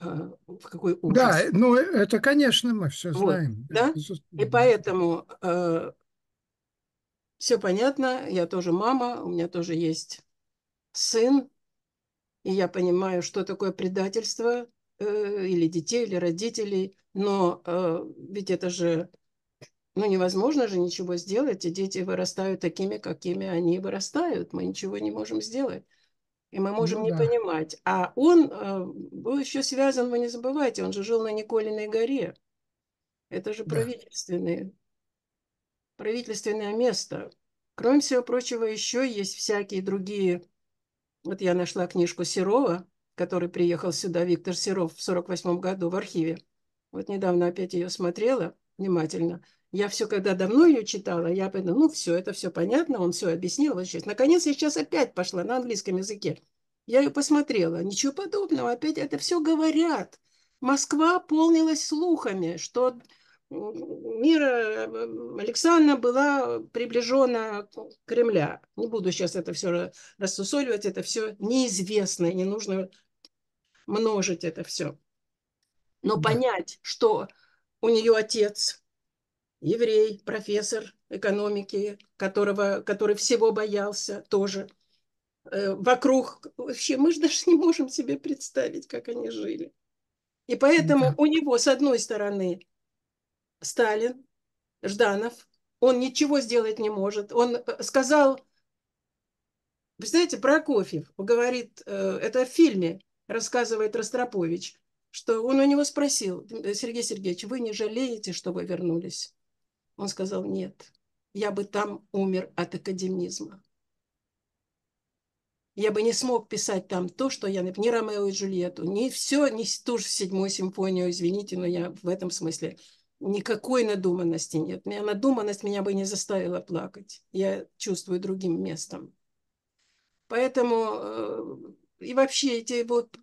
э, в какой ужас. Да, ну, это, конечно, мы все Вот, знаем. да? И поэтому все понятно, я тоже мама, у меня тоже есть сын, и я понимаю, что такое предательство э, или детей, или родителей, но э, ведь это же, ну невозможно же ничего сделать, и дети вырастают такими, какими они вырастают, мы ничего не можем сделать. И мы можем Ну не да. понимать. А он э, был еще связан, вы не забывайте, он же жил на Николиной горе. Это же Да. правительственные правительственное место. Кроме всего прочего, еще есть всякие другие. Вот я нашла книжку Серова, который приехал сюда, Виктор Серов, в 48 году в архиве. Вот недавно опять ее смотрела внимательно. Я все, когда давно ее читала, я подумала, ну все, это все понятно, он все объяснил. Вот сейчас. Наконец, я сейчас опять пошла на английском языке. Я ее посмотрела. Ничего подобного. Опять это все говорят. Москва полнилась слухами, что Мира э, Александровна была приближена к Кремля. Не буду сейчас это все рассусоливать, это все неизвестно, не нужно множить это все. Но Да. понять, что у нее отец еврей, профессор экономики, которого, который всего боялся тоже. Э, Вокруг вообще мы же даже не можем себе представить, как они жили. И поэтому Да. у него, с одной стороны, Сталин, Жданов, он ничего сделать не может. Он э, сказал, вы знаете, Прокофьев говорит, э, это в фильме рассказывает Ростропович, что он у него спросил, Сергей Сергеевич, вы не жалеете, что вы вернулись? Он сказал, нет, я бы там умер от академизма. Я бы не смог писать там то, что я ни Ромео и Джульетту, ни все, ни ту же седьмую симфонию, извините, но я в этом смысле никакой надуманности нет. Меня надуманность меня бы не заставила плакать. Я чувствую другим местом. Поэтому э, и вообще эти вот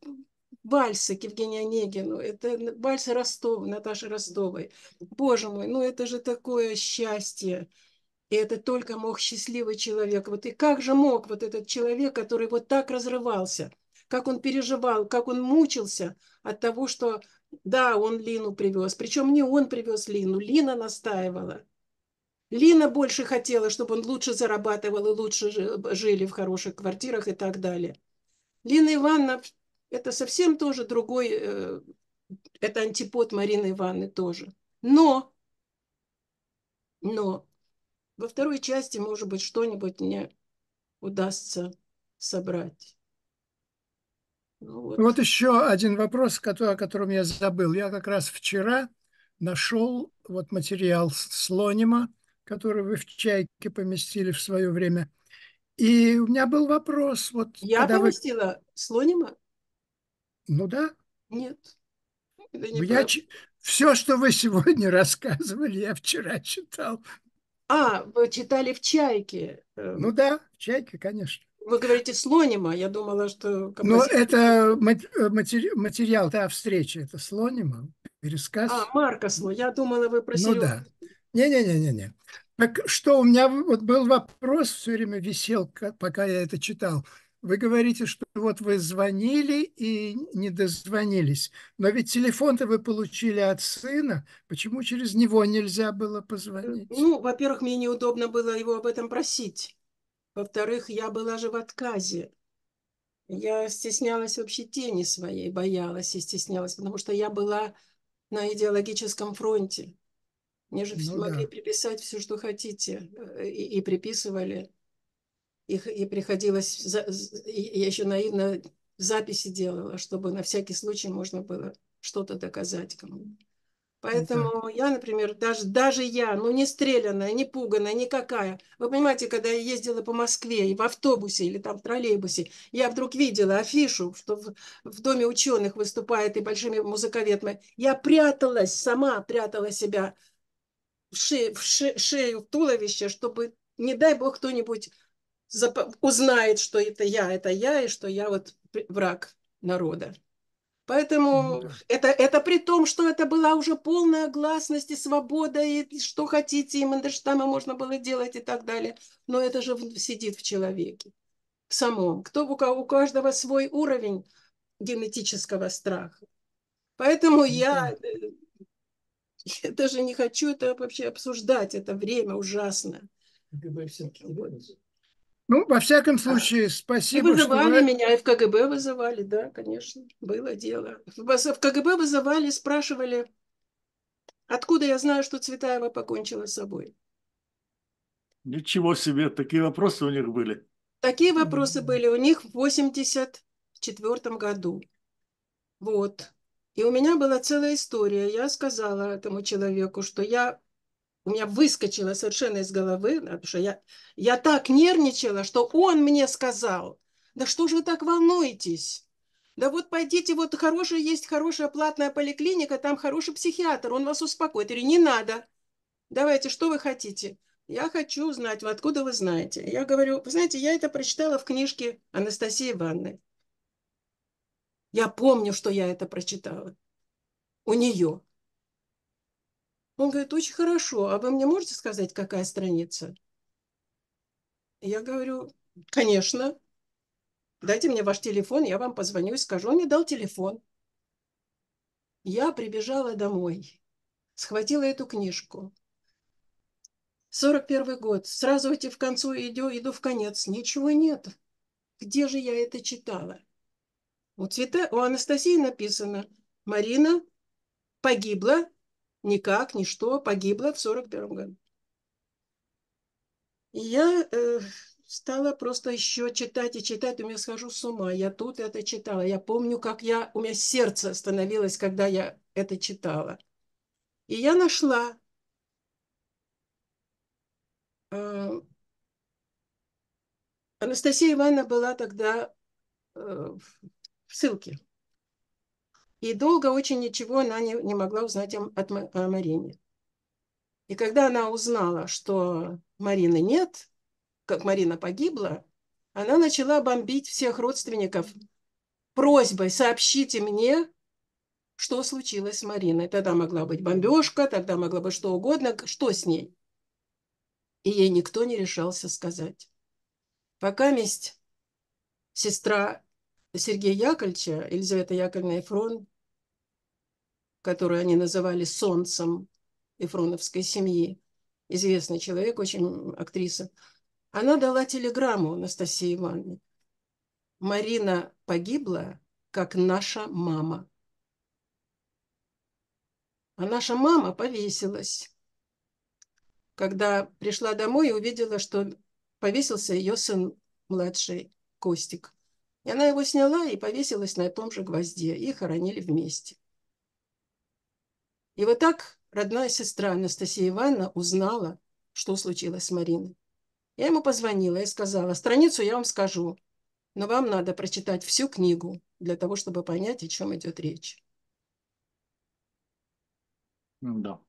вальсы к Евгению Онегину, это вальсы Ростова, Наташи Ростовой. Боже мой, ну это же такое счастье. И это только мог счастливый человек. Вот и как же мог вот этот человек, который вот так разрывался, как он переживал, как он мучился от того, что да, он Лину привез. Причем не он привез Лину, Лина настаивала. Лина больше хотела, чтобы он лучше зарабатывал и лучше жили в хороших квартирах и так далее. Лина Ивановна – это совсем тоже другой, э, это антипод Марины Ивановны тоже. Но, но во второй части, может быть, что-нибудь мне удастся собрать. Ну, вот. Вот еще один вопрос, который, о котором я забыл. Я как раз вчера нашел вот материал Слонима, который вы в «Чайке» поместили в свое время. И у меня был вопрос. Вот, Я когда вы... поместила Слонима? Ну да. Нет. Это Ну, я... ч- Все, что вы сегодня *laughs* рассказывали, я вчера читал. А, вы читали в «Чайке». Э, Ну да, в «Чайке», конечно. Вы говорите Слонима. Я думала, что композитор- это мат- э, матери- материал да, встречи, это Слонима, пересказ. А, Марка Сло. Я думала, вы про Ну да. Не-не-не-не-не. Так что у меня вот был вопрос, все время висел, ка- пока я это читал. Вы говорите, что вот вы звонили и не дозвонились. Но ведь телефон-то вы получили от сына. Почему через него нельзя было позвонить? Ну, во-первых, мне неудобно было его об этом просить. Во-вторых, я была же в отказе. Я стеснялась вообще тени своей, боялась и стеснялась, потому что я была на идеологическом фронте. Мне же Ну могли да. приписать все, что хотите, э, и, и приписывали. И, х- и приходилось, за- я еще наивно записи делала, чтобы на всякий случай можно было что-то доказать кому-то. Поэтому я, например, даже, даже я, ну не стрелянная, не пуганая, никакая. Вы понимаете, когда я ездила по Москве и в автобусе или там в троллейбусе, я вдруг видела афишу, что в, в Доме ученых выступает и большими музыковедами. Я пряталась, сама прятала себя в, ше- в ше- шею, в туловище, чтобы, не дай бог, кто-нибудь узнает, что это я, это я, и что я вот враг народа. Поэтому да. это, это при том, что это была уже полная гласность и свобода, и что хотите, и Мандельштама можно было делать и так далее. Но это же сидит в человеке, в самом. Кто, у, у каждого свой уровень генетического страха. Поэтому я, э, я даже не хочу это вообще обсуждать. Это время ужасно. Вот. Ну, во всяком случае, И спасибо, что вызывали вы... меня, и в КГБ вызывали, да, конечно, было дело. В КГБ вызывали, спрашивали, откуда я знаю, что Цветаева покончила с собой. Ничего себе, такие вопросы у них были. Такие вопросы были у них в 84 году. Вот. И у меня была целая история. Я сказала этому человеку, что я у меня выскочило совершенно из головы, потому что я, я так нервничала, что он мне сказал, да что же вы так волнуетесь? Да вот пойдите, вот хорошая есть хорошая платная поликлиника, там хороший психиатр, он вас успокоит. Говорю, не надо. Давайте, что вы хотите? Я хочу узнать, откуда вы знаете. Я говорю, вы знаете, я это прочитала в книжке Анастасии Ивановны. Я помню, что я это прочитала. У нее. Он говорит, очень хорошо, а вы мне можете сказать, какая страница? Я говорю, конечно. Дайте мне ваш телефон, я вам позвоню и скажу. Он мне дал телефон. Я прибежала домой, схватила эту книжку. 41 год. Сразу идти в концу иду, иду в конец. Ничего нет. Где же я это читала? У, Цвета... у Анастасии написано, Марина погибла, никак, ничто, погибла в 41 году. И я э, стала просто еще читать и читать, у меня схожу с ума. Я тут это читала. Я помню, как я, у меня сердце остановилось, когда я это читала. И я нашла э, Анастасия Ивановна была тогда э, в ссылке. И долго очень ничего она не, не могла узнать о, о Марине. И когда она узнала, что Марины нет, как Марина погибла, она начала бомбить всех родственников просьбой «сообщите мне, что случилось с Мариной». Тогда могла быть бомбежка, тогда могла быть что угодно, что с ней. И ей никто не решался сказать. Пока месть сестра Сергея Яковлевича, Елизавета Яковлевна Ефрон, которую они называли солнцем Ефроновской семьи, известный человек, очень актриса, она дала телеграмму Анастасии Ивановне. Марина погибла, как наша мама. А наша мама повесилась, когда пришла домой и увидела, что повесился ее сын младший, Костик. И она его сняла и повесилась на том же гвозде, и хоронили вместе. И вот так родная сестра Анастасия Ивановна узнала, что случилось с Мариной. Я ему позвонила и сказала, страницу я вам скажу, но вам надо прочитать всю книгу для того, чтобы понять, о чем идет речь. Да.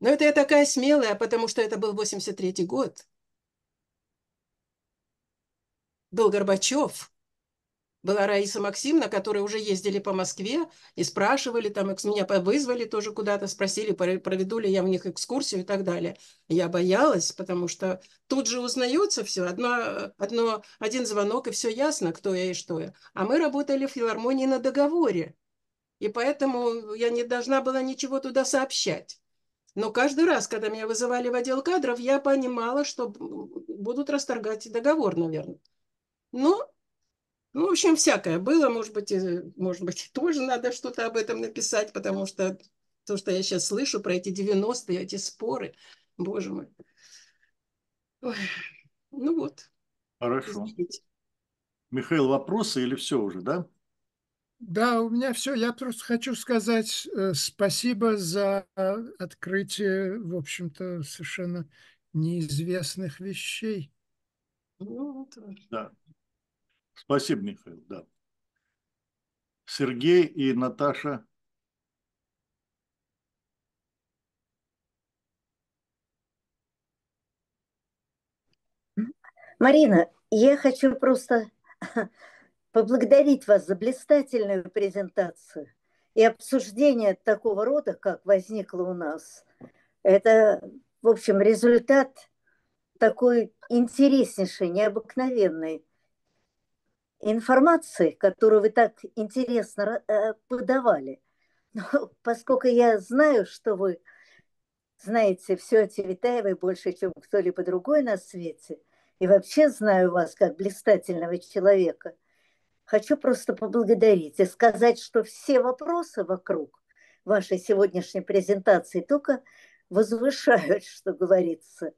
Но это я такая смелая, потому что это был 83-й год. Был Горбачев. Была Раиса Максимовна, которые уже ездили по Москве и спрашивали, там, меня вызвали тоже куда-то, спросили, проведу ли я в них экскурсию и так далее. Я боялась, потому что тут же узнается все. Одно, одно, один звонок, и все ясно, кто я и что я. А мы работали в филармонии на договоре. И поэтому я не должна была ничего туда сообщать. Но каждый раз, когда меня вызывали в отдел кадров, я понимала, что будут расторгать договор, наверное. Но, ну, в общем, всякое было. Может быть, и- может быть, *laughs* тоже надо что-то об этом написать, потому что то, что я сейчас слышу про эти 90-е, эти споры, боже мой. Ой, ну вот, Хорошо. извините. Михаил, вопросы или все уже, да? Да, у меня все. Я просто хочу сказать э, спасибо за открытие, в общем-то, совершенно неизвестных вещей. Ну, Да. Спасибо, Михаил, да. Сергей и Наташа. Марина, я хочу просто поблагодарить вас за блистательную презентацию и обсуждение такого рода, как возникло у нас. Это, в общем, результат такой интереснейшей, необыкновенной информации, которую вы так интересно э, подавали. *laughs* Но поскольку я знаю, что вы знаете все о Цветаевой больше, чем кто-либо другой на свете, и вообще знаю вас как блистательного человека, хочу просто поблагодарить и сказать, что все вопросы вокруг вашей сегодняшней презентации только возвышают, *laughs* что говорится,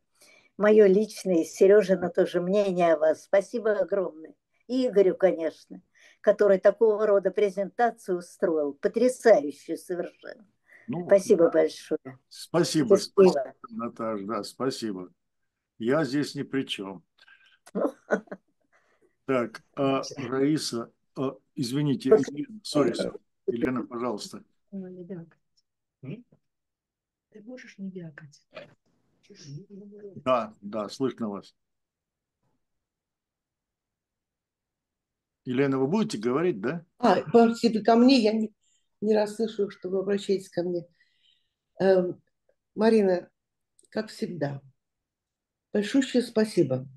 мое личное и Сережина тоже мнение о вас. Спасибо огромное. И Игорю, конечно, который такого рода презентацию устроил. Потрясающую совершенно. Ну, Спасибо большое. Спасибо, Счастливо. спасибо, Наташа, да, спасибо. Я здесь ни при чем. *laughs* Так, а, Раиса, а, извините, Елена, sorry, sorry. Елена, пожалуйста. Ты можешь не вякать? Да, да, слышно вас. Елена, вы будете говорить, да? А, спасибо ко мне, я не, не расслышала, что вы обращаетесь ко мне. Эм, Марина, как всегда, большущее спасибо.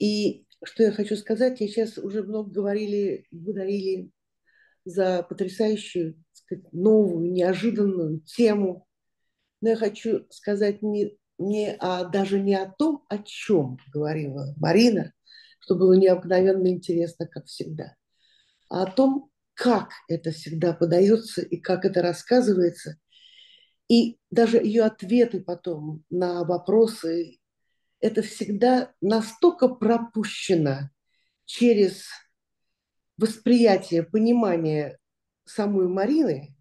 И что я хочу сказать, я сейчас уже много говорили, благодарили за потрясающую, так сказать, новую, неожиданную тему. Но я хочу сказать не, не о, даже не о том, о чем говорила Марина, что было необыкновенно интересно, как всегда, а о том, как это всегда подается и как это рассказывается. И даже ее ответы потом на вопросы, это всегда настолько пропущено через восприятие, понимание самой Марины,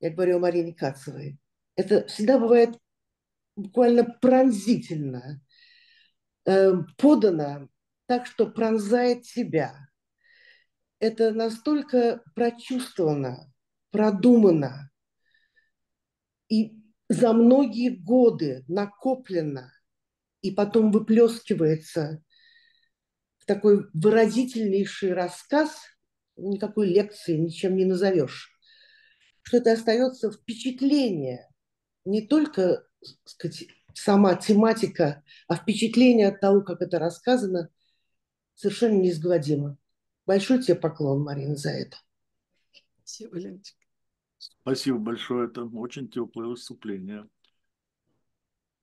я говорю о Марине Кацевой, это всегда бывает буквально пронзительно э, подано так, что пронзает тебя. Это настолько прочувствовано, продумано и за многие годы накоплено и потом выплескивается в такой выразительнейший рассказ, никакой лекции ничем не назовешь, что это остается впечатление, не только сказать, сама тематика, а впечатление от того, как это рассказано, совершенно неизгладимо. Большой тебе поклон, Марина, за это. Спасибо, Леночка. Спасибо большое, это очень теплое выступление.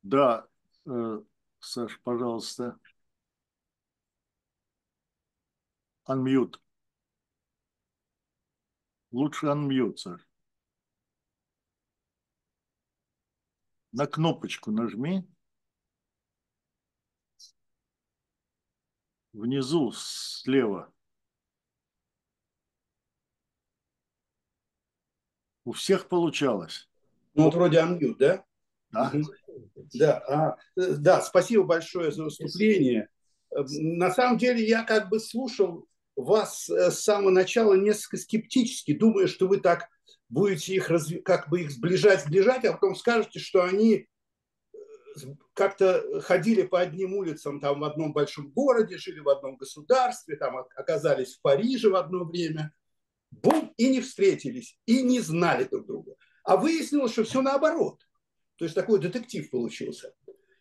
Да, э, Саш, пожалуйста. Unmute. Лучше unmute, Саш. На кнопочку нажми. Внизу слева. У всех получалось. Ну вот вроде unmute, да? Да. Да, а, э, да, спасибо большое за выступление. Э, На самом деле я как бы слушал вас э, с самого начала несколько скептически, думая, что вы так будете их разви- как бы их сближать, сближать, а потом скажете, что они как-то ходили по одним улицам там в одном большом городе, жили в одном государстве, там оказались в Париже в одно время, бум, и не встретились, и не знали друг друга. А выяснилось, что все наоборот. То есть такой детектив получился.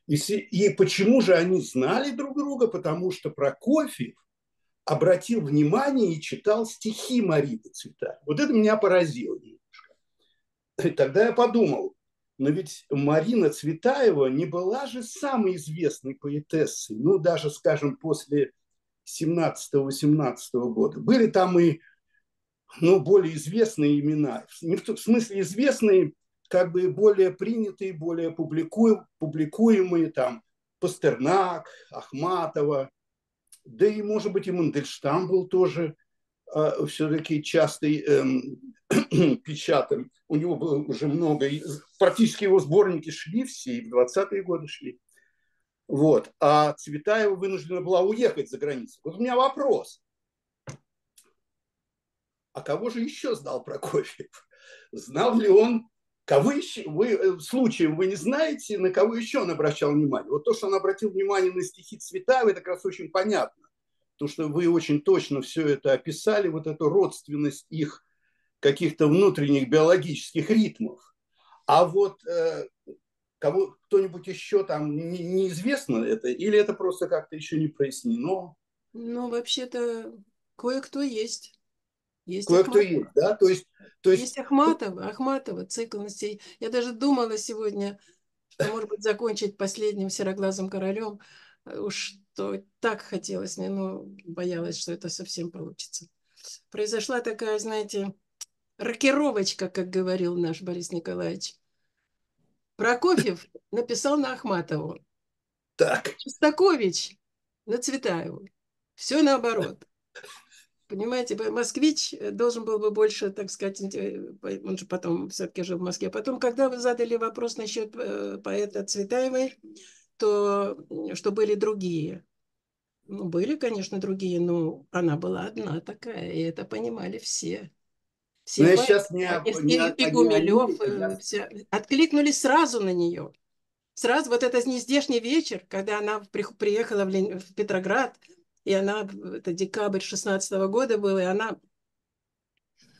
И, и почему же они знали друг друга? Потому что Прокофьев обратил внимание и читал стихи Марины Цветаевой. Вот это меня поразило немножко. И тогда я подумал, но ведь Марина Цветаева не была же самой известной поэтессой, ну, даже, скажем, после 17-18 года. Были там и ну, более известные имена. Не в смысле известные, как бы более принятые, более публикуем, публикуемые, там, Пастернак, Ахматова, да и, может быть, и Мандельштам был тоже все-таки частый эм, *clears throat* печатан. У него было уже много, практически его сборники шли все, и в 20-е годы шли. Вот. А Цветаева вынуждена была уехать за границу. Вот у меня вопрос. А кого же еще знал Прокофьев? Знал ли он, кого еще, вы, э, случаем вы не знаете, на кого еще он обращал внимание? Вот то, что он обратил внимание на стихи Цветаевой, это как раз очень понятно. То, что вы очень точно все это описали, вот эту родственность их каких-то внутренних биологических ритмов. А вот э, кого кто-нибудь еще там не, неизвестно это, или это просто как-то еще не прояснено? Ну, вообще-то, кое-кто есть. Есть Кое-кто есть, да? То есть, то есть... есть Ахматова, Ахматова, цикл настей. Я даже думала сегодня, что, может быть, закончить последним сероглазым королем. Уж то так хотелось мне, но боялась, что это совсем получится. Произошла такая, знаете, рокировочка, как говорил наш Борис Николаевич. Прокофьев написал на Ахматову. Так. Шостакович на Цветаеву. Все наоборот. Понимаете, москвич должен был бы больше, так сказать, он же потом все-таки жил в Москве. Потом, когда вы задали вопрос насчет э, поэта Цветаевой, то что были другие. Ну, были, конечно, другие, но она была одна такая, и это понимали все. Все но я сейчас не, не, и, и Гумилев я... все, откликнулись сразу на нее. Сразу вот этот нездешний вечер, когда она при, приехала в, Лен... в Петроград, и она, это декабрь 16 -го года был, и она,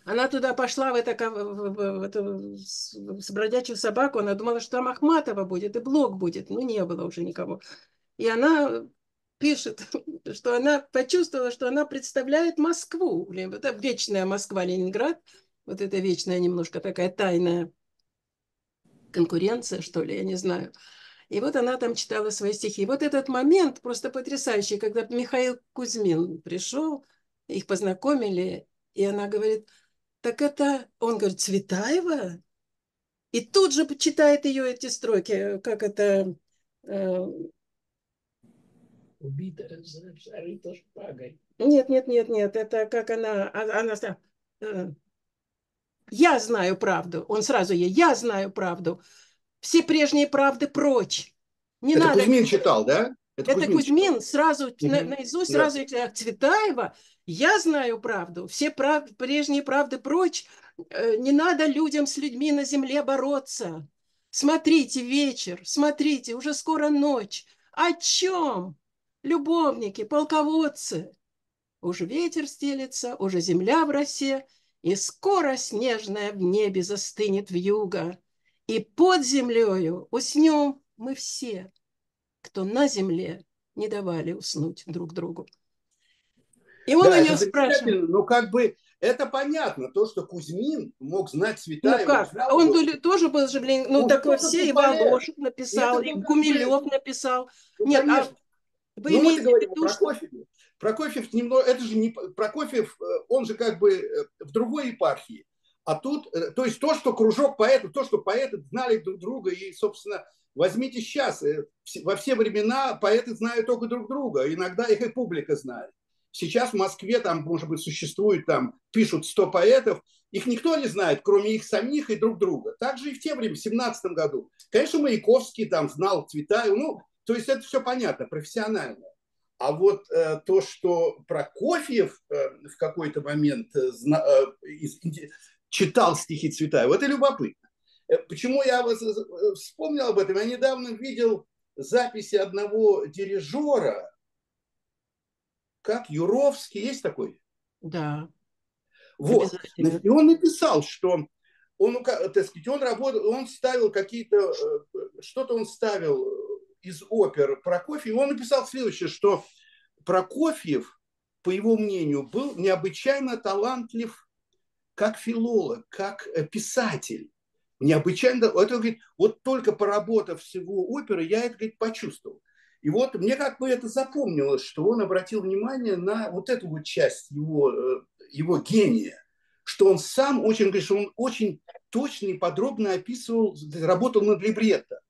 она туда пошла в, это, в, эту с бродячую собаку, она думала, что там Ахматова будет, и блок будет, ну не было уже никого. И она пишет, *laughs* что она почувствовала, что она представляет Москву. Это вечная Москва, Ленинград. Вот это вечная немножко такая тайная конкуренция, что ли, я не знаю. И вот она там читала свои стихи. И вот этот момент просто потрясающий, когда Михаил Кузьмин пришел, их познакомили, и она говорит, так это, он говорит, Цветаева? И тут же читает ее эти строки, как это, э, убита, зарыта шпагой. Нет, нет, нет, нет, это как она, а, она, она я знаю правду. Он сразу ей, я знаю правду. Все прежние правды прочь. Не это надо... Кузьмин читал, да? Это, это Кузьмин, Кузьмин сразу угу. на, наизусть, да. сразу Цветаева. Я знаю правду. Все прав... прежние правды прочь. Э, не надо людям с людьми на земле бороться. Смотрите вечер, смотрите, уже скоро ночь. О чем? любовники, полководцы. Уж ветер стелется, уже земля в росе, и скоро снежная в небе застынет в юго, и под землею уснем мы все, кто на земле не давали уснуть друг другу. И он да, у него спрашивает. Ну, как бы это понятно, то, что Кузьмин мог знать Цветаева. Ну как, знал, он что... тоже был же, блин, ну, ну такой все, и Волошин написал, и Гумилев написал. Ну, Нет, а конечно. Вы ну, мы говорим о Прокофьеве. Прокофьев немного, это же не Прокофьев, э, он же как бы э, в другой епархии. А тут, э, то есть то, что кружок поэтов, то, что поэты знали друг друга, и, собственно, возьмите сейчас, во все времена поэты знают только друг друга, иногда их и публика знает. Сейчас в Москве там, может быть, существует, там, пишут 100 поэтов, их никто не знает, кроме их самих и друг друга. Также и в те времена, в 17 году. Конечно, Маяковский там знал Цветаева, ну, то есть это все понятно, профессионально. А вот э, то, что Прокофьев э, в какой-то момент э, э, читал стихи Цветаева, это любопытно. Э, Почему я вот, э, вспомнил об этом? Я недавно видел записи одного дирижера, как Юровский, есть такой? Да. Вот. И он написал, что он, так сказать, он работал, он ставил какие-то, э, что-то он ставил из опер Прокофьева. Он написал следующее, что Прокофьев, по его мнению, был необычайно талантлив как филолог, как э, писатель. Необычайно, это, он говорит, вот только поработав всего оперы, я это, говорит, почувствовал. И вот мне как бы это запомнилось, что он обратил внимание на вот эту вот часть его, э, его гения, что он сам очень, говорит, что он очень точно и подробно описывал, работал над либретто.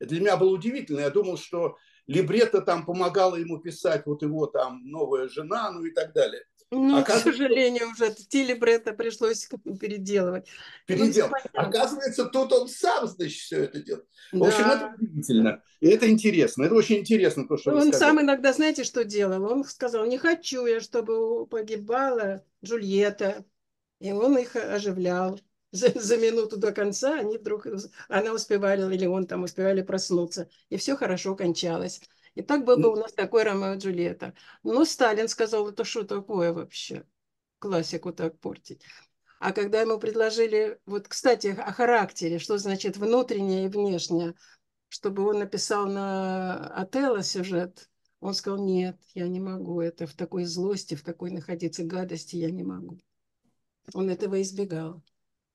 Это для меня было удивительно. Я думал, что либретто там помогало ему писать вот его там новая жена, ну и так далее. Ну, к Оказывается, сожалению, уже телебретто пришлось переделывать. Ну, передел. понятно. Оказывается, тут он сам, значит, все это делает. В общем, Да. это удивительно. И это интересно. Это очень интересно, то, что Он сказали. сам иногда, знаете, что делал? Он сказал, не хочу я, чтобы погибала Джульетта. И он их оживлял. *laughs* За, за минуту до конца они вдруг, она успевали, или он там успевали проснуться. И все хорошо кончалось. И так был бы у нас такой Ромео и Джульетта. Но Сталин сказал, это что такое вообще? Классику так портить. А когда ему предложили, вот, кстати, о характере, что значит внутреннее и внешнее, чтобы он написал на Отелло сюжет, он сказал, нет, я не могу, это в такой злости, в такой находиться гадости я не могу. Он этого избегал.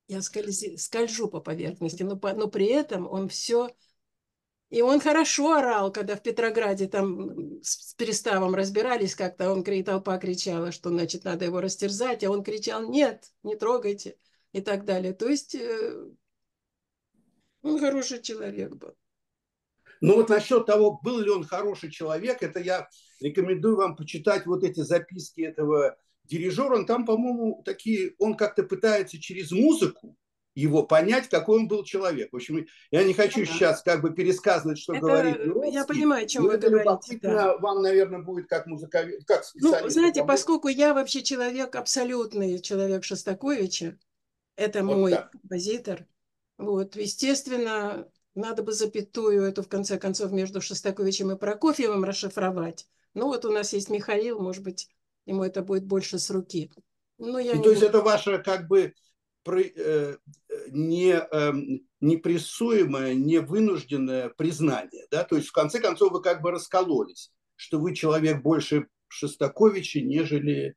Я скользи- скольжу по поверхности, но, по- но при этом он все... И он хорошо орал, когда в Петрограде там с, переставом разбирались как-то, он, толпа кричала, что, значит, надо его растерзать, а он кричал, нет, не трогайте, и так далее. То есть э, он хороший человек был. Ну вот насчет того, был ли он хороший человек, это я рекомендую вам почитать вот эти записки этого дирижера. Он там, по-моему, такие, он как-то пытается через музыку его понять, какой он был человек. В общем, я не хочу Ага. сейчас как бы пересказывать, что Это, говорит я Юровский, понимаю, о чем вы это говорите. да. вам, наверное, будет как музыковед, как Ну, специалист. знаете, по музыке. поскольку я вообще человек, абсолютный человек Шостаковича, это Вот мой так. композитор, вот, естественно, надо бы запятую эту, в конце концов, между Шостаковичем и Прокофьевым расшифровать. Ну, вот у нас есть Михаил, может быть, ему это будет больше с руки. Но я И не то есть это ваше как бы не, эм, непрессуемое, невынужденное признание. Да? То есть в конце концов вы как бы раскололись, что вы человек больше Шостаковича, нежели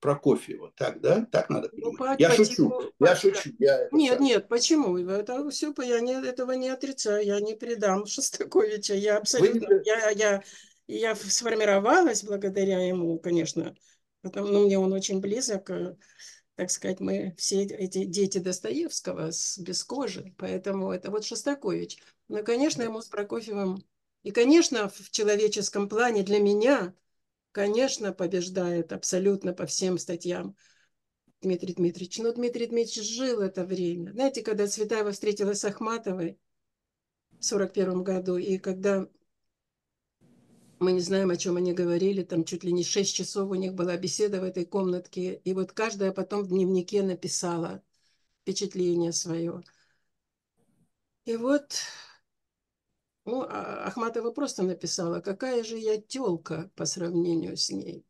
Прокофьева. Так, да? Так надо Ну, понимать. по- Я по шучу, типу- я по- шучу. Я это Нет, нет, почему? Это все, я не, этого не отрицаю, я не предам Шостаковича, я абсолютно, Вы- я, я, я сформировалась благодаря ему, конечно, потому, ну, мне он очень близок, э, так сказать, мы все эти дети Достоевского с, без кожи, поэтому это вот Шостакович. Ну, конечно, ему с Прокофьевым, и, конечно, в человеческом плане для меня, конечно, побеждает абсолютно по всем статьям Дмитрий Дмитриевич. Но Дмитрий Дмитриевич жил это время. Знаете, когда Цветаева встретилась с Ахматовой в сорок первом году, и когда мы не знаем, о чем они говорили, там чуть ли не шесть часов у них была беседа в этой комнатке, и вот каждая потом в дневнике написала впечатление свое. И вот ну, а Ахматова просто написала, какая же я тёлка по сравнению с ней.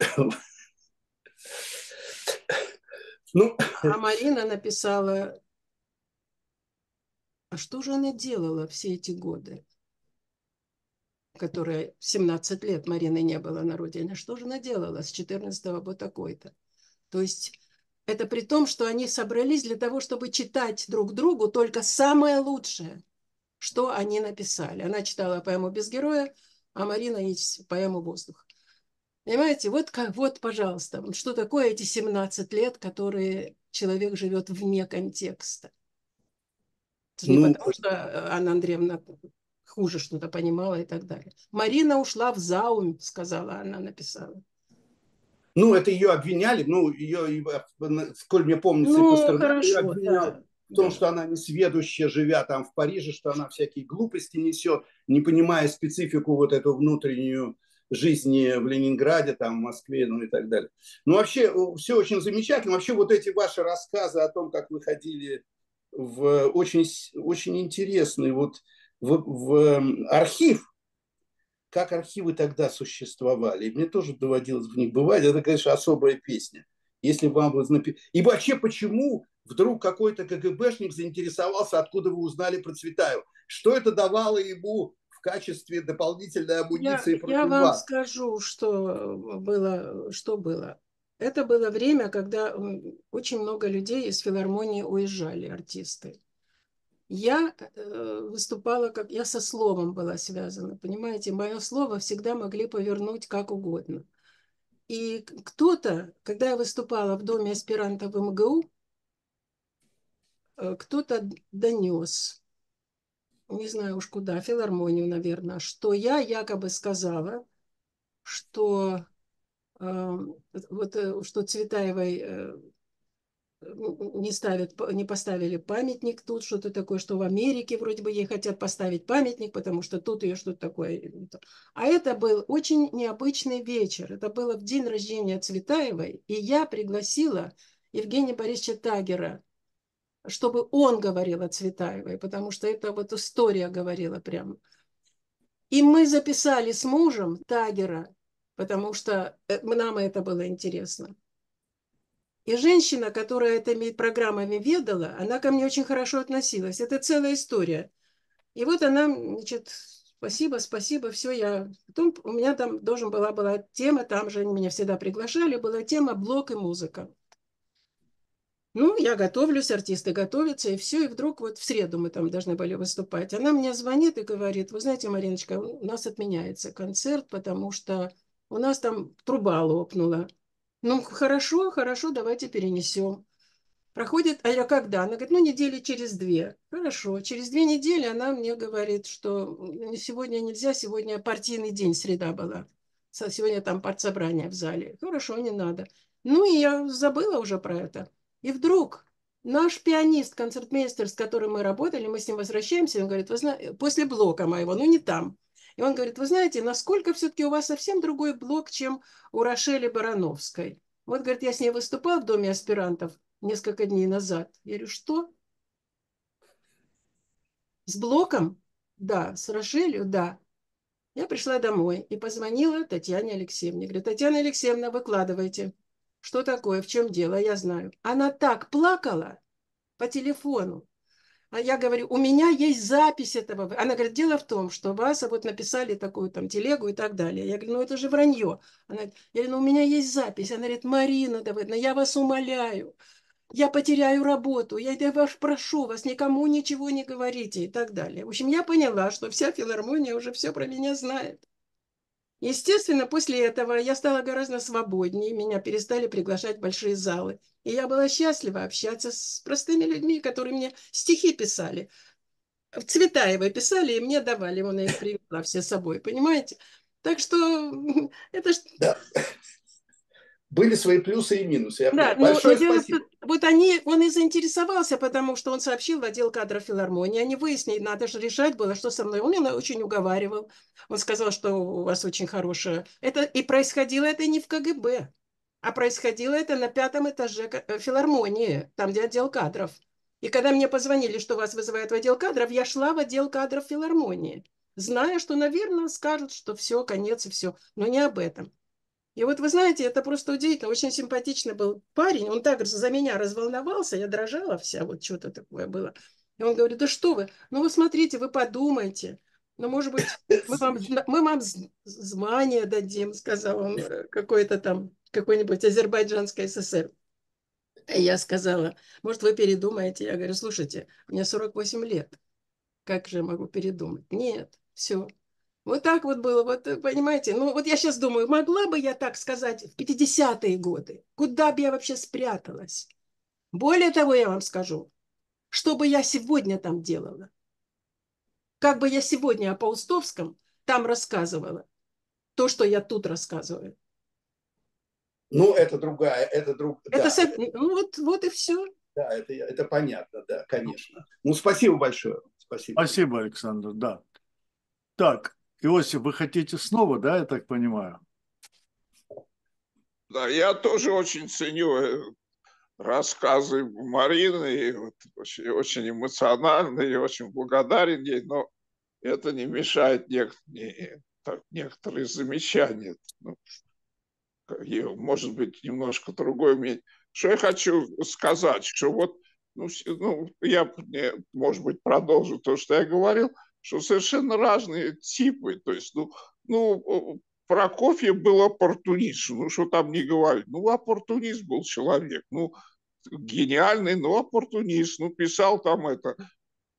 *laughs* Ну, А Марина написала, а что же она делала все эти годы, которые 17 лет Марины не было на родине, что же она делала с 14 по такой-то? То есть это при том, что они собрались для того, чтобы читать друг другу только самое лучшее, что они написали. Она читала поэму «Без героя», а Марина поэму «Воздух». Понимаете, вот, как, вот, пожалуйста, что такое эти 17 лет, которые человек живет вне контекста. Не Ну, потому, что э, Анна Андреевна хуже что-то понимала и так далее. Марина ушла в заум, сказала она, написала. Ну, это ее обвиняли, ну, ее, сколь мне помнится, Ну, хорошо, ее обвинял да, в том, да. что она несведущая, живя там в Париже, что она всякие глупости несет, не понимая специфику вот эту внутреннюю жизни в Ленинграде, там, в Москве, ну и так далее. Ну, вообще, все очень замечательно. Вообще, вот эти ваши рассказы о том, как вы ходили в очень, с- очень интересный вот в, в архив, как архивы тогда существовали. И мне тоже доводилось в них бывать. Это, конечно, особая песня. Если вам вот напи- И вообще, почему вдруг какой-то КГБшник заинтересовался, откуда вы узнали про Цветаева? Что это давало ему в качестве дополнительной Я, амуниции против я вам вас? скажу, что было, что было. Это было время, когда очень много людей из филармонии уезжали, артисты. Я э, выступала, как я со словом была связана, понимаете, мое слово всегда могли повернуть как угодно. И кто-то, когда я выступала в доме аспирантов МГУ, э, кто-то донес, не знаю уж куда, филармонию, наверное, что я якобы сказала, что э, вот что Цветаевой э, не ставят, не поставили памятник тут, что-то такое, что в Америке вроде бы ей хотят поставить памятник, потому что тут ее что-то такое. то. А это был очень необычный вечер. Это было в день рождения Цветаевой, и я пригласила Евгения Борисовича Тагера, чтобы он говорил о Цветаевой, потому что это вот история говорила прямо. И мы записали с мужем Тагера, потому что э, нам это было интересно. И женщина, которая этими программами ведала, она ко мне очень хорошо относилась. Это целая история. И вот она, значит, спасибо, спасибо, все, я... Потом у меня там должен была, была тема, там же они меня всегда приглашали, была тема блок и музыка. Ну, я готовлюсь, артисты готовятся, и все, и вдруг вот в среду мы там должны были выступать. Она мне звонит и говорит, вы знаете, Мариночка, у нас отменяется концерт, потому что у нас там труба лопнула. Ну, хорошо, хорошо, давайте перенесем. Проходит, а я когда? Она говорит, ну, недели через две. Хорошо, через две недели она мне говорит, что «М, сегодня нельзя, сегодня партийный день, среда была. Сегодня там партсобрание в зале. Хорошо, не надо. Ну, и я забыла уже про это. И вдруг наш пианист, концертмейстер, с которым мы работали, мы с ним возвращаемся, он говорит, вы знаете, после блока моего, ну, не там. И он говорит, вы знаете, насколько все-таки у вас совсем другой блок, чем у Рошели Барановской. Вот, говорит, я с ней выступал в Доме аспирантов несколько дней назад. Я говорю, что? С блоком? Да. С Рошелью? Да. Я пришла домой и позвонила Татьяне Алексеевне. Говорю, Татьяна Алексеевна, выкладывайте. Что такое, в чем дело, я знаю. Она так плакала по телефону. А я говорю, у меня есть запись этого. Она говорит, дело в том, что вас вот написали такую там телегу и так далее. Я говорю, ну это же вранье. Она говорит, я говорю, ну у меня есть запись. Она говорит, Марина Давыдовна, я вас умоляю. Я потеряю работу, я, я вас прошу вас, никому ничего не говорите и так далее. В общем, я поняла, что вся филармония уже все про меня знает. Естественно, после этого я стала гораздо свободнее, меня перестали приглашать в большие залы. И я была счастлива общаться с простыми людьми, которые мне стихи писали. В Цветаевой писали, и мне давали, он их привела все с собой, понимаете? Так что *laughs* это Да. Были свои плюсы и минусы. Я Да, понимаю. Большое в спасибо. вот они, он и заинтересовался, потому что он сообщил в отдел кадров филармонии, они выяснили, надо же решать было, что со мной. Он меня очень уговаривал, он сказал, что у вас очень хорошее. Это, и происходило это не в КГБ, а происходило это на пятом этаже э, филармонии, там, где отдел кадров. И когда мне позвонили, что вас вызывают в отдел кадров, я шла в отдел кадров филармонии, зная, что, наверное, скажут, что все, конец и все, но не об этом. И вот вы знаете, это просто удивительно. Очень симпатичный был парень. Он так за меня разволновался, я дрожала вся, вот что-то такое было. И он говорит, да что вы, ну вы смотрите, вы подумайте. Ну, может быть, мы вам, мы вам звание дадим, сказал он, э, какой-то там, какой-нибудь Азербайджанской ССР. И я сказала, может, вы передумаете? Я говорю, слушайте, мне 48 лет. Как же я могу передумать? Нет, все. Вот так вот было, вот э, понимаете, ну вот я сейчас думаю, могла бы я так сказать в 50-е годы, куда бы я вообще спряталась? Более того, я вам скажу, что бы я сегодня там делала? Как бы я сегодня о Паустовском там рассказывала, то, что я тут рассказываю. Ну, это другая, это друг... Это да, со- ну, вот, вот и все. да, это, это понятно, да, конечно. Ну, спасибо большое. Спасибо. Спасибо, Александр, да. Так, Иосиф, вы хотите снова, да, я так понимаю? Да, я тоже очень ценю э, рассказы Марины, и вот очень, очень эмоционально и очень благодарен ей, но это не мешает нек- не- некоторые замечания. Ну, может быть, немножко другое мнение. Что я хочу сказать, что вот, ну, ну, я, может быть, продолжу то, что я говорил, что совершенно разные типы, то есть, ну, ну, Прокофьев был оппортунист, ну, что там не говорить, ну, оппортунист был человек, ну, гениальный, но оппортунист, ну, писал там это,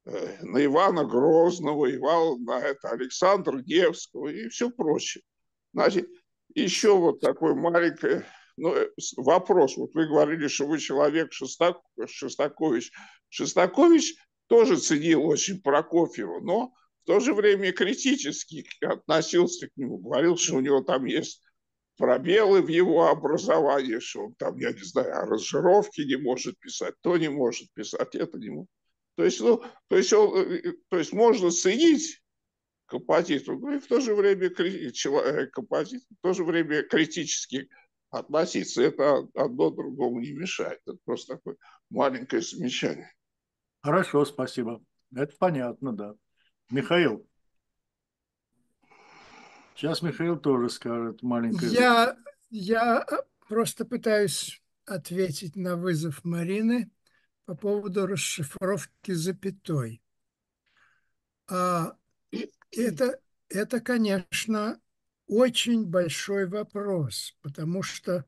э, на Ивана Грозного, Ивана, на это, Александра Невского и все прочее. Значит, еще вот такой маленький ну, э, вопрос. Вот вы говорили, что вы человек Шестак, Шестакович. Шестакович тоже ценил очень Прокофьева, но в то же время критически относился к нему. Говорил, что у него там есть пробелы в его образовании, что он там, я не знаю, аранжировки не может писать, то не может писать, это не может. То есть, ну, то есть, он, э, то есть можно ценить композитор, ну и в то же время э, композитор, в то же время критически относиться. Это одно другому не мешает. Это просто такое маленькое замечание. Хорошо, спасибо. Это понятно, да. Михаил. Сейчас Михаил тоже скажет маленькое. Я, я э, просто пытаюсь ответить на вызов Марины по поводу расшифровки запятой. А, это, это, конечно, очень большой вопрос, потому что,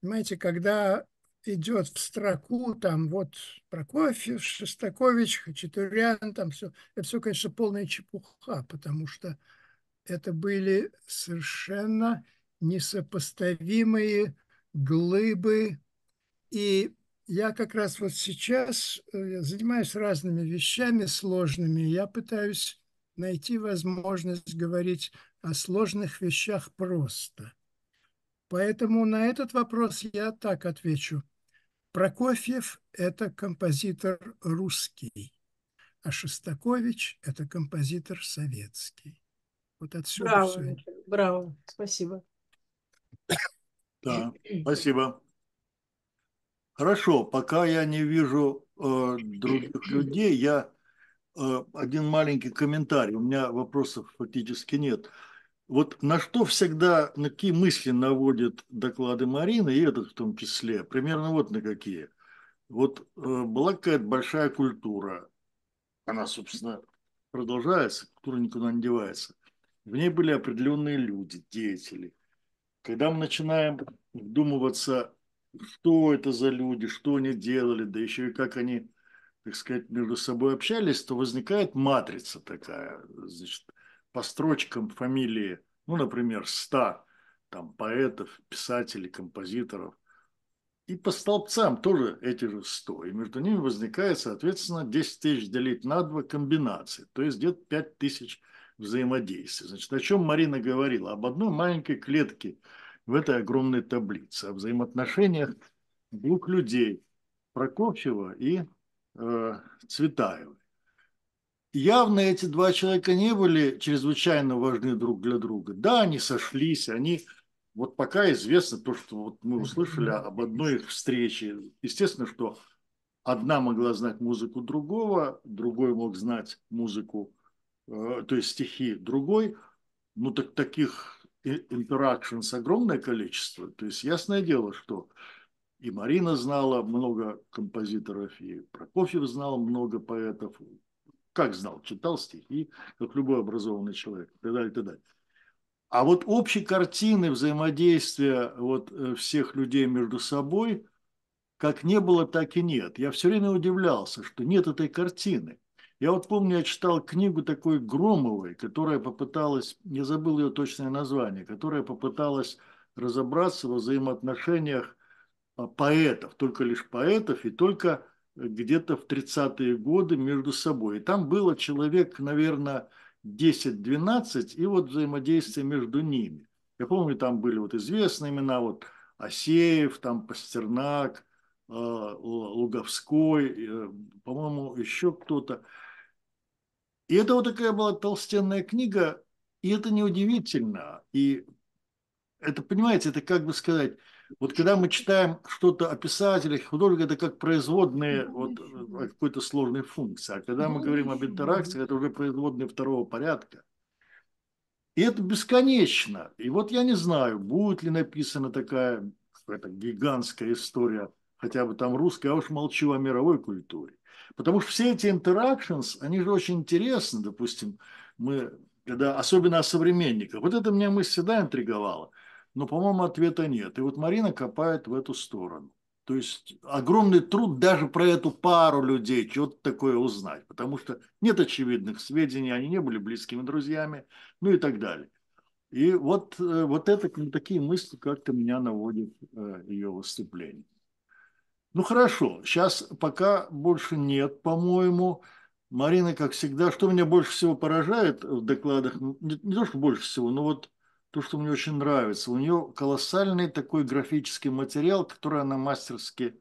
понимаете, когда идет в строку, там вот Прокофьев, Шостакович, Хачатурян, там все, это все, конечно, полная чепуха, потому что это были совершенно несопоставимые глыбы. И я как раз вот сейчас э, занимаюсь разными вещами сложными. Я пытаюсь найти возможность говорить о сложных вещах просто. Поэтому на этот вопрос я так отвечу. Прокофьев – это композитор русский, а Шостакович – это композитор советский. Вот отсюда Браво, все. Браво, спасибо. Да, спасибо. Хорошо, пока я не вижу э, других людей, я э, один маленький комментарий. У меня вопросов фактически нет. Вот на что всегда, на какие мысли наводят доклады Марины, и этот в том числе, примерно вот на какие. Вот э, была какая-то большая культура, она, собственно, продолжается, культура никуда не девается. В ней были определенные люди, деятели. Когда мы начинаем вдумываться, что это за люди, что они делали, да еще и как они, так сказать, между собой общались, то возникает матрица такая, значит, по строчкам фамилии, ну, например, 100 там, поэтов, писателей, композиторов, и по столбцам тоже эти же 100. И между ними возникает, соответственно, 10 тысяч делить на 2 комбинации, то есть где-то 5 тысяч взаимодействий. Значит, о чем Марина говорила? Об одной маленькой клетке в этой огромной таблице, о взаимоотношениях двух людей, Прокофьева и э, Цветаева. Явно эти два человека не были чрезвычайно важны друг для друга. Да, они сошлись, они вот пока известно то, что вот мы услышали об одной их встрече. Естественно, что одна могла знать музыку другого, другой мог знать музыку, э, то есть стихи другой. Ну так таких интеракшнс огромное количество. То есть ясное дело, что и Марина знала много композиторов, и Прокофьев знал много поэтов. Как знал? Читал стихи, как любой образованный человек, и так далее, и так далее. А вот общей картины взаимодействия вот э, всех людей между собой как не было, так и нет. Я все время удивлялся, что нет этой картины. Я вот помню, я читал книгу такой Громовой, которая попыталась, не забыл ее точное название, которая попыталась разобраться во взаимоотношениях а, поэтов, только лишь поэтов, и только где-то в 30-е годы между собой. И там было человек, наверное, 10-12, и вот взаимодействие между ними. Я помню, там были вот известные имена, вот Асеев, там Пастернак, э, Луговской, э, по-моему, еще кто-то. И это вот такая была толстенная книга, и это неудивительно. И это, понимаете, это как бы сказать, Вот когда мы читаем что-то о писателях, художниках, это как производные вот, э, какой-то сложной функции. А когда мы говорим об интеракции, это уже производные второго порядка. И это бесконечно. И вот я не знаю, будет ли написана такая какая-то гигантская история, хотя бы там русская, я уж молчу о мировой культуре. Потому что все эти interactions, они же очень интересны, допустим, мы, когда, особенно о современниках. Вот это меня мысль всегда интриговала, но, по-моему, ответа нет. И вот Марина копает в эту сторону. То есть огромный труд даже про эту пару людей, что-то такое узнать, потому что нет очевидных сведений, они не были близкими друзьями, ну и так далее. И вот, э, вот это, такие мысли как-то меня наводят э, ее выступление. Ну хорошо, сейчас пока больше нет, по-моему. Марина, как всегда, что меня больше всего поражает в докладах, не, не то, что больше всего, но вот то, что мне очень нравится. У нее колоссальный такой графический материал, который она мастерски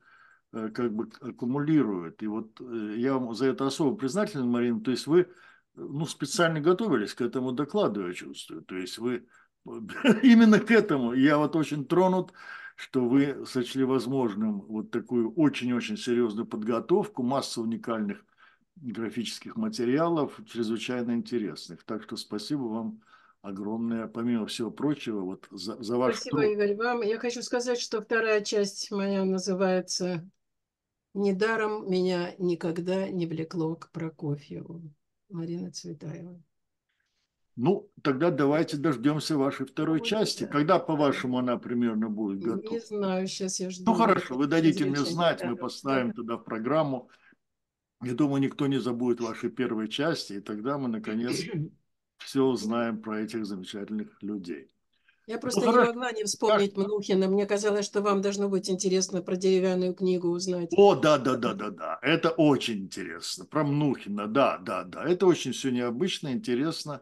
э, как бы аккумулирует. И вот э, я вам за это особо признателен, Марина. То есть вы ну, специально готовились к этому докладу, я чувствую. То есть вы *laughs* именно к этому. Я вот очень тронут, что вы сочли возможным вот такую очень-очень серьезную подготовку, массу уникальных графических материалов, чрезвычайно интересных. Так что спасибо вам огромное, помимо всего прочего, вот за, за ваш Спасибо, труд. Игорь, вам. Я хочу сказать, что вторая часть моя называется «Недаром меня никогда не влекло к Прокофьеву». Марина Цветаева. Ну, тогда давайте дождемся вашей второй Вот части. да. Когда, по-вашему, она примерно будет готова? Не знаю, сейчас я жду. Ну, хорошо, вы дадите мне знать, мы поставим Да. тогда в программу. Я думаю, никто не забудет вашей первой части, и тогда мы, наконец, все узнаем про этих замечательных людей. Я просто не Ну, могла не вспомнить Мнухина. Мне казалось, что вам должно быть интересно про деревянную книгу узнать. О, да, да, да, да, да. Это очень интересно. Про Мнухина, да, да, да. Это очень все необычно, интересно.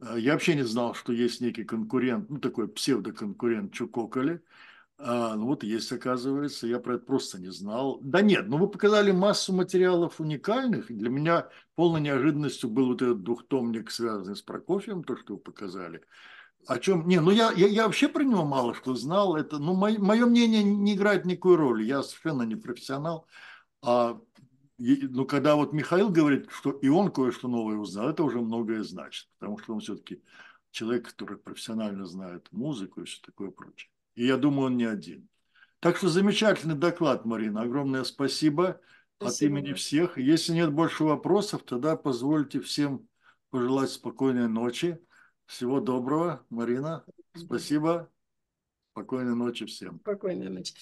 Э, Я вообще не знал, что есть некий конкурент, ну, такой псевдоконкурент Чукоколи. А, ну, вот есть, оказывается. Я про это просто не знал. Да нет, ну, вы показали массу материалов уникальных. Для меня полной неожиданностью был вот этот двухтомник, связанный с Прокофьем, то, что вы показали. О чем? Не, ну я, я, я вообще про него мало что знал. Это, ну, мое, мое мнение не играет никакой роли. Я совершенно не профессионал. А, ну, когда вот Михаил говорит, что и он кое-что новое узнал, это уже многое значит. Потому что он все-таки человек, который профессионально знает музыку и все такое прочее. И я думаю, он не один. Так что замечательный доклад, Марина. Огромное спасибо, от Спасибо имени вам. всех. Если нет больше вопросов, тогда позвольте всем пожелать спокойной ночи. Всего доброго, Марина. Спасибо. Спокойной ночи всем. Спокойной ночи.